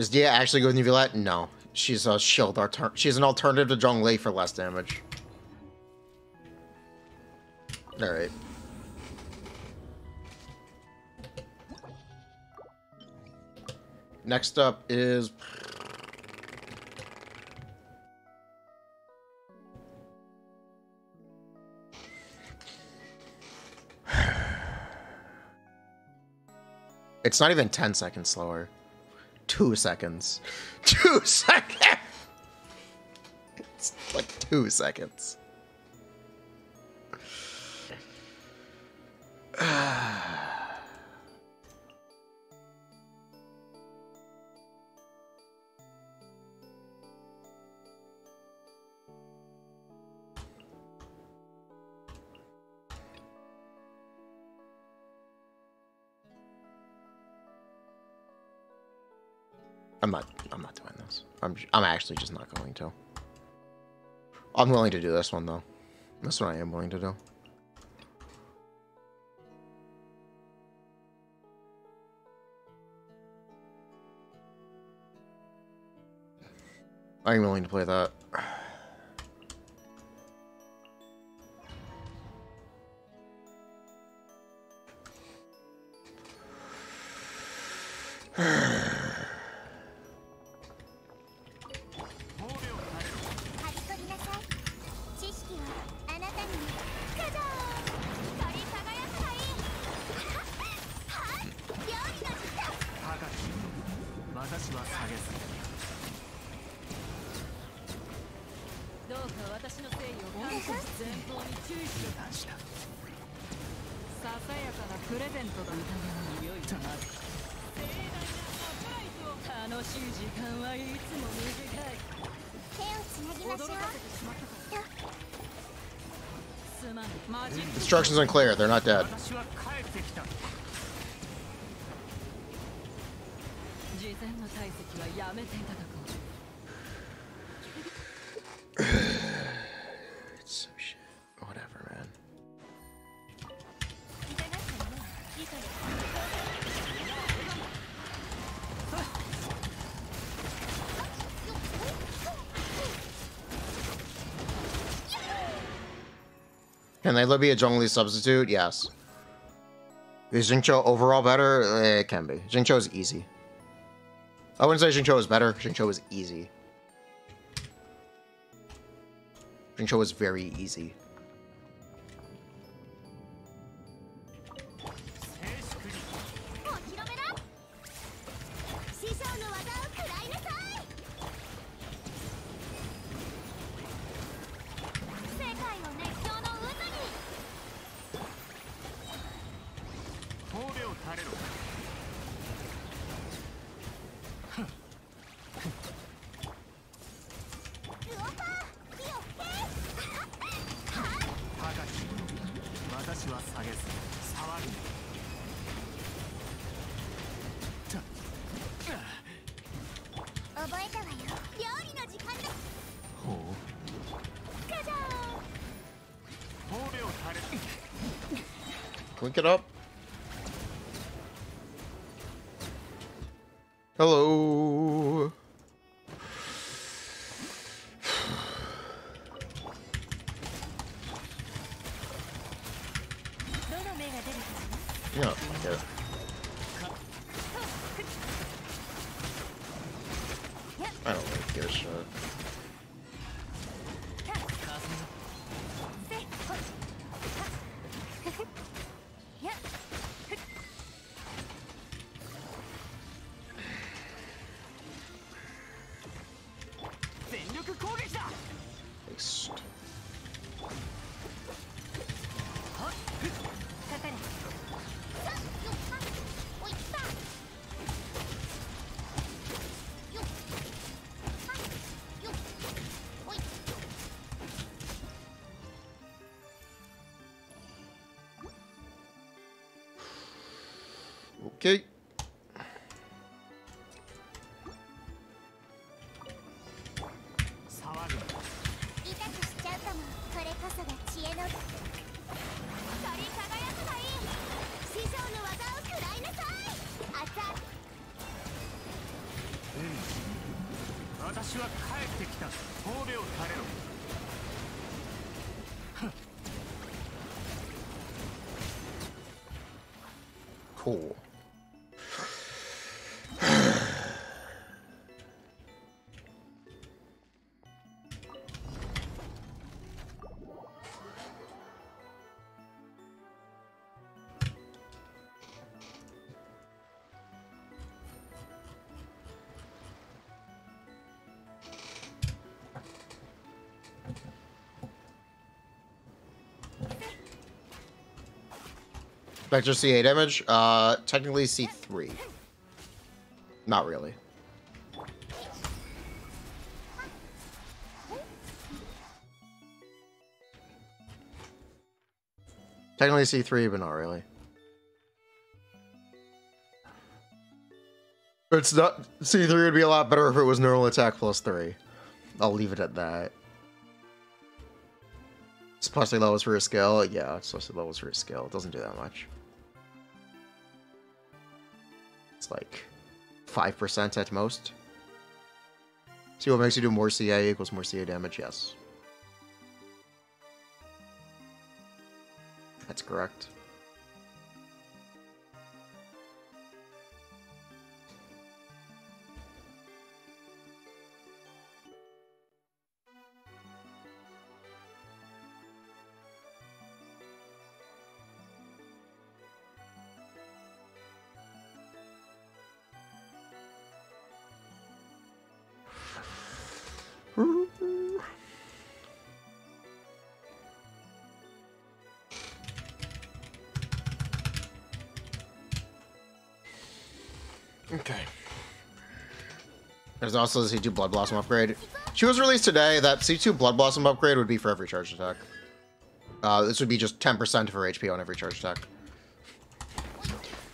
Speaker 1: Does Dia actually go with Neuvillette? No. She's a shield. She's an alternative to Zhongli for less damage. Alright. Next up is... it's not even 10 seconds slower two seconds. Two seconds! It's like two seconds. I'm actually just not going to. I'm willing to do this one, though. That's what I am willing to do. I'm willing to play that. unclear. They're not dead. they let be a Zhongli substitute? Yes. Is Jingqiu overall better? Eh, it can be. Jingqiu is easy. I wouldn't say Jingqiu is better. Jingqiu is easy. Jingqiu is very easy. Okay. Vector CA damage? Uh, technically C3. Not really. Technically C3, but not really. It's not C3 would be a lot better if it was neural attack plus three. I'll leave it at that. It's plus three levels for a skill. Yeah, it's plus three levels for a skill. It doesn't do that much. It's like 5% at most. See what makes you do more CA equals more CA damage? Yes. That's correct. There's also the C2 Blood Blossom upgrade. She was released today. That C2 Blood Blossom upgrade would be for every charge attack. Uh, this would be just 10% of her HP on every charge attack.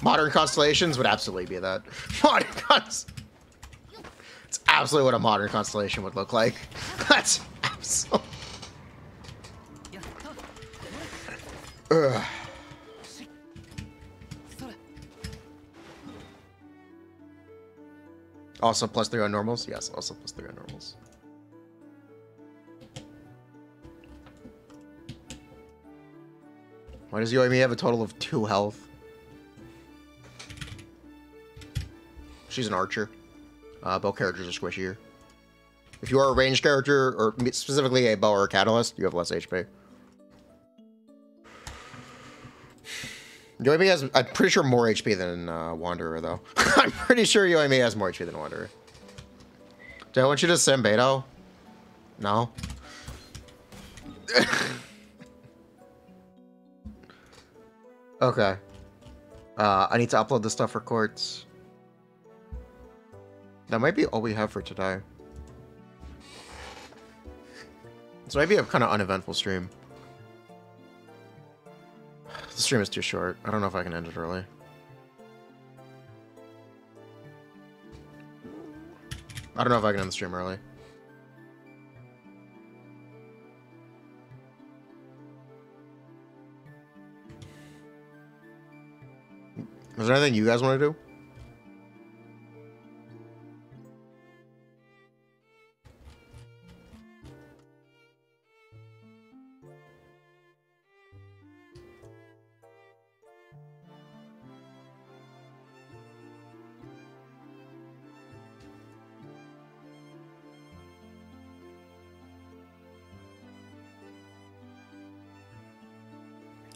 Speaker 1: Modern Constellations would absolutely be that. Modern Const... It's absolutely what a modern constellation would look like. That's absolutely... Ugh. Also plus three on normals? Yes, also plus three on normals. Why does Yoimi have a total of two health? She's an archer. Uh, bow characters are squishier. If you are a ranged character, or specifically a bow or a catalyst, you have less HP. Yoimi has, I'm pretty sure, more HP than uh, Wanderer, though. I'm pretty sure Yoimi has more HP than Wanderer. Do I want you to send Beto? No? okay. Uh, I need to upload the stuff for courts. That might be all we have for today. This might be a kind of uneventful stream. The stream is too short. I don't know if I can end it early. I don't know if I can end the stream early. Is there anything you guys want to do?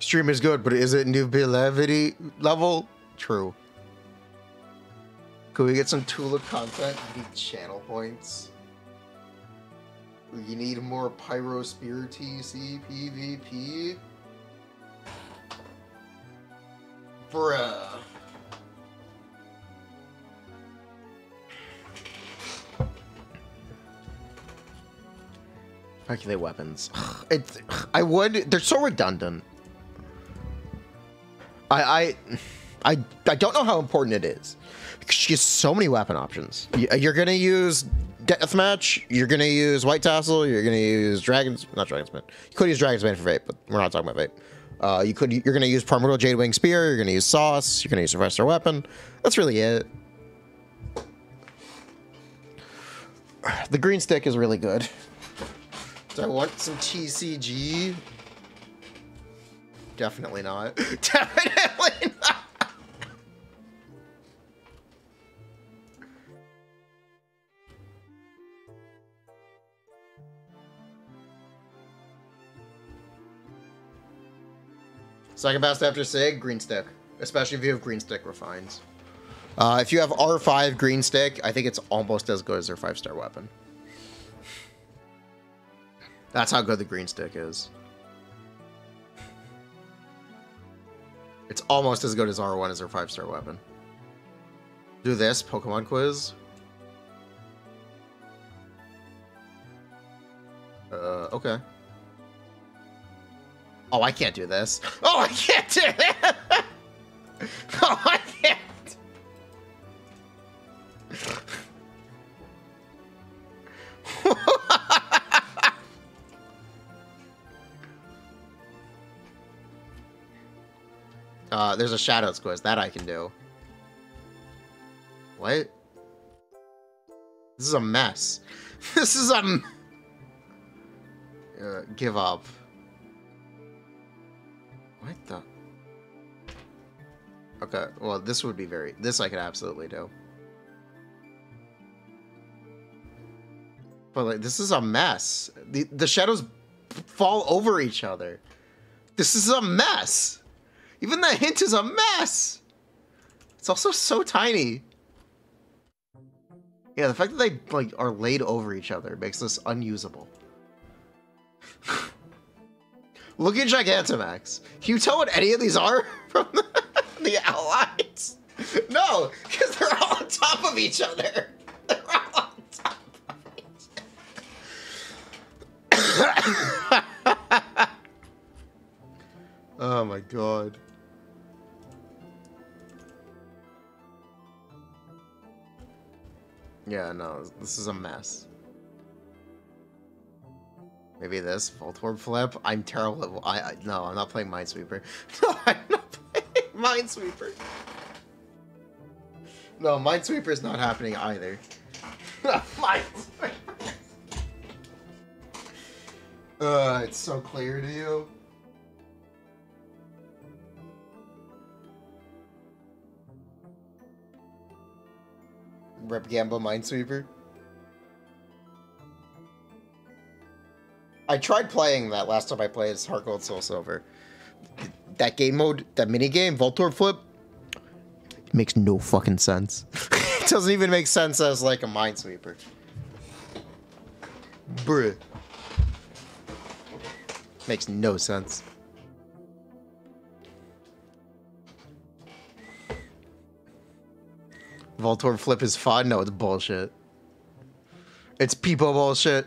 Speaker 1: Stream is good, but is it Neuvillette level? True. Could we get some Tula content? We need channel points. We need more Pyro Spear TC PvP. Bruh. Calculate weapons. It's, I would. They're so redundant. I, I, I, I don't know how important it is because she has so many weapon options. You- You're gonna use deathmatch. You're gonna use white tassel. You're gonna use dragons. Not Dragon's Bane. You could use Dragon's Bane for vape, but we're not talking about vape. Uh, you could. You're gonna use primordial jade wing spear. You're gonna use sauce. You're gonna use sylvester weapon. That's really it. The green stick is really good. Do I want some TCG? Definitely not. Definitely not. Second best after Sig, green stick. Especially if you have green stick refines. Uh, if you have R5 green stick, I think it's almost as good as their five star weapon. That's how good the green stick is. It's almost as good as R1 as her 5-star weapon. Do this, Pokemon quiz. Uh, okay. Oh, I can't do this. Oh, I can't do it! oh, I can't! Uh, there's a Shadows quiz. That I can do. What? This is a mess. This is a... Uh, give up. What the? Okay, well, this would be very... This I could absolutely do. But, like, this is a mess. The, the shadows fall over each other. This is a mess. Even the hint is a mess. It's also so tiny. Yeah, the fact that they, like, are laid over each other makes this unusable. Look at Gigantamax. Can you tell what any of these are from the, the? No, because they're all on top of each other. They're all on top of each other. oh my god. Yeah, no, this is a mess. Maybe this Voltorb flip. I'm terrible. I, I no, I'm not playing Minesweeper. No, I'm not playing Minesweeper. No, Minesweeper is not happening either. Minesweeper. Uh, it's so clear to you. Rep Gamba Minesweeper. I tried playing that last time I played as Heart Gold Soul Silver. That game mode, that mini game, Voltorb Flip, makes no fucking sense. it doesn't even make sense as like a Minesweeper. Bruh. Makes no sense. Voltorb Flip is fun? No, it's bullshit. It's people bullshit.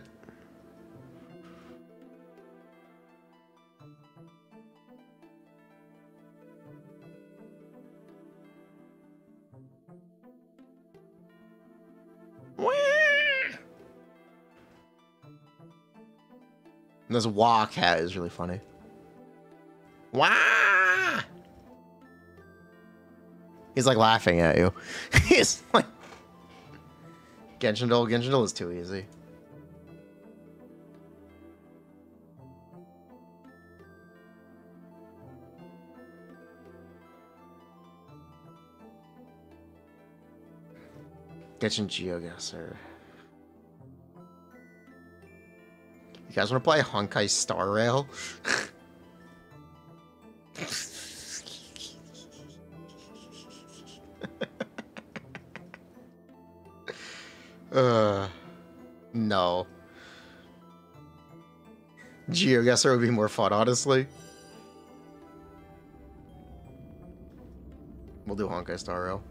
Speaker 1: And this wah cat is really funny. Wah! He's like laughing at you. He's like Genshin Duel. Genshin is too easy. Genshin Geoguessr. You guys want to play Honkai Star Rail? uh, no. Geoguessr would be more fun, honestly. We'll do Honkai Star Rail.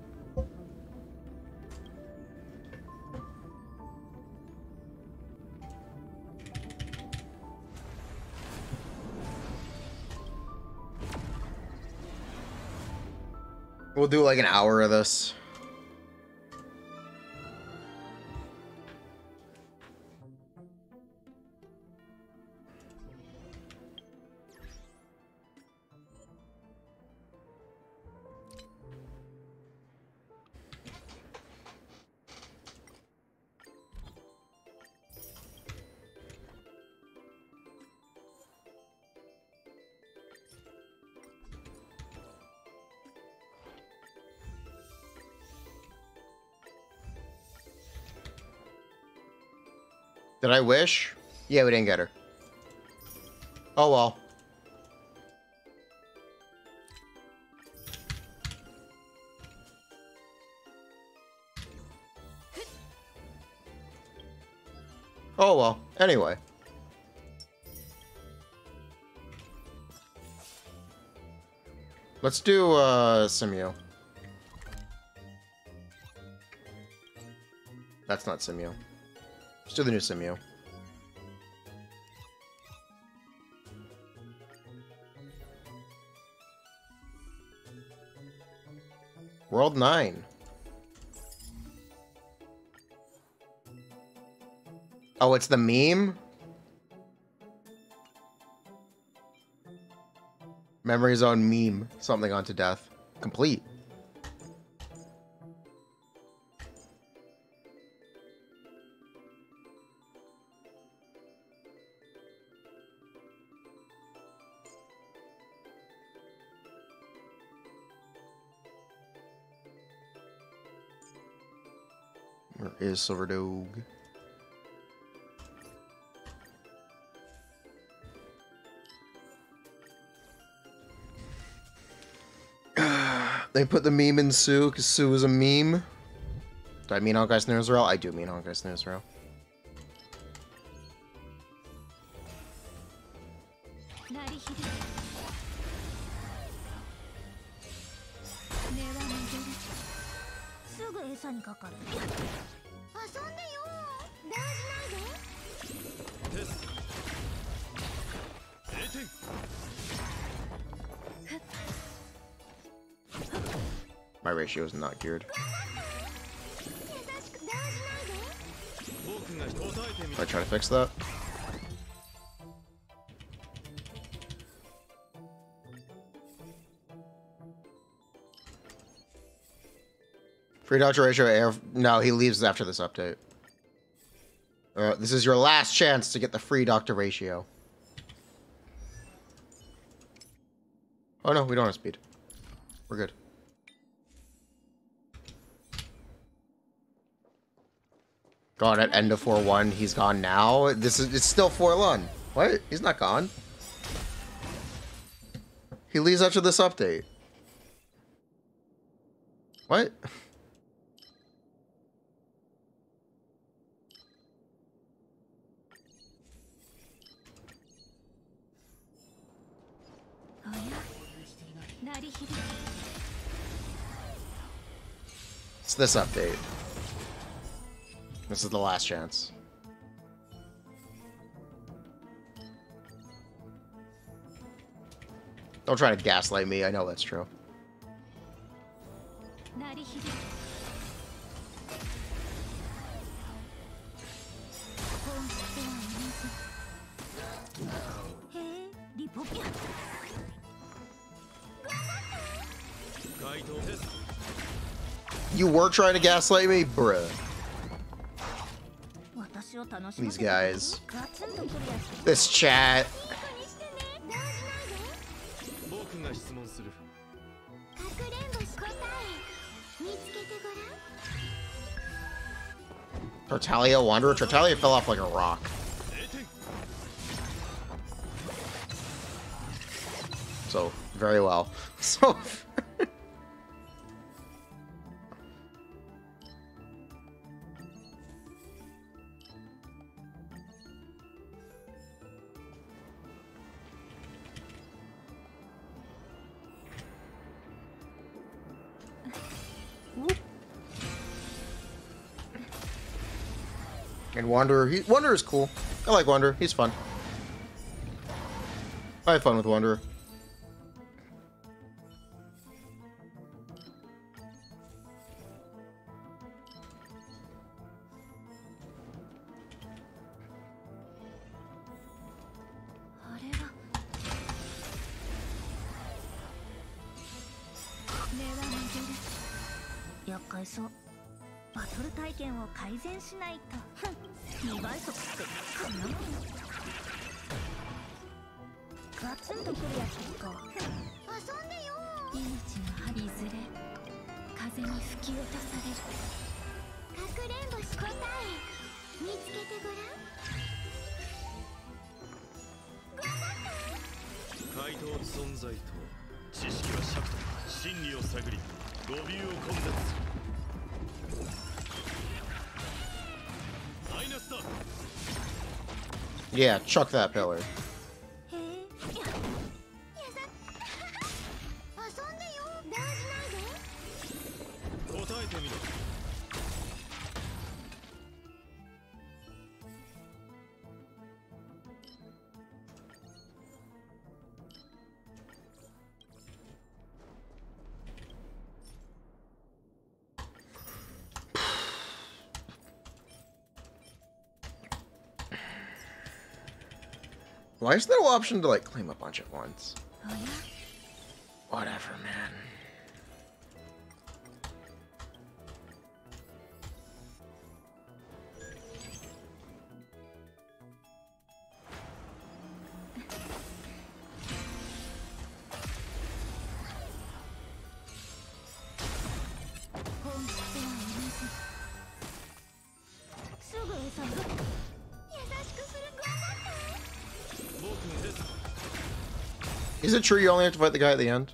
Speaker 1: We'll do like an hour of this. Did I wish? Yeah, we didn't get her. Oh well. Oh well. Anyway. Let's do uh Simio. That's not Simio. Let's the new Simio. World 9. Oh, it's the meme? Memory Zone meme. Something onto death. Complete. Is Silver Dog? They put the meme in Sue because Sue is a meme. Do I mean Honkai Star Israel? I do mean Honkai Star Israel. she was not geared. If I try to fix that. Free Dodge Ratio Air? No, he leaves after this update. Uh, this is your last chance to get the free Doctor Ratio. Oh no, we don't have speed. We're good. Gone at end of 4-1. He's gone now. This is it's still 4-1. What? He's not gone. He leaves after this update. What? Oh, it's this update. This is the last chance. Don't try to gaslight me. I know that's true. You were trying to gaslight me? Bruh. These guys. This chat. Tartaglia Wanderer? Tartaglia fell off like a rock. So, very well. So Wanderer, he, Wanderer is cool. I like Wanderer. He's fun. I have fun with Wanderer. Yeah, chuck that pillar.
Speaker 6: Why is there no option to like claim a bunch at once?
Speaker 7: Oh, おや
Speaker 6: Whatever, man. Is it true you only have to fight the guy at the end?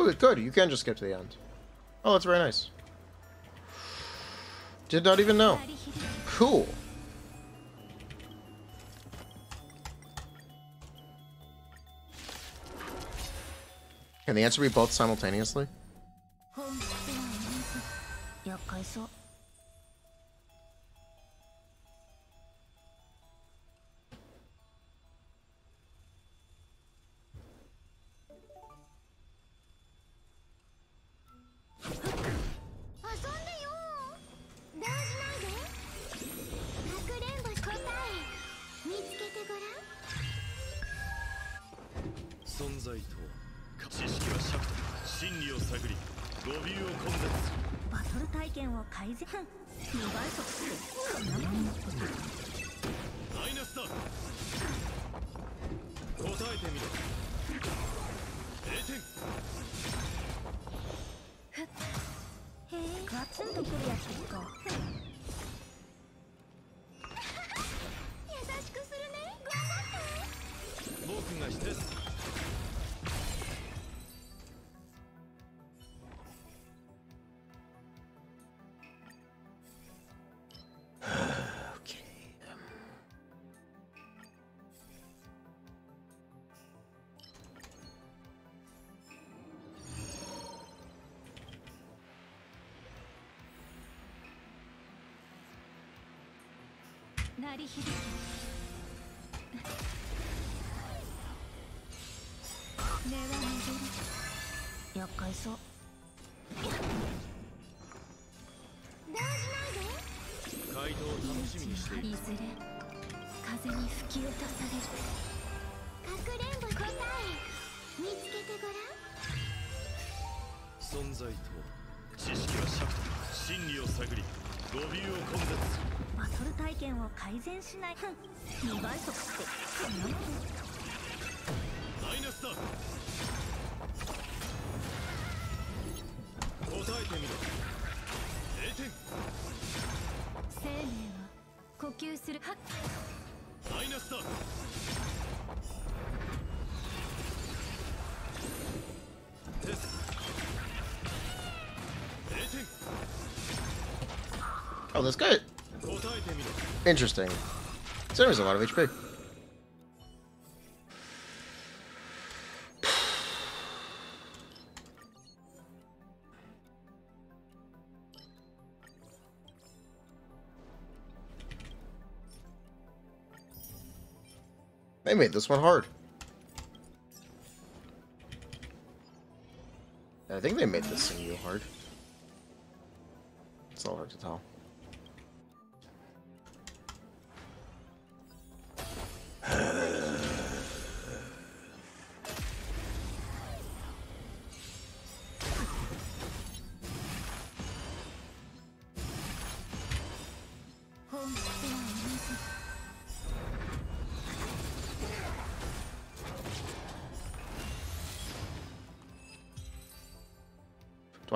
Speaker 6: Oh, good. You can just skip to the end. Oh, that's very nice. Did not even know. Cool. Can the answer be both simultaneously?
Speaker 7: いずれ風に吹き落とされる。かくれんぼ答え。見つけてごらん。
Speaker 2: 存在と知識は尺度真理を探り。語尾を根絶
Speaker 7: バトル体験を改善しない。2倍速って。そんなも
Speaker 2: の
Speaker 6: Oh,
Speaker 2: that's good.
Speaker 6: Interesting. There's a lot of HP. They made this one hard. I think they made this thing real hard. It's all hard to tell.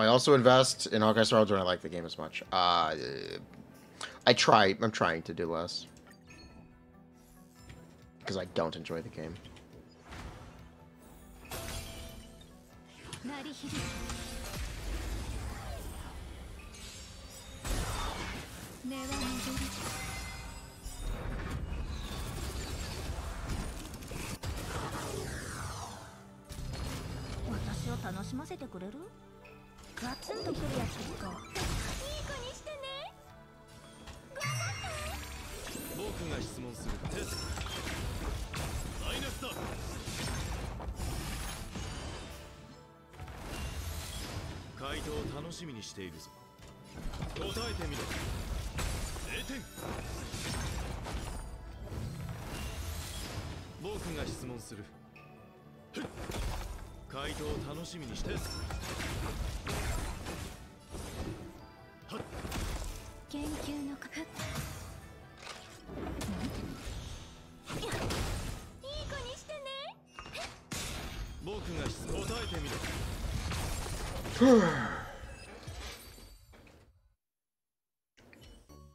Speaker 1: I also invest in Honkai Star Rail? Do I like the game as much? Uh, I try. I'm trying to do less because I don't enjoy the game.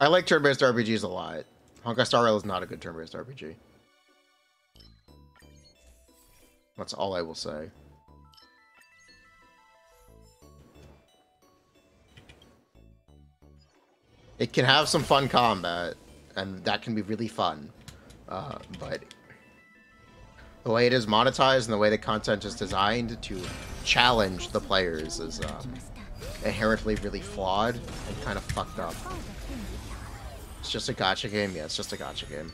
Speaker 1: I like turn-based RPGs a lot. Honkai Star Rail is not a good turn-based RPG. That's all I will say. It can have some fun combat, and that can be really fun. Uh, but the way it is monetized and the way the content is designed to challenge the players is uh, inherently really flawed and kind of fucked up. It's just a gacha game? Yeah, it's just a gacha game.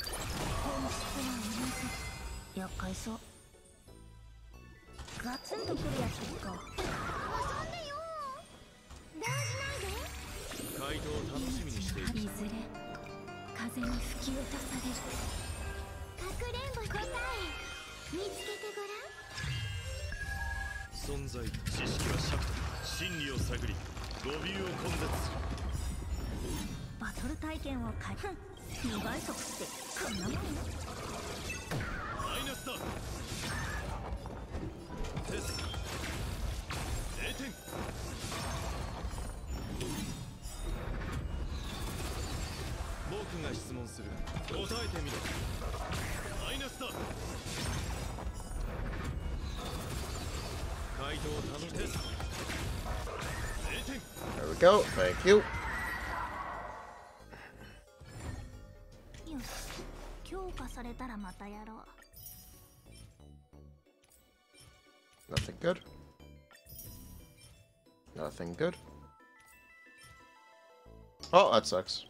Speaker 1: Oh, that sucks.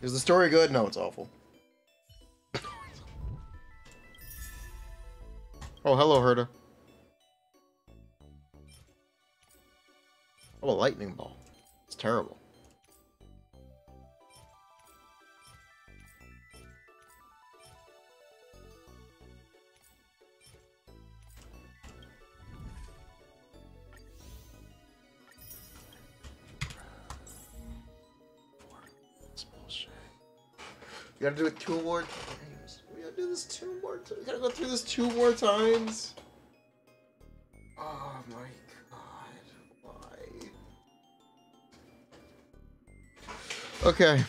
Speaker 1: Is the story good? No, it's awful. oh, hello, Herta. Oh, a lightning ball. It's terrible. We gotta do it two more times. We gotta do this two more times. We gotta go through this two more times. Oh my god. Why? Okay.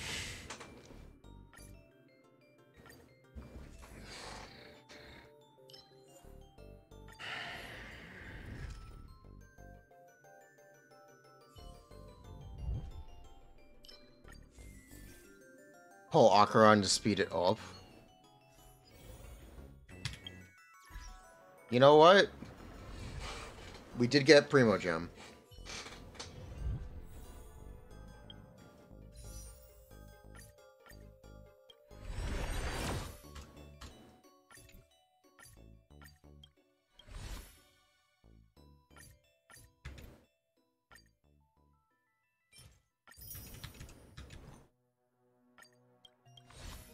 Speaker 1: Acheron to speed it up. You know what? We did get Primogem.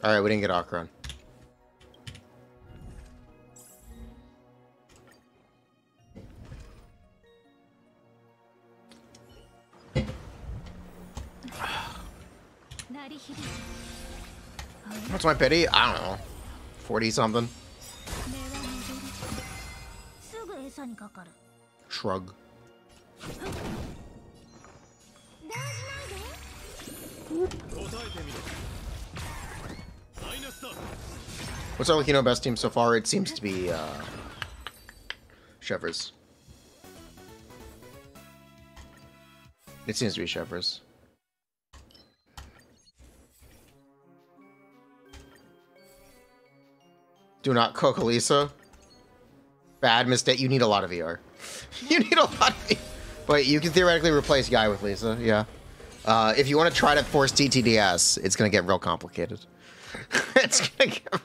Speaker 1: Alright, we didn't get Acheron. What's my pity? I don't know. 40 something. Shrug. What's our Lucino best team so far? It seems to be uh, Chevreuse. It seems to be Chevreuse. Do not cook Elisa. Bad mistake. You need a lot of ER. you need a lot of. E But you can theoretically replace Guy with Lisa. Yeah. Uh, if you want to try to force TTDS, it's gonna get real complicated. it's gonna get.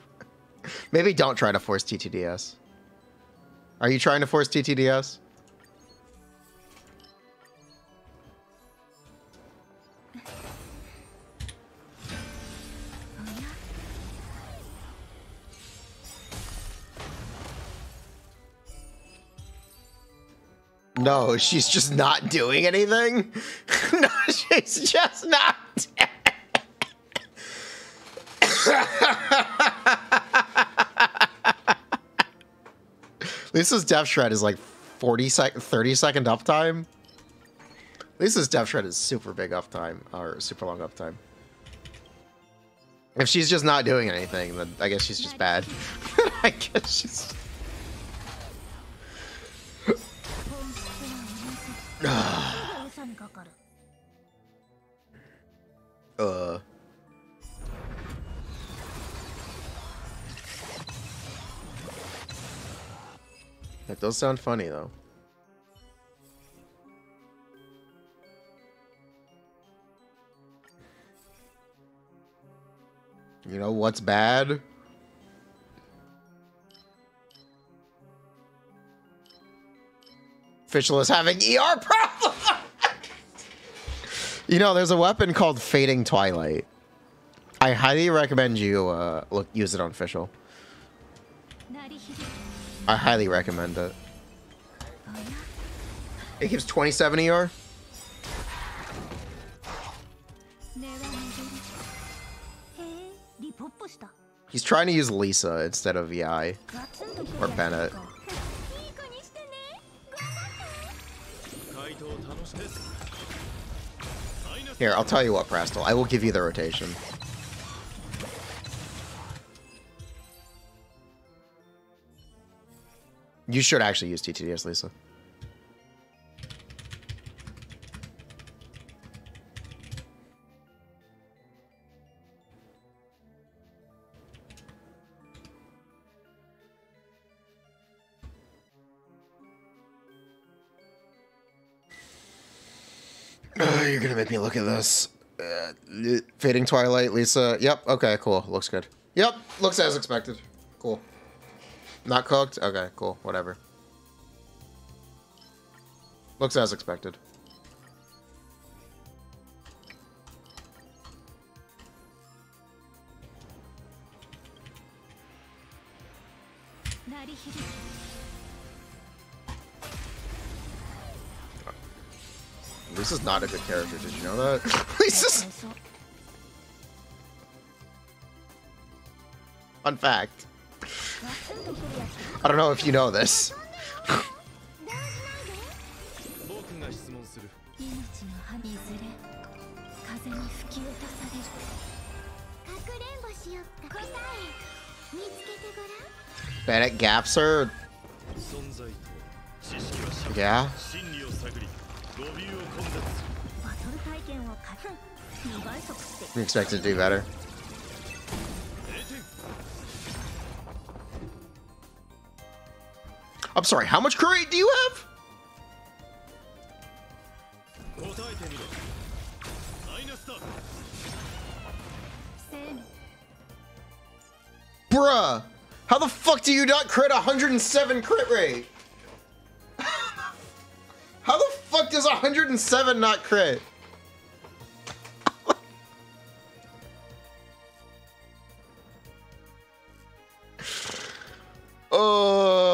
Speaker 1: Maybe don't try to force TTDS. Are you trying to force TTDS? No, she's just not doing anything. no, she's just not. this is Def Shred is like 40 sec 30 second uptime. Lisa's least Def Shred is super big uptime, or super long uptime. If she's just not doing anything, then I guess she's just bad. I guess she's... uh... That does sound funny, though. You know what's bad? Official is having ER problems! you know, there's a weapon called Fading Twilight. I highly recommend you uh, look use it on official. I highly recommend it. It gives 27 ER. He's trying to use Lisa instead of
Speaker 6: Vi
Speaker 1: or Bennett. Here, I'll tell you what, Prastel. I will give you the rotation. You should actually use TTDS, Lisa. Uh, you're gonna make me look at this. Uh, fading twilight, Lisa. Yep. Okay. Cool. Looks good. Yep. Looks as expected. Cool. Not cooked? Okay, cool. Whatever. Looks as expected. Lisa's not a good character, did you know that? Lisa's... Fun fact. I don't know if you know this. Bennett gaps her. Yeah. We expect to do better. I'm sorry, how much crit do you have? Bruh! How the fuck do you not crit 107 crit rate? how the fuck does 107 not crit? oh.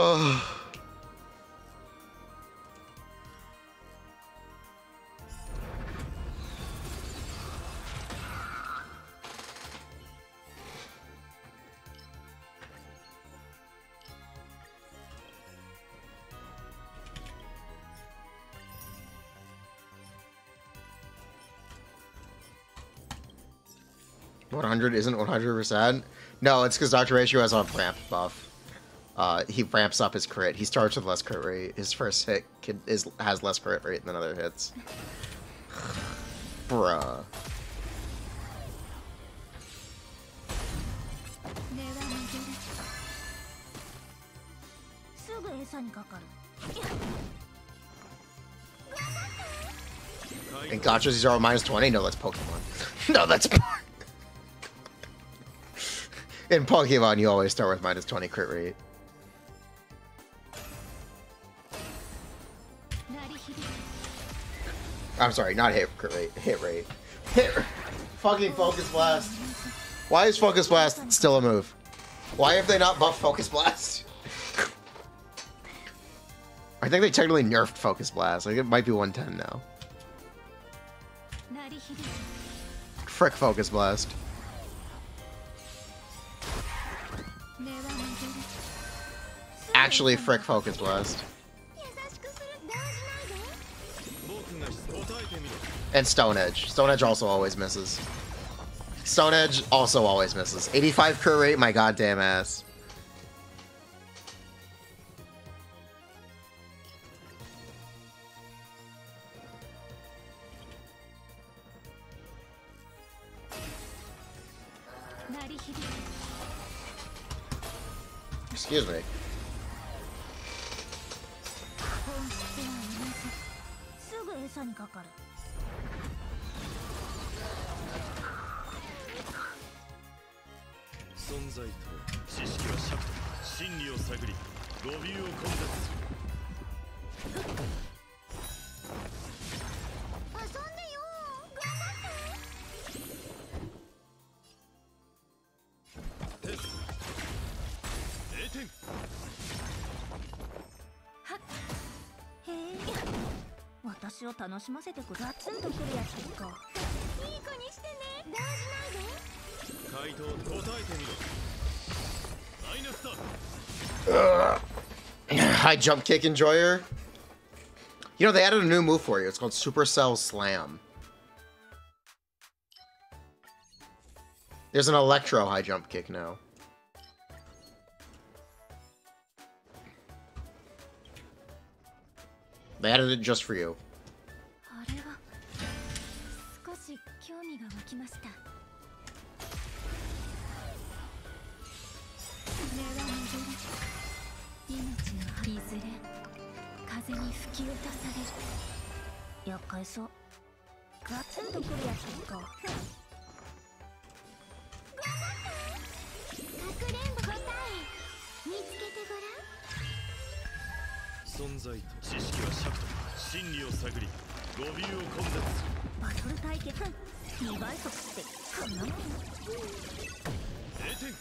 Speaker 1: 100 isn't 100%? No, it's because Dr. Ratio has a ramp buff. Uh, he ramps up his crit. He starts with less crit rate. His first hit can, is, has less crit rate than other hits. Bruh. And Gotcha's zero minus 20? No, that's Pokemon. no, that's in Pokemon, you always start with minus 20 crit rate. I'm sorry, not hit crit rate, hit rate. Hit. Fucking Focus Blast. Why is Focus Blast still a move? Why have they not buffed Focus Blast? I think they technically nerfed Focus Blast. Like it might be 110 now. Frick Focus Blast. Actually, Frick Focus Blast. And Stone Edge. Stone Edge also always misses. Stone Edge also always misses. 85 crit rate, my goddamn ass.
Speaker 2: を
Speaker 6: 楽しませてくれガツンとくるやつですかいい子にしてね動じないで
Speaker 2: 回答答えてみろマイナスだ
Speaker 1: High jump kick enjoyer. You know, they added a new move for you. It's called Supercell Slam. There's an electro high jump kick now. They added it just for you.
Speaker 6: 興味が湧きました。命のいずれ。風に吹き落とされる。厄介そうガツンとくるやつか。かくれんぼ答え。見つけてごらん。
Speaker 2: 存在と知識は尺と真理を探り語尾を根絶する
Speaker 6: バトル対決。2倍速ってこんなもん。
Speaker 2: 0点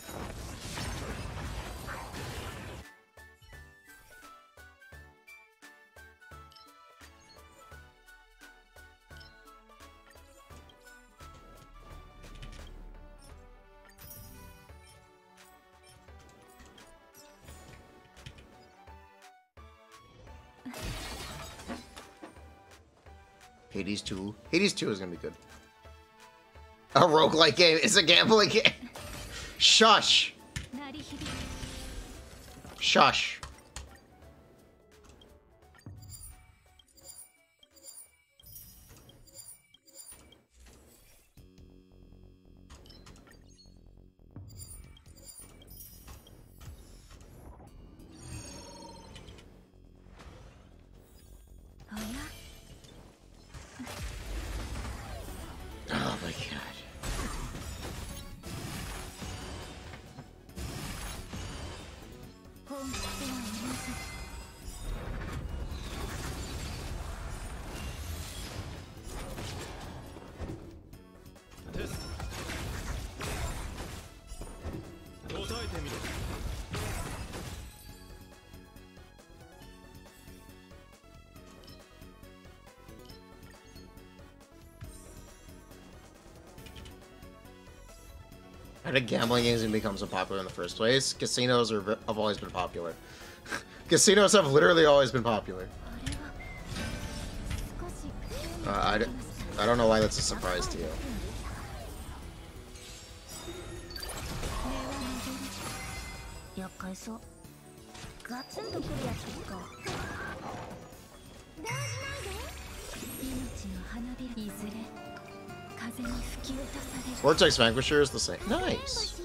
Speaker 1: Hades 2. Hades 2 is gonna be good. A roguelike game is a gambling game. Shush. Shush. How did gambling games even become so popular in the first place? Casinos are, have always been popular. Casinos have literally always been popular. Uh, I, I don't know why that's a surprise to you. Vortex Vanquisher is the same. Nice.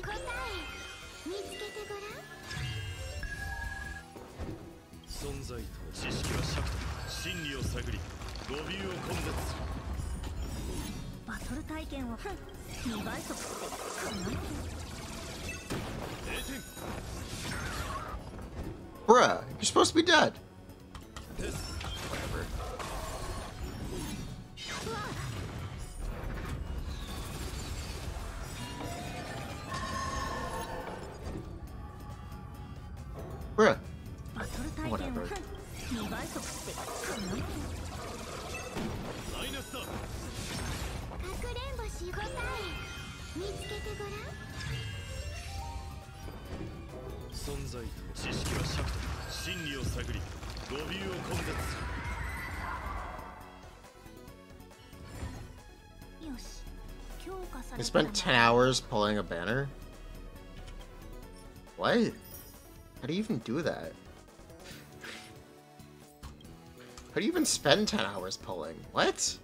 Speaker 1: spent 10 hours pulling a banner? What? How do you even do that? How do you even spend 10 hours pulling? What?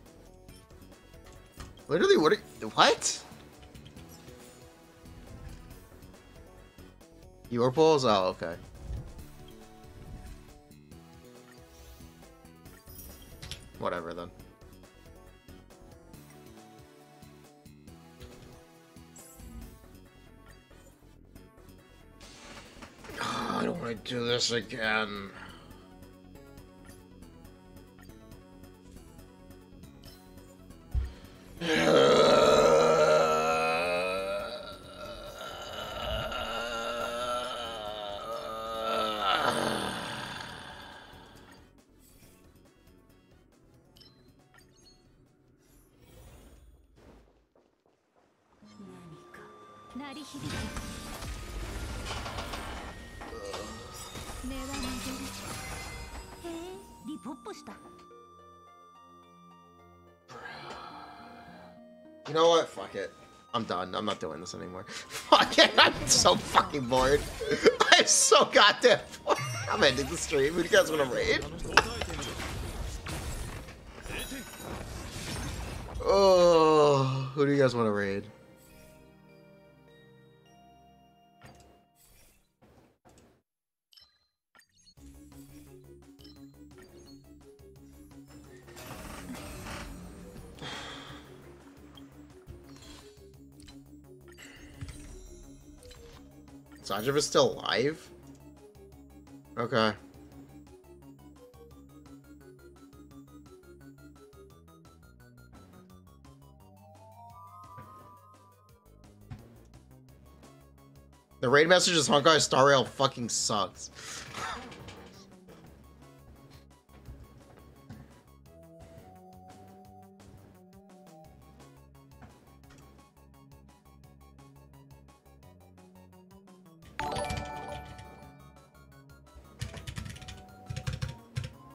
Speaker 1: Literally, what are, What? Your pulls? Oh, okay. again I'm done. I'm not doing this anymore. Fuck it. I'm so fucking bored. I'm so goddamn bored. I'm ending the stream. Who do you guys want to raid? Oh, who do you guys want to raid? Ajiva's still alive? Okay. The raid messages Honkai Star Rail fucking sucks.